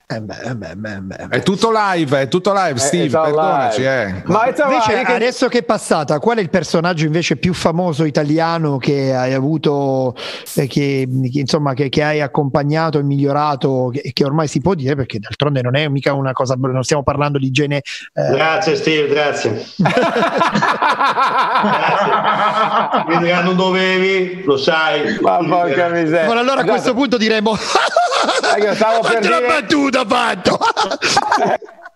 Eh beh, eh beh, beh, beh. È tutto live, è tutto live, Steve, it's all perdonaci. live. Eh. Ma it's all Invece, can- adesso che è passata, qual è il personaggio invece più famoso italiano che hai avuto, eh, che, che, insomma, che, che hai accompagnato e migliorato, che, che ormai si può dire, perché d'altronde non è mica una cosa, non stiamo parlando di igiene. eh, Grazie Steve, grazie. grazie. Diranno non dovevi, lo sai. Ma porca miseria. ma allora a questo punto diremo Io stavo per dire- battuta fatto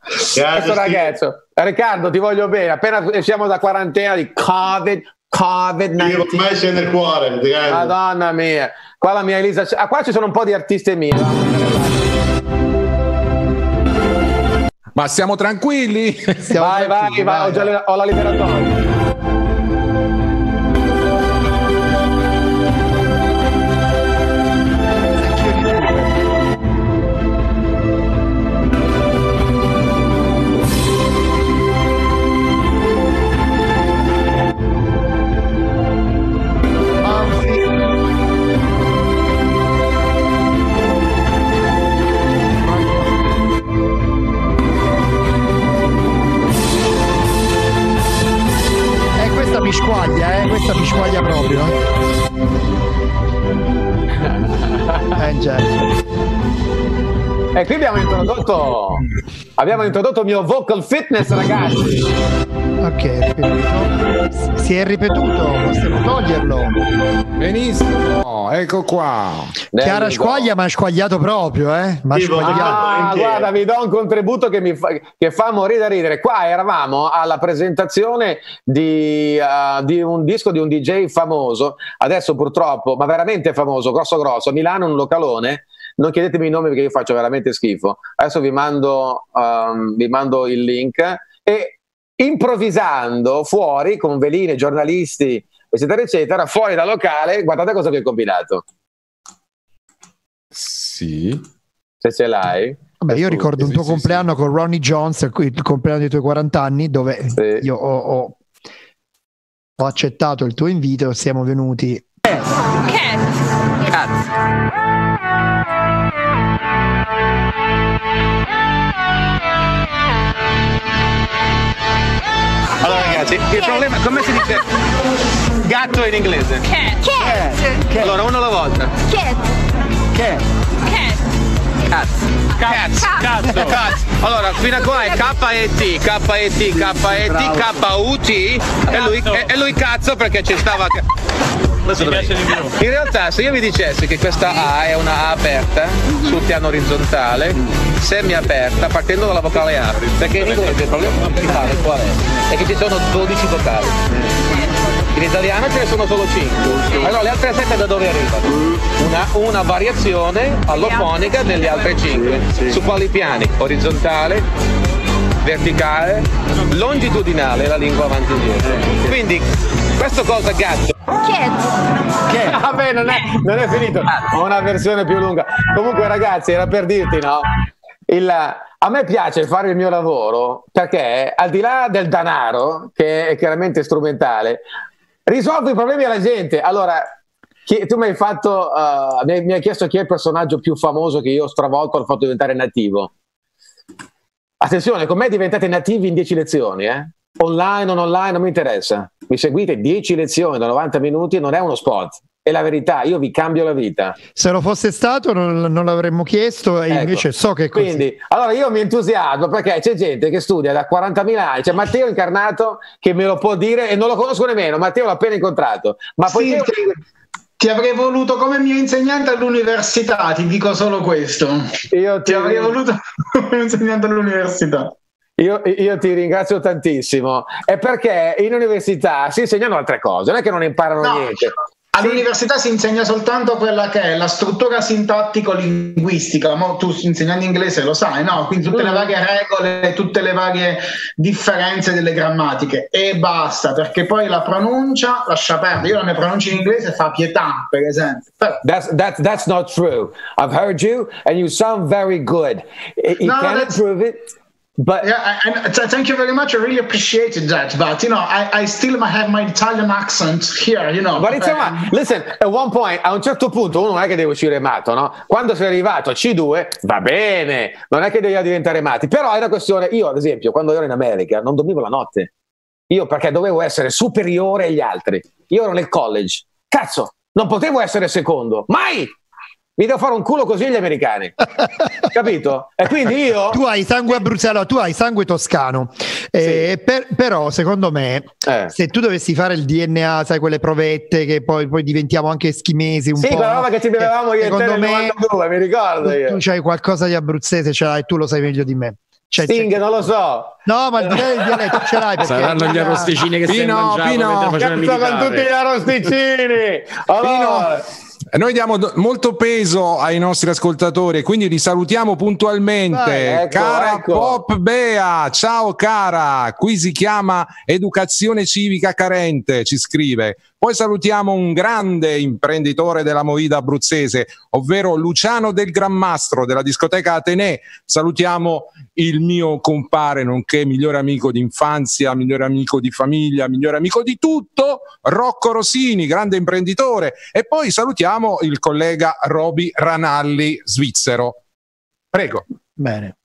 Questo Grazie ragazzo. Riccardo, ti voglio bene. Appena usciamo da quarantena di Covid, Covid-19. Io ormai sei nel cuore, grande. Madonna mia, qua la mia Elisa. Ah, qua ci sono un po' di artiste mie. Ma stiamo tranquilli? Stiamo vai, vai, tranquilli, vai, ho, già le- ho la liberatoria. E qui abbiamo introdotto, abbiamo introdotto il mio vocal fitness, ragazzi. Ok. Si è ripetuto, possiamo toglierlo. Benissimo, ecco qua. Chiara There squaglia, ma ha squagliato proprio, eh? Ma Sì, squagliato. Ah, guarda, vi do un contributo che, mi fa, che fa morire da ridere. Qua eravamo alla presentazione di, uh, di un disco di un DJ famoso, adesso purtroppo, ma veramente famoso, grosso grosso, a Milano, un localone. Non chiedetemi i nomi perché io faccio veramente schifo. Adesso vi mando, um, vi mando il link e improvvisando fuori con veline, giornalisti, eccetera, eccetera, fuori dal locale, guardate cosa vi ho combinato. Sì. Se ce l'hai. Vabbè, io ricordo un Sì, tuo sì, compleanno con Ronnie Jones, il compleanno dei tuoi 40 anni, dove Sì. io ho, ho- ho accettato il tuo invito e siamo venuti. Allora ragazzi, il problema, come si dice gatto in inglese? Cat. Allora, uno alla volta. Cat. Cat. Cat. Cazzo, cazzo, cazzo. Allora, fino a qua è K-E-T, K-E-T, K-E-T, K-U-T e lui, e, e lui cazzo perché ci stava... In realtà se io vi dicessi che questa A è una A aperta sul piano orizzontale, semi aperta partendo dalla vocale A, perché in inglese il problema principale qual è? È che ci sono 12 vocali. In italiano ce ne sono solo 5. Allora le altre 7 da dove arrivano? Una, una variazione allofonica delle altre 5. Su quali piani? Orizzontale, verticale, longitudinale la lingua avanti e indietro. Quindi questo cosa gatto? Cat. Vabbè, non è, non è finito. Ho una versione più lunga. Comunque, ragazzi, era per dirti, no? Il, a me piace fare il mio lavoro perché al di là del denaro, che è chiaramente strumentale, risolvo i problemi alla gente. Allora, chi- tu mi hai fatto, uh, mi, mi hai chiesto chi è il personaggio più famoso che io ho stravolto ho fatto diventare nativo. Attenzione, con me diventate nativi in 10 lezioni, eh? Online o non online, non mi interessa. Mi seguite 10 lezioni da 90 minuti, non è uno spot. È la verità, io vi cambio la vita. Se lo fosse stato non, non l'avremmo chiesto e Ecco. invece so che è così. Quindi, allora io mi entusiasmo perché c'è gente che studia da 40.000 anni, c'è Matteo Incarnato che me lo può dire e non lo conosco nemmeno, Matteo l'ho appena incontrato. Ma Sì, poiché ti, ti avrei voluto come mio insegnante all'università, ti dico solo questo. Io ti avrei voluto come insegnante all'università. Io, io ti ringrazio tantissimo. È perché in università si insegnano altre cose, non è che non imparano No, niente. All'università si insegna soltanto quella che è la struttura sintattico-linguistica, Mo tu insegnando inglese lo sai, no? Quindi tutte le Mm. varie regole, tutte le varie differenze delle grammatiche e basta, perché poi la pronuncia lascia perdere. Io la mia pronuncia in inglese fa pietà, per esempio. Però- That's, that, that's not true. I've heard you and you sound very good. You No, cannot that's- prove it, but Yeah, I, I, th- thank you very much. I really appreciated that. But you know, I, I still have my Italian accent here. You know, Ma insomma, Um, listen, at one point, a un certo punto uno non è che deve uscire matto, no? Quando sei arrivato a C2 va bene, non è che devi diventare matti, però è una questione, io ad esempio, quando ero in America non dormivo la notte, io perché dovevo essere superiore agli altri, io ero nel college, cazzo, non potevo essere secondo, mai! Mi devo fare un culo così agli americani, capito? E quindi io... Tu hai sangue abruzzano, tu hai sangue toscano, Eh, per- però secondo me Eh. se tu dovessi fare il DNA, sai quelle provette che poi, poi diventiamo anche eschimesi un Sì, po'. quella roba che ci bevevamo io e te secondo nel me 92, mi ricordo io. tu c'hai qualcosa di abruzzese, ce l'hai, tu lo sai meglio di me. Cioè, Sting, non lo so. No, ma il di- il dialetto ce l'hai perché Saranno gli arrosticini che stai Pino, mangiando Pino, mentre il Cazzo con tutti gli arrosticini! Allora, Noi diamo do- molto peso ai nostri ascoltatori e quindi li salutiamo puntualmente. Vai, ecco, cara ecco. Pop Bea, ciao cara, qui si chiama Educazione Civica Carente, ci scrive. Poi salutiamo un grande imprenditore della movida abruzzese, ovvero Luciano del Gran Mastro della discoteca Atenè. Salutiamo il mio compare, nonché migliore amico di infanzia, migliore amico di famiglia, migliore amico di tutto, Rocco Rosini, grande imprenditore. E poi salutiamo il collega Roby Ranalli, svizzero. Prego. Bene.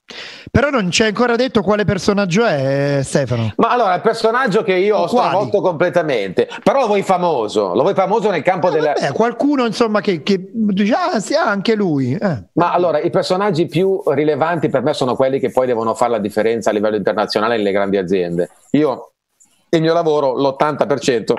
Però non c'è ancora detto quale personaggio è, eh, Stefano. ma allora il personaggio che io ho stravolto completamente, però lo vuoi famoso, lo vuoi famoso nel campo della... Beh, qualcuno insomma che, che dice, ah sì, ah, anche lui. Eh. Ma allora i personaggi più rilevanti per me sono quelli che poi devono fare la differenza a livello internazionale nelle grandi aziende. Io il mio lavoro, l'80%,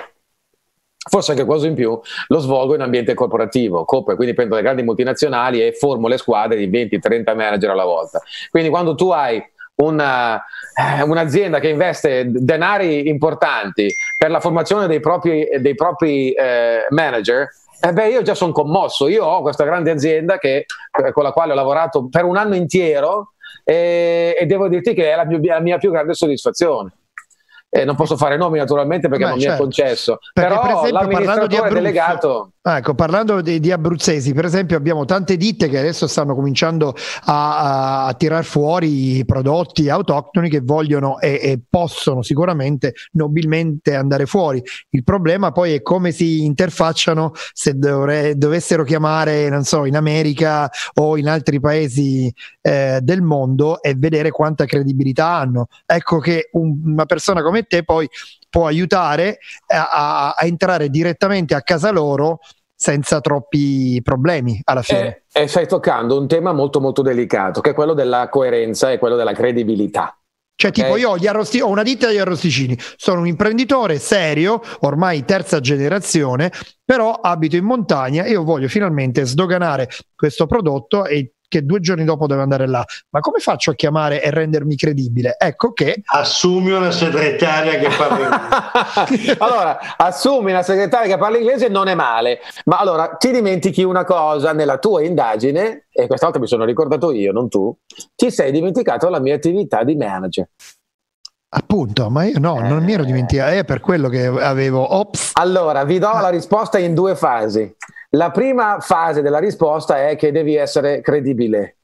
forse anche quasi in più, lo svolgo in ambiente corporativo, corpo, quindi prendo le grandi multinazionali e formo le squadre di 20-30 manager alla volta. Quindi quando tu hai una, eh, un'azienda che investe denari importanti per la formazione dei propri, dei propri eh, manager, eh beh, io già sono commosso. Io ho questa grande azienda che- eh, con la quale ho lavorato per un anno intero e, e devo dirti che è la, mia- la mia più grande soddisfazione. Eh, non posso fare nomi naturalmente perché Beh, non mi è certo. concesso, Perché, però per esempio, parlando di l'amministratore Abruzzo- delegato Ah, Ecco, parlando di, di abruzzesi, per esempio, abbiamo tante ditte che adesso stanno cominciando a, a, tirar fuori i prodotti autoctoni che vogliono e, e possono sicuramente nobilmente andare fuori. Il problema poi è come si interfacciano se dovre- dovessero chiamare, non so, in America o in altri paesi eh, del mondo e vedere quanta credibilità hanno. Ecco che un- una persona come te poi può aiutare a, a- entrare direttamente a casa loro senza troppi problemi alla fine. E, e stai toccando un tema molto molto delicato, che è quello della coerenza e quello della credibilità. Cioè, tipo, Ok. io ho, gli arrosti- ho una ditta di arrosticini, sono un imprenditore serio, ormai terza generazione, però abito in montagna e io voglio finalmente sdoganare questo prodotto e che due giorni dopo deve andare là. Ma come faccio a chiamare e rendermi credibile? Ecco che Assumi una segretaria che parla allora, assumi una segretaria che parla inglese non è male, ma allora ti dimentichi una cosa nella tua indagine, e questa volta mi sono ricordato io, non tu, ti sei dimenticato la mia attività di manager. Appunto, ma io no, non mi ero dimenticato, è per quello che avevo ops. Allora, vi do la risposta in due fasi. La prima fase della risposta è che devi essere credibile.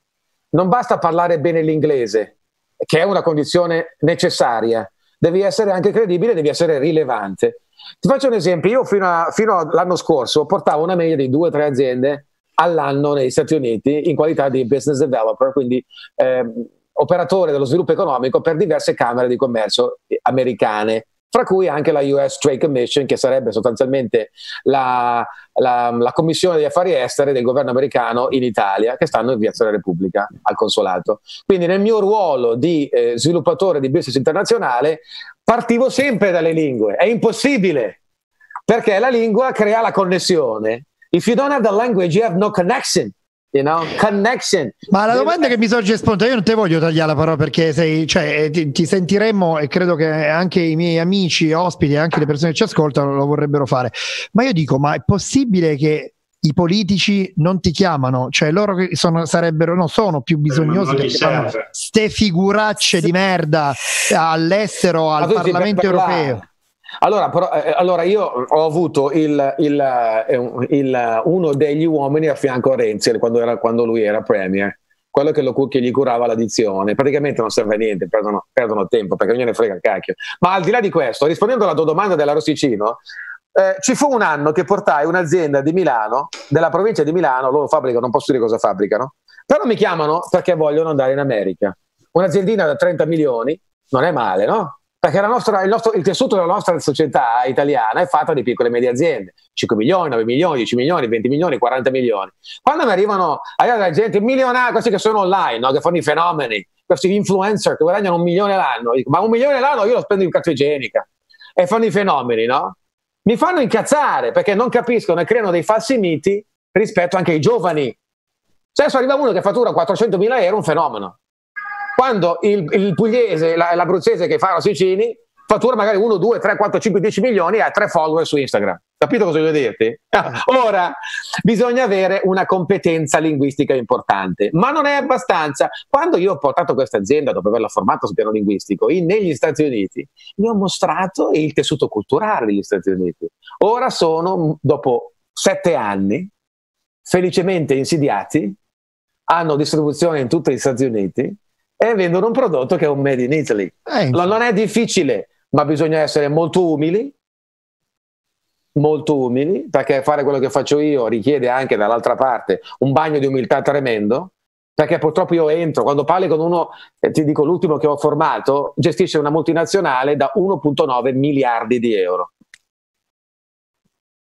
Non basta parlare bene l'inglese, che è una condizione necessaria, devi essere anche credibile, devi essere rilevante. Ti faccio un esempio, io fino, a- fino all'anno scorso portavo una media di due o tre aziende all'anno negli Stati Uniti in qualità di business developer, quindi ehm, operatore dello sviluppo economico per diverse camere di commercio eh, americane, fra cui anche la US Trade Commission, che sarebbe sostanzialmente la, la- la commissione di affari esteri del governo americano in Italia, che stanno in Piazza della Repubblica al consolato. Quindi nel mio ruolo di eh, sviluppatore di business internazionale partivo sempre dalle lingue, è impossibile perché la lingua crea la connessione. If you don't have the language, you have no connection. You know, connection. Ma la domanda che mi sorge spontanea, io non te voglio tagliare la parola perché sei, cioè, eh, ti, ti sentiremmo e credo che anche i miei amici, ospiti e anche le persone che ci ascoltano lo vorrebbero fare. Ma io dico, ma è possibile che i politici non ti chiamano? Cioè loro che sono, sarebbero, no, sono più bisognosi non perché fanno serve. ste figuracce di merda all'estero, al Parlamento per- per là- europeo. Allora, però, eh, allora io ho avuto il, il, eh, il- uno degli uomini a fianco a Renzi quando, era- quando lui era premier, quello che, lo che gli curava l'addizione. Praticamente non serve a niente, perdono, perdono tempo perché non gliene frega il cacchio. Ma al di là di questo, rispondendo alla tua domanda della Rossicino, eh, ci fu un anno che portai un'azienda di Milano, della provincia di Milano, loro fabbricano, non posso dire cosa fabbricano, però mi chiamano perché vogliono andare in America. Un'aziendina da 30 milioni, non è male, no? Perché nostra- il, nostro- il tessuto della nostra società italiana è fatta di piccole e medie aziende, 5 milioni, 9 milioni, 10 milioni, 20 milioni, 40 milioni. Quando mi arrivano arriva la gente milionaria, questi che sono online, no? che fanno i fenomeni, questi influencer che guadagnano un milione l'anno, dico, ma un milione l'anno io lo spendo in carta igienica e fanno i fenomeni, no? Mi fanno incazzare perché non capiscono e creano dei falsi miti rispetto anche ai giovani. Se adesso arriva uno che fattura 400.000 euro, un fenomeno. Quando il, il pugliese, la- l'abruzzese che fa Rossicini, fattura magari 1, 2, 3, 4, 5, 10 milioni e ha 3 follower su Instagram. Capito cosa voglio dirti? Ora, bisogna avere una competenza linguistica importante, ma non è abbastanza. Quando io ho portato questa azienda, dopo averla formata sul piano linguistico, in- negli Stati Uniti, gli ho mostrato il tessuto culturale degli Stati Uniti. Ora sono, dopo sette anni, felicemente insidiati, hanno distribuzione in tutti gli Stati Uniti e vendono un prodotto che è un made in Italy. No, non è difficile, ma bisogna essere molto umili, molto umili, perché fare quello che faccio io richiede anche dall'altra parte un bagno di umiltà tremendo, perché purtroppo io entro, quando parli con uno, eh, ti dico l'ultimo che ho formato, gestisce una multinazionale da 1.9 miliardi di euro.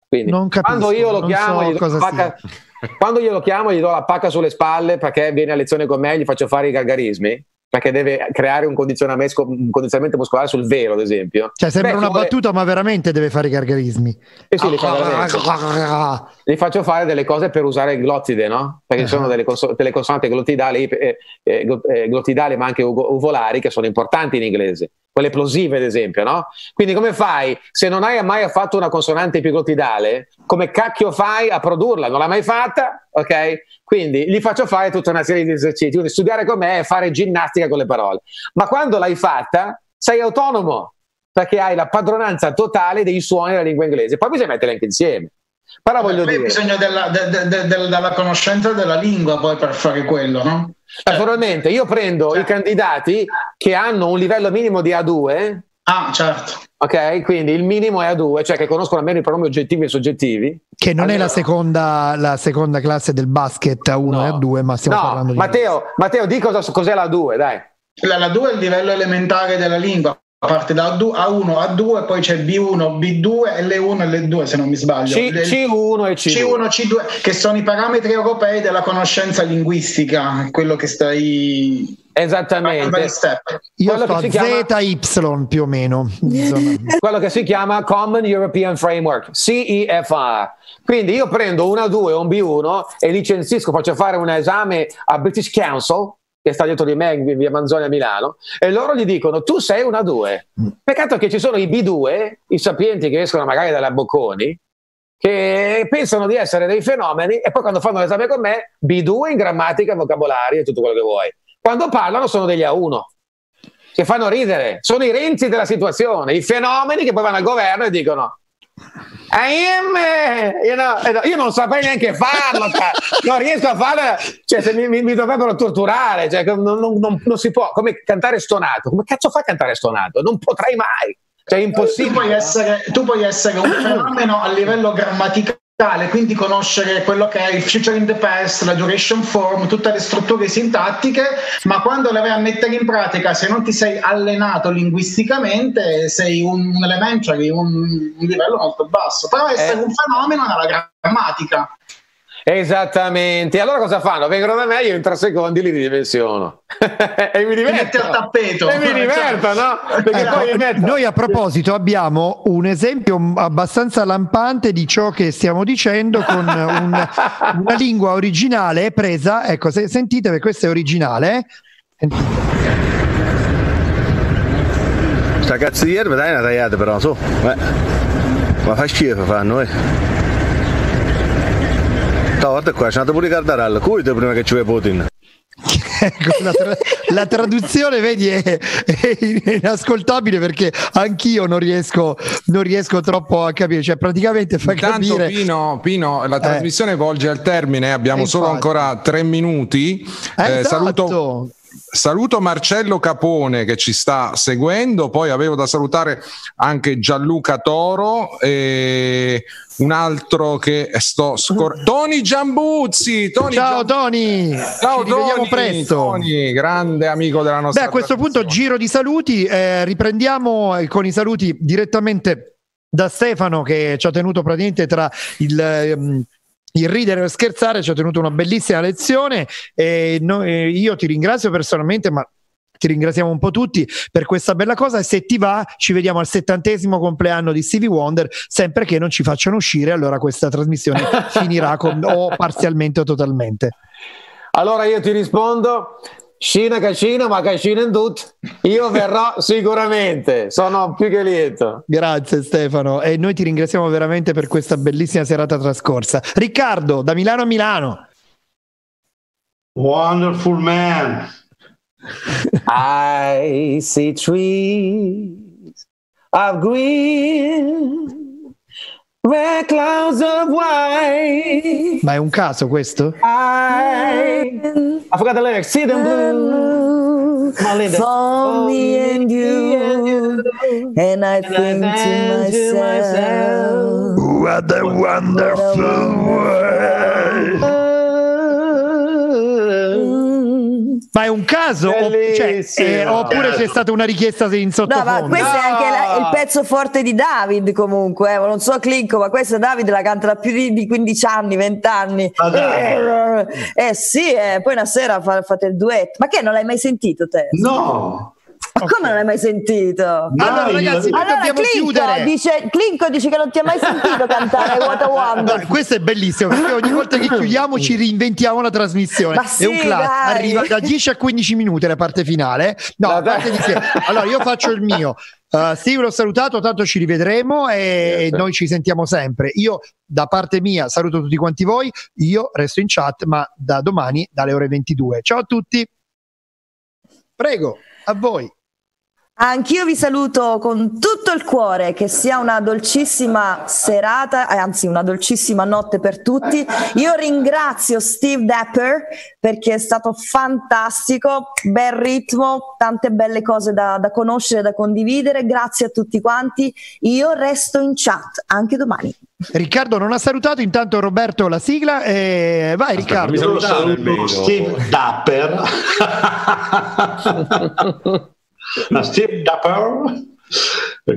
Quindi, Non capisco, quando io lo chiamo, so gli pacca- quando io lo chiamo, gli do la pacca sulle spalle perché viene a lezione con me e gli faccio fare i gargarismi. Perché deve creare un condizionamento, un condizionamento muscolare sul velo, ad esempio. Cioè, sembra Beh, una vuole- battuta, ma veramente deve fare i gargarismi. Sì, sì, li fa. Gli faccio fare delle cose per usare il glottide, no? Perché ci sono delle, conso- delle consonanti glottidali, eh, eh, eh, glottidali, ma anche uvolari, che sono importanti in inglese. Quelle plosive, ad esempio, no? Quindi come fai? Se non hai mai fatto una consonante epiglottidale, come cacchio fai a produrla? Non l'hai mai fatta? Ok? Quindi gli faccio fare tutta una serie di esercizi. Quindi studiare con me è fare ginnastica con le parole. Ma quando l'hai fatta, sei autonomo, perché hai la padronanza totale dei suoni della lingua inglese. Poi bisogna metterli anche insieme. Però voglio Poi hai dire... bisogno della, de- de- de- del- della conoscenza della lingua poi per fare quello, no? Naturalmente, io prendo i candidati che hanno un livello minimo di A2. Ah, certo. Ok, quindi il minimo è A2, cioè che conoscono almeno i pronomi oggettivi e soggettivi. Che non è Allora- la seconda, la seconda classe del basket a 1 e a 2, ma stiamo No, parlando di. Matteo, Matteo, di cosa, cos'è la 2, dai. La, la 2 è il livello elementare della lingua, parte da A2 A1 a 2, poi c'è B1, B2, L1 e L2 se non mi sbaglio. C- Del- C1 e C2. C1, C2, che sono i parametri europei della conoscenza linguistica, quello che stai... Esattamente. Io quello sto si chiama- ZY più o meno. quello che si chiama Common European Framework, CEFR. Quindi io prendo un A2 o un B1 e licenzisco, faccio fare un esame a British Council, che sta dietro di me in via Manzoni a Milano, e loro gli dicono tu sei un A2. Peccato che ci sono i B2, i sapienti che escono magari dalla Bocconi, che pensano di essere dei fenomeni e poi quando fanno l'esame con me, B2 in grammatica, vocabolario e tutto quello che vuoi. Quando parlano sono degli A1 che fanno ridere, sono i renzi della situazione, i fenomeni che poi vanno al governo e dicono AM, you know, no, io non saprei neanche farlo, cioè, non riesco a farlo, cioè, se mi, mi- mi dovrebbero torturare, cioè, non, non- non- non si può, come cantare stonato, come cazzo fa a cantare stonato? Non potrai mai, cioè è Tu impossibile. puoi, essere, tu puoi essere un fenomeno a livello grammaticale, quindi conoscere quello che è il future in the past, la duration form, tutte le strutture sintattiche, ma quando le vai a mettere in pratica, se non ti sei allenato linguisticamente, sei un, un elementary, un, un livello molto basso. Però essere Eh. un fenomeno nella grammatica. Esattamente, allora cosa fanno? Vengono da me, io in tre secondi li ridimensiono e mi diverto. al tappeto. E mi diverto, no? Perché Ecco, poi mi metto- noi a proposito abbiamo un esempio abbastanza lampante di ciò che stiamo dicendo con un- una lingua originale presa, ecco, se, sentite che questo è originale. eh? Sta cazzo di erba dai una tagliata però, su. Eh. Ma fa schifo fanno, eh. No, guarda qua, c'è andato pure Cardarello, cuide prima che ci vede Putin. Ecco, la, tra- la traduzione, vedi, è, è inascoltabile perché anch'io non riesco, non riesco troppo a capire. Cioè, praticamente fa Intanto capire. Pino, Pino, la trasmissione volge al termine, abbiamo Eh, solo ancora tre minuti. Eh, Esatto. saluto, saluto Marcello Capone che ci sta seguendo, poi avevo da salutare anche Gianluca Toro e un altro che sto scor- Tony Giambuzzi. Tony Ciao Tony, Ciao ci Tony, presto. Tony, grande amico della nostra Beh, a questo punto giro di saluti, eh, riprendiamo eh, con i saluti direttamente da Stefano che ci ha tenuto praticamente tra il... il ridere e scherzare ci ha tenuto una bellissima lezione e no- eh, io ti ringrazio personalmente, ma ti ringraziamo un po' tutti per questa bella cosa e se ti va ci vediamo al settantesimo compleanno di Stevie Wonder, sempre che non ci facciano uscire, allora questa trasmissione finirà con- o parzialmente o totalmente. Allora io ti rispondo, Scina cascina, ma cascina in tutto. Io verrò sicuramente, sono più che lieto. Grazie Stefano e noi ti ringraziamo veramente per questa bellissima serata trascorsa. Riccardo, da Milano a Milano. Wonderful man. I see trees of green, Ma è un caso questo? I, I forgot the lyrics. See them blue. For me and you, and I think to myself, What a wonderful world. Ma è un caso? O- cioè, eh, oppure c'è stata una richiesta in No, sottofondo? ma questo è anche la- il pezzo forte di David comunque, eh, non so Clinco, ma questa David la canta da più di, di 15 anni, 20 anni. Eh, eh sì, eh, poi una sera fa- fate il duetto. Ma che non l'hai mai sentito te? No. Ma come non l'hai mai sentito? Allora, ragazzi, noi Allora, dobbiamo Clinco chiudere. dice, Clinco dice che non ti ha mai sentito cantare What a Wonder. No, questo è bellissimo perché ogni volta che chiudiamo ci reinventiamo una trasmissione. Ma è un sì, class, dai. arriva da 10 a 15 minuti la parte finale. No, a parte di che- allora io faccio il mio. Uh, Steve l'ho salutato, tanto ci rivedremo e noi ci sentiamo sempre. Io da parte mia saluto tutti quanti voi, io resto in chat, ma da domani dalle ore 22. Ciao a tutti. Prego, a voi. Anch'io vi saluto con tutto il cuore, che sia una dolcissima serata, eh, anzi una dolcissima notte per tutti. Io ringrazio Steve Dapper perché è stato fantastico, bel ritmo, tante belle cose da, da conoscere, da condividere. Grazie a tutti quanti. Io resto in chat anche domani. Riccardo non ha salutato, intanto Roberto la sigla. E vai Riccardo. Io saluto Steve Dapper. Ma Steve Dapper.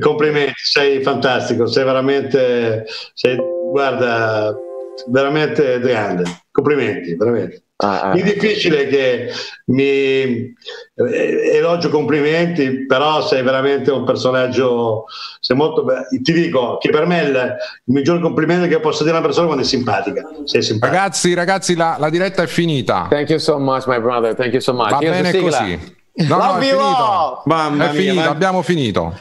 Complimenti, sei fantastico, sei veramente, sei, guarda, veramente grande. Complimenti, veramente. Ah, È difficile che mi eh, elogio complimenti, però sei veramente un personaggio, sei molto be- ti dico che per me il, il miglior complimento che posso dire a una persona quando è simpatica. Sei simpatica. Ragazzi, ragazzi, la, la diretta è finita. Thank you so much, my brother. Thank you so much. Va Here's bene sigla. così. No, no, è finito. Mamma è mia, finito, ma... abbiamo finito.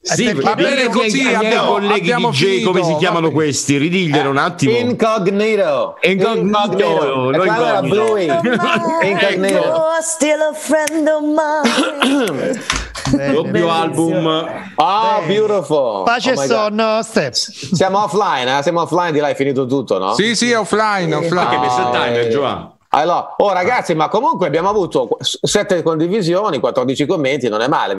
Sì, va bene così, ai, abbiamo, colleghi abbiamo DJ, finito, come si chiamano questi? Ridiglielo un eh, attimo. Incognito. Incognito. Incognito. Ecco. Incognito. Still a friend of mine. Doppio album. Ah, oh, beautiful. Pace oh sonno, steps. Siamo offline, eh? siamo offline, di là è finito tutto, no? Sì, sì, offline, offline. Perché mi sta timer, Giovanni? Ah, eh. Allora, oh ragazzi, ma comunque abbiamo avuto 7 condivisioni, 14 commenti, non è male.